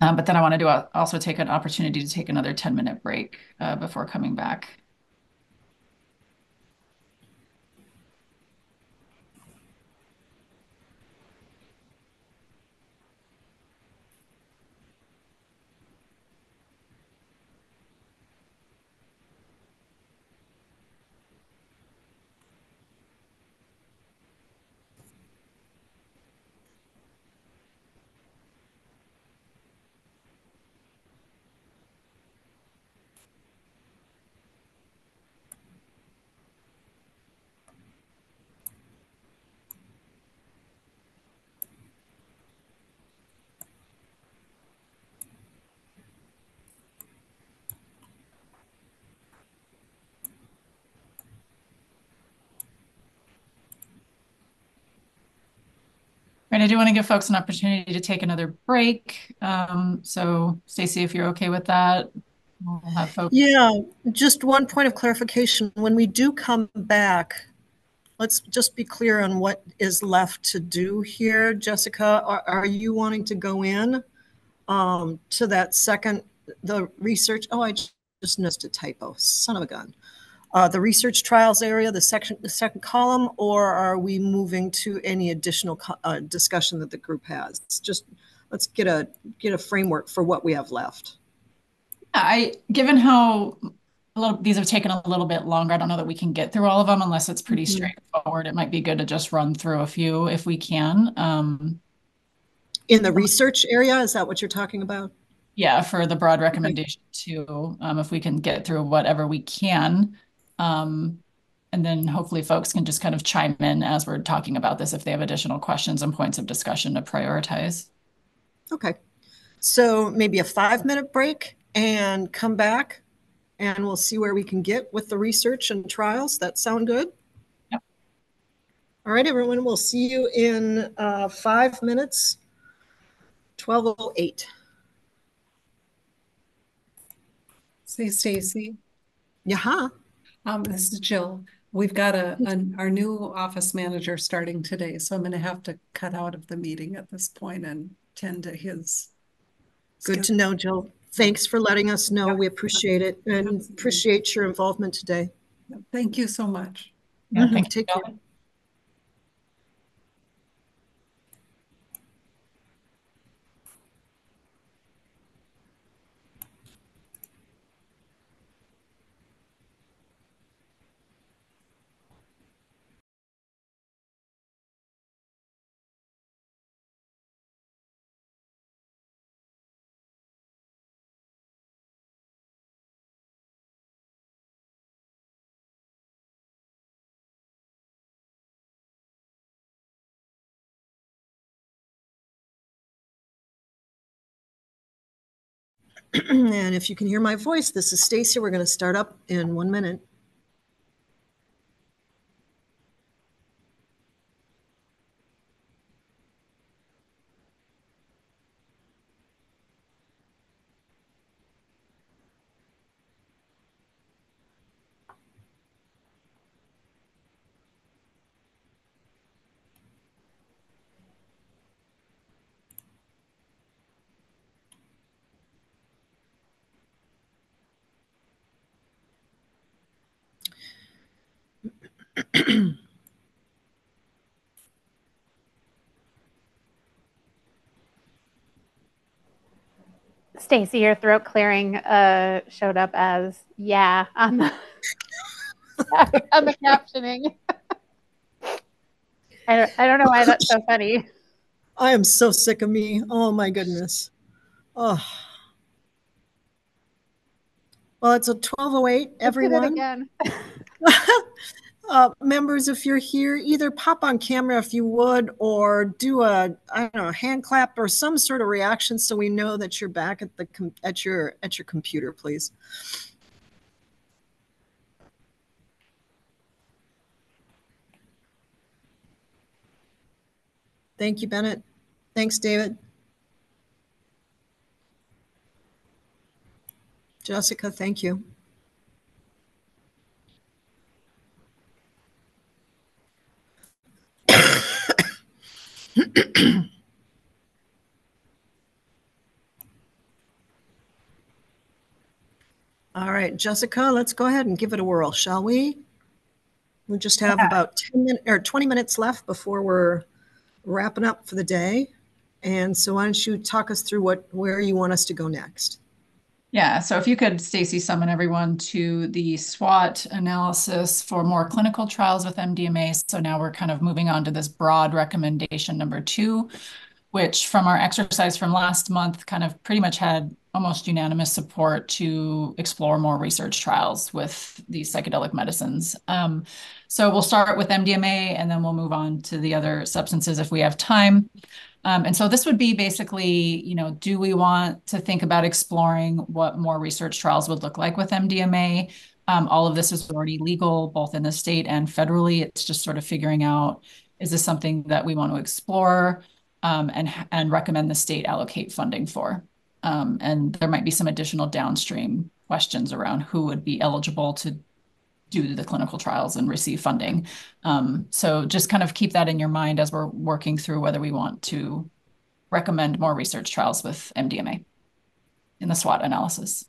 Um, but then I wanted to uh, also take an opportunity to take another 10 minute break uh, before coming back. I do want to give folks an opportunity to take another break. Um, so Stacy, if you're okay with that, we'll have folks. Yeah, just one point of clarification. When we do come back, let's just be clear on what is left to do here. Jessica, are, are you wanting to go in um, to that second, the research? Oh, I just missed a typo. Son of a gun. Uh, the research trials area, the section, the second column, or are we moving to any additional uh, discussion that the group has? It's just let's get a get a framework for what we have left. I, given how a little, these have taken a little bit longer, I don't know that we can get through all of them unless it's pretty Mhm. straightforward. It might be good to just run through a few if we can. Um, In the research area, is that what you're talking about? yeah, for the broad recommendation too, um, if we can get through whatever we can. Um, and then hopefully folks can just kind of chime in as we're talking about this if they have additional questions and points of discussion to prioritize. Okay. So maybe a five minute break and come back and we'll see where we can get with the research and trials. That sound good? Yep. All right, everyone. We'll see you in uh, five minutes. 1208. Say, Stacy. Yeah. Um, this is Jill. We've got a, an, our new office manager starting today, so I'm gonna have to cut out of the meeting at this point and tend to his. Good to know, Jill. Thanks for letting us know. We appreciate it and appreciate your involvement today. Thank you so much. Yeah, Mhm. thank you, Take care. And if you can hear my voice, this is Stacy. We're going to start up in one minute. Stacy, your throat clearing uh, showed up as yeah on the on the captioning. I don't, I don't know why that's so funny. I am so sick of me. Oh my goodness. Oh. Well, it's a 1208, Let's everyone. again. Uh, members, if you're here, either pop on camera if you would, or do a I don't know hand clap or some sort of reaction so we know that you're back at the com- at your at your computer, please. Thank you, Bennett. Thanks, David. Jessica, thank you. All right, Jessica, let's go ahead and give it a whirl, shall we? We just have about 10 minutes or 20 minutes left before we're wrapping up for the day. And so why don't you talk us through what where you want us to go next? Yeah, so if you could, Stacy, summon everyone to the SWOT analysis for more clinical trials with MDMA. So now we're kind of moving on to this broad recommendation number two, which from our exercise from last month kind of pretty much had almost unanimous support to explore more research trials with these psychedelic medicines. Um, so we'll start with MDMA and then we'll move on to the other substances if we have time. Um, and so this would be basically, you know, do we want to think about exploring what more research trials would look like with MDMA? Um, all of this is already legal, both in the state and federally. It's just sort of figuring out, is this something that we want to explore um, and, and recommend the state allocate funding for? Um, and there might be some additional downstream questions around who would be eligible to do the clinical trials and receive funding. Um, so just kind of keep that in your mind as we're working through whether we want to recommend more research trials with MDMA in the SWOT analysis.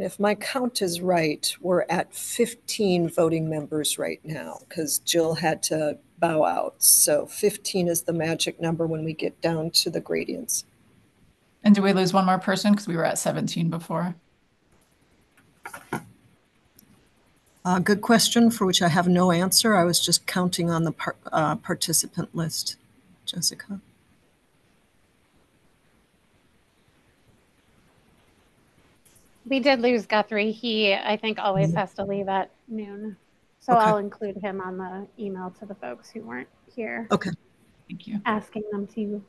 If my count is right, we're at 15 voting members right now because Jill had to bow out. So 15 is the magic number when we get down to the gradients. And do we lose one more person? Because we were at 17 before. Uh, good question for which I have no answer. I was just counting on the par uh, participant list, Jessica. We did lose Guthrie. He, I think, always has to leave at noon. So Okay. I'll include him on the email to the folks who weren't here. Okay. Thank you. Asking them to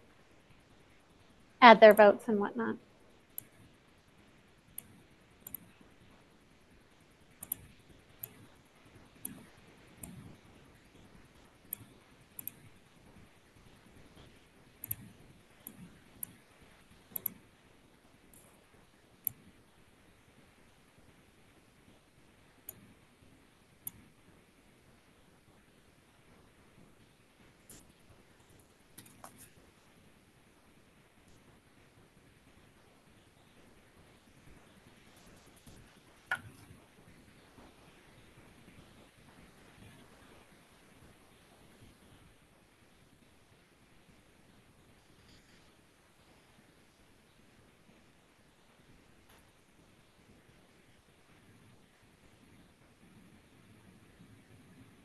add their votes and whatnot.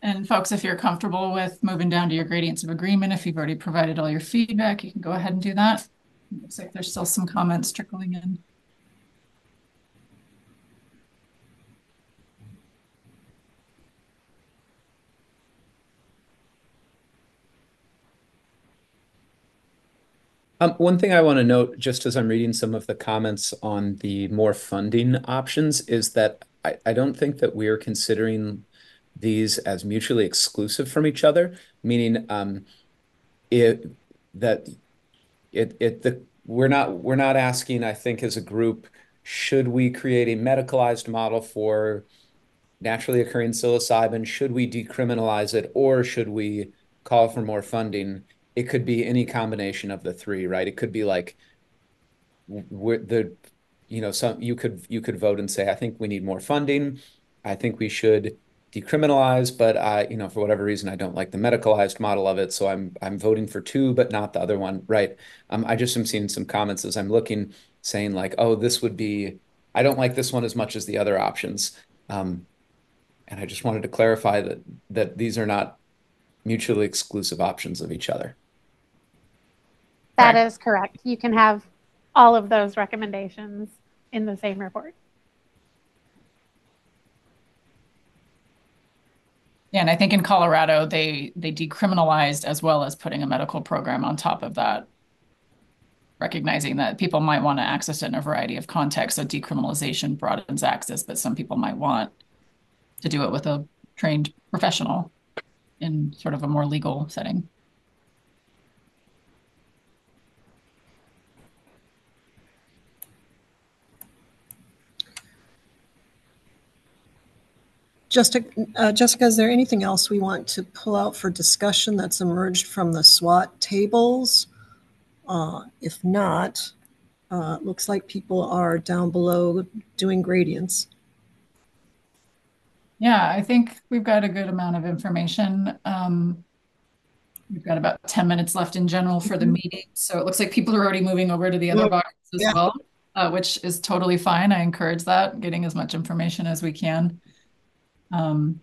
And folks, if you're comfortable with moving down to your gradients of agreement, if you've already provided all your feedback, you can go ahead and do that. Looks like there's still some comments trickling in. Um, one thing I want to note, just as I'm reading some of the comments on the more funding options, is that I, I don't think that we're considering these as mutually exclusive from each other, meaning um, it that it it the we're not we're not asking, I think, as a group, should we create a medicalized model for naturally occurring psilocybin? Should we decriminalize it, or should we call for more funding? It could be any combination of the three, right? It could be like the you know some you could you could vote and say I think we need more funding. I think we should decriminalize, but I you know for whatever reason I don't like the medicalized model of it, so I'm I'm voting for two, but not the other one, right? Um, I just am seeing some comments as I'm looking saying like, oh, this would be I don't like this one as much as the other options. Um, and I just wanted to clarify that that these are not mutually exclusive options of each other. That is correct. You can have all of those recommendations in the same report. Yeah, and I think in Colorado, they they decriminalized as well as putting a medical program on top of that, recognizing that people might want to access it in a variety of contexts. So decriminalization broadens access, but some people might want to do it with a trained professional in sort of a more legal setting. Jessica, uh, Jessica, is there anything else we want to pull out for discussion that's emerged from the SWOT tables? Uh, if not, uh, looks like people are down below doing gradients. Yeah, I think we've got a good amount of information. Um, we've got about 10 minutes left in general for the Mhm. meeting. So it looks like people are already moving over to the other boxes as Yeah. well, uh, which is totally fine. I encourage that, getting as much information as we can. Um,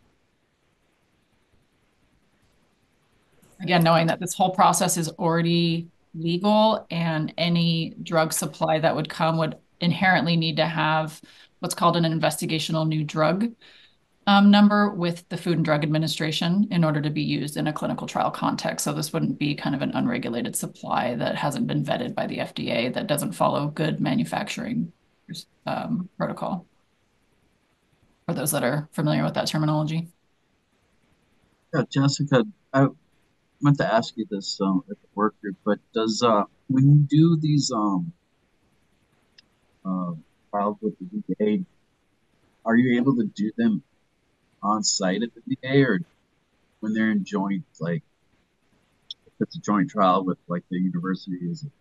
again, knowing that this whole process is already legal and any drug supply that would come would inherently need to have what's called an investigational new drug um, number with the Food and Drug Administration in order to be used in a clinical trial context. So this wouldn't be kind of an unregulated supply that hasn't been vetted by the FDA that doesn't follow good manufacturing um, protocol. For those that are familiar with that terminology. Yeah, Jessica, I meant to ask you this um, at the work group, but does uh, when you do these um uh, trials with the VA, are you able to do them on site at the VA or when they're in joint, like if it's a joint trial with like the university, is it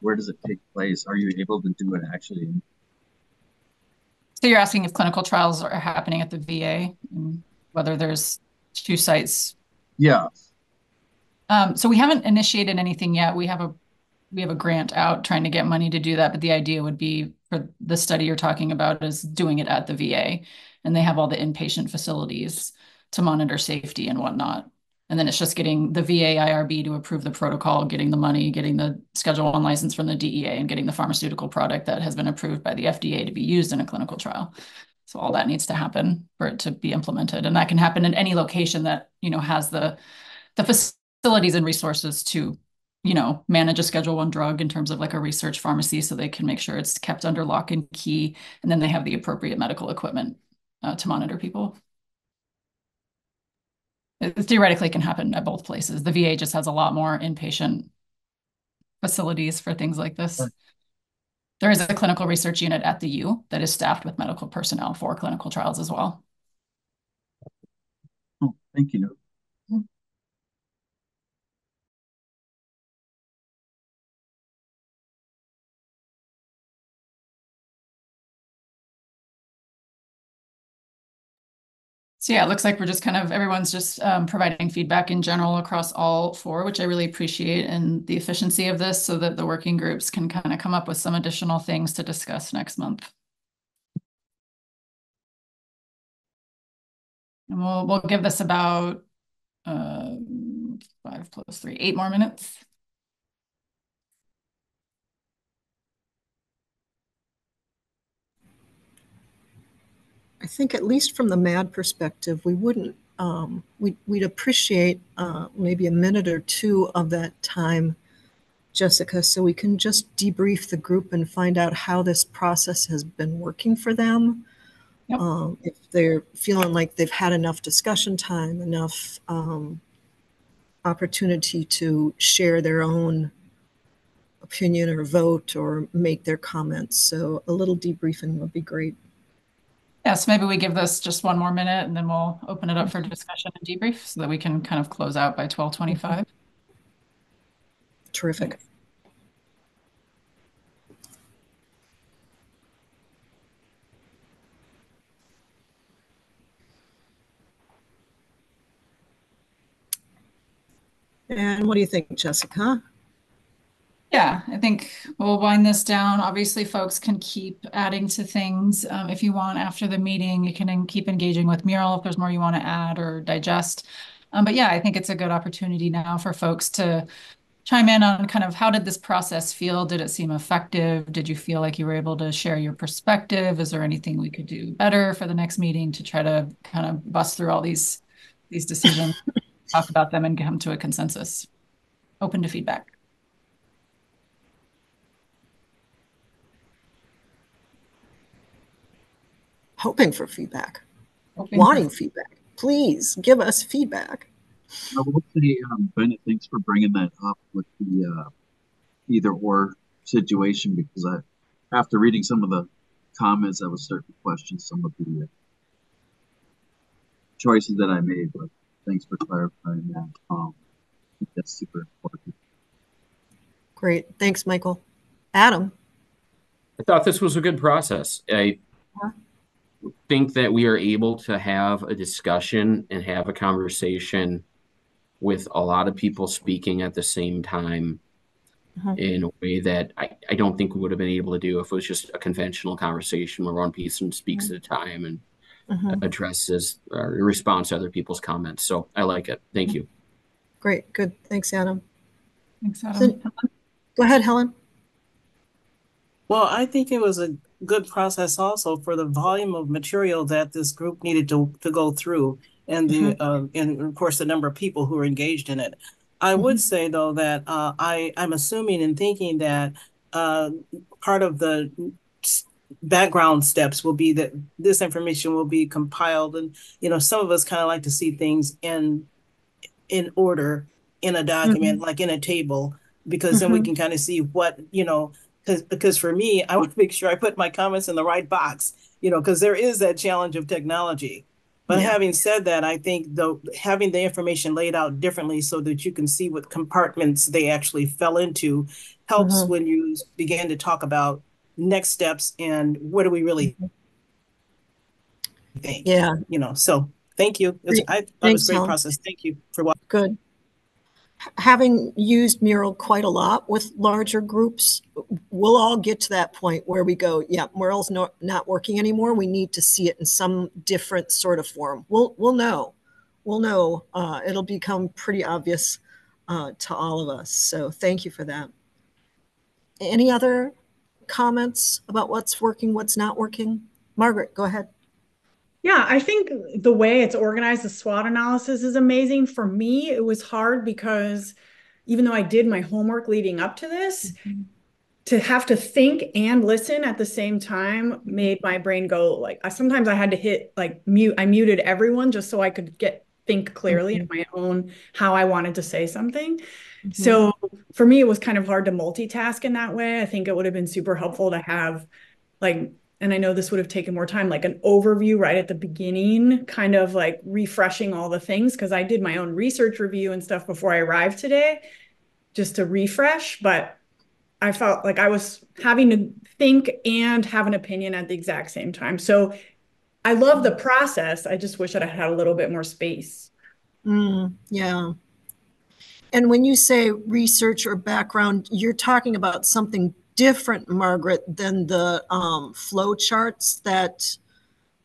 where does it take place? Are you able to do it actually? in- So you're asking if clinical trials are happening at the VA and whether there's two sites Yeah, Um, so we haven't initiated anything yet. We have a we have a grant out trying to get money to do that, but the idea would be for the study you're talking about is doing it at the VA, and they have all the inpatient facilities to monitor safety and whatnot. And then it's just getting the VA IRB to approve the protocol, getting the money, getting the Schedule One license from the DEA, and getting the pharmaceutical product that has been approved by the FDA to be used in a clinical trial. So all that needs to happen for it to be implemented, and that can happen in any location that you know has the the facilities and resources to you know manage a schedule one drug in terms of like a research pharmacy so they can make sure it's kept under lock and key. And then they have the appropriate medical equipment uh, to monitor people it it theoretically can happen at both places. The va just has a lot more inpatient facilities for things like this. There is a clinical research unit at the u that is staffed with medical personnel for clinical trials as well. Oh, thank you. So yeah, it looks like we're just kind of, everyone's just um, providing feedback in general across all four, which I really appreciate, and the efficiency of this so that the working groups can kind of come up with some additional things to discuss next month. And we'll, we'll give this about um, five plus three, eight more minutes. Think at least from the MAD perspective, we wouldn't, um, we'd, we'd appreciate uh, maybe a minute or two of that time, Jessica, so we can just debrief the group and find out how this process has been working for them. Um, if they're feeling like they've had enough discussion time, enough um, opportunity to share their own opinion or vote or make their comments. So a little debriefing would be great. Yes, maybe we give this just one more minute and then we'll open it up for discussion and debrief so that we can kind of close out by twelve twenty-five. Terrific. And what do you think, Jessica? Yeah, I think we'll wind this down. Obviously, folks can keep adding to things. Um, if you want after the meeting, you can keep engaging with Mural if there's more you want to add or digest. Um, but yeah, I think it's a good opportunity now for folks to chime in on kind of how did this process feel? Did it seem effective? Did you feel like you were able to share your perspective? Is there anything we could do better for the next meeting to try to kind of bust through all these these decisions, talk about them and come to a consensus? Open to feedback. Hoping for feedback, Hoping for- wanting feedback. Please give us feedback. I will say, um, Bennett, thanks for bringing that up with the uh, either or situation because I, after reading some of the comments, I was starting to question some of the choices that I made, but thanks for clarifying that. Um, I think that's super important. Great. Thanks, Michael. Adam? I thought this was a good process. I Yeah. Think that we are able to have a discussion and have a conversation with a lot of people speaking at the same time Mhm. in a way that I, I don't think we would have been able to do if it was just a conventional conversation where one person speaks at a time and Mhm. addresses or responds to other people's comments. So I like it. Thank you. Great, good. Thanks, Adam. Thanks, Adam. So- Go ahead, Helen. Well, I think it was a good process also for the volume of material that this group needed to, to go through and the, uh, and of course, the number of people who were engaged in it. I would say though that, uh, I, I'm assuming and thinking that, uh, part of the background steps will be that this information will be compiled and, you know, some of us kind of like to see things in, in order in a document, like in a table, because then we Mhm. can kind of see what, you know, because because for me, I want to make sure I put my comments in the right box, you know, because there is that challenge of technology. But Yeah. having said that, I think the having the information laid out differently so that you can see what compartments they actually fell into helps Mhm. when you begin to talk about next steps and what do we really think. Yeah. You know, so thank you. It's-. I thought it Thanks, was a great Helen. process. Thank you for watching. Good. Having used Mural quite a lot with larger groups, we'll all get to that point where we go, yeah, Mural's not, not working anymore. We need to see it in some different sort of form. We'll, we'll know. We'll know. Uh, it'll become pretty obvious uh, to all of us. So thank you for that. Any other comments about what's working, what's not working? Margaret, go ahead. Yeah, I think the way it's organized, the SWOT analysis is amazing. For me, it was hard because even though I did my homework leading up to this, mm-hmm. to have to think and listen at the same time made my brain go like I sometimes I had to hit like mute. I muted everyone just so I could get think clearly in mm-hmm. my own how I wanted to say something. Mm-hmm. So for me, it was kind of hard to multitask in that way. I think it would have been super helpful to have like, and I know this would have taken more time, like an overview right at the beginning, kind of like refreshing all the things. Cause I did my own research review and stuff before I arrived today, just to refresh. But I felt like I was having to think and have an opinion at the exact same time. So I love the process. I just wish that I had a little bit more space. Mm, yeah. And when you say research or background, you're talking about something different, Margaret, than the um, flow charts that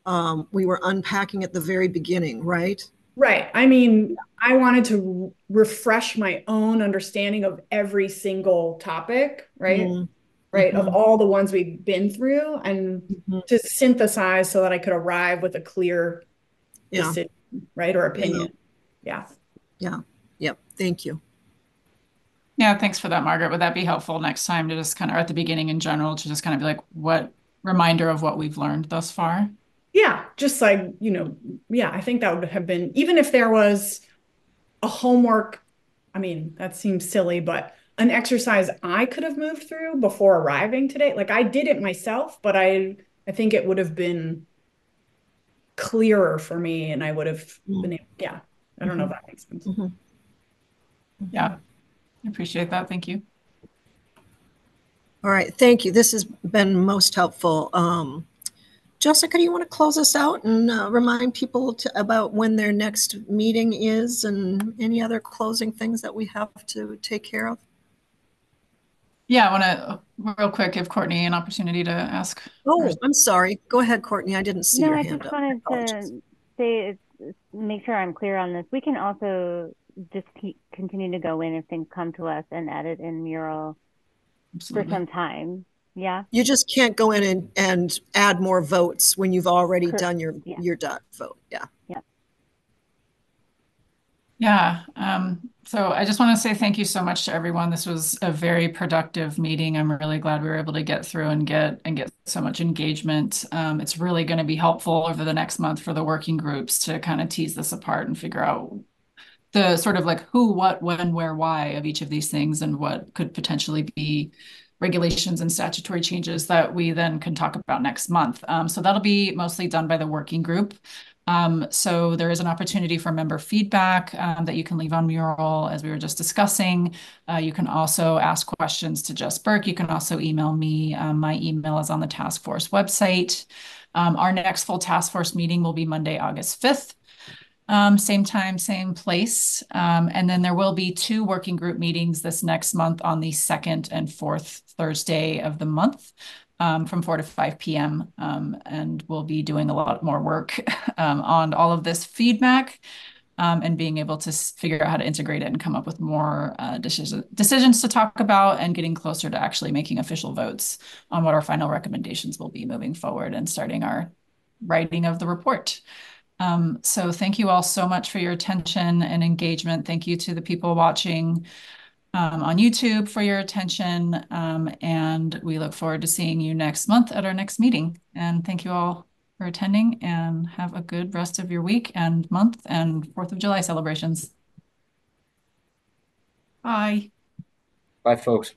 um, we were unpacking at the very beginning, right? Right. I mean, I wanted to refresh my own understanding of every single topic, right? Mm, Right. Of mhm. all the ones we've been through and Mhm. to synthesize so that I could arrive with a clear Yeah. decision, right? Or opinion. Yeah. Yeah. Yep. Thank you. Yeah, thanks for that, Margaret. Would that be helpful next time to just kind of, at the beginning in general, to just kind of be like, what reminder of what we've learned thus far? Yeah. Just like, you know, yeah, I think that would have been, even if there was a homework, I mean, that seems silly, but an exercise I could have moved through before arriving today. Like I did it myself, but I I think it would have been clearer for me and I would have been able, yeah. I don't know if that makes sense. Mm-hmm. Yeah, I appreciate that. Thank you. All right. Thank you. This has been most helpful. Um, Jessica, do you want to close us out and uh, remind people to, about when their next meeting is and any other closing things that we have to take care of? Yeah, I want to real quick give Courtney an opportunity to ask. Oh, I'm sorry. Go ahead, Courtney. I didn't see No, your I hand just up. wanted Apologies. to say, make sure I'm clear on this. We can also just keep, continue to go in if things come to us and edit in Mural for some time. Yeah. You just can't go in and, and add more votes when you've already Correct. done your, Yeah. your dot vote. Yeah. Yeah. Yeah, um, so I just want to say thank you so much to everyone. This was a very productive meeting. I'm really glad we were able to get through and get and get so much engagement. Um, it's really going to be helpful over the next month for the working groups to kind of tease this apart and figure out the sort of like who, what, when, where, why of each of these things and what could potentially be regulations and statutory changes that we then can talk about next month. Um, so that'll be mostly done by the working group. Um, so there is an opportunity for member feedback um, that you can leave on Mural, as we were just discussing. Uh, you can also ask questions to Jess Burke. You can also email me. Um, my email is on the task force website. Um, our next full task force meeting will be Monday, August 5th. Um, same time, same place. Um, and then there will be two working group meetings this next month on the second and fourth Thursday of the month um, from 4 to 5 p.m. Um, and we'll be doing a lot more work um, on all of this feedback um, and being able to figure out how to integrate it and come up with more uh, decisions, decisions to talk about and getting closer to actually making official votes on what our final recommendations will be moving forward and starting our writing of the report. Um, so thank you all so much for your attention and engagement. Thank you to the people watching um, on YouTube for your attention. Um, and we look forward to seeing you next month at our next meeting. And thank you all for attending and have a good rest of your week and month and 4th of July celebrations. Bye. Bye, folks.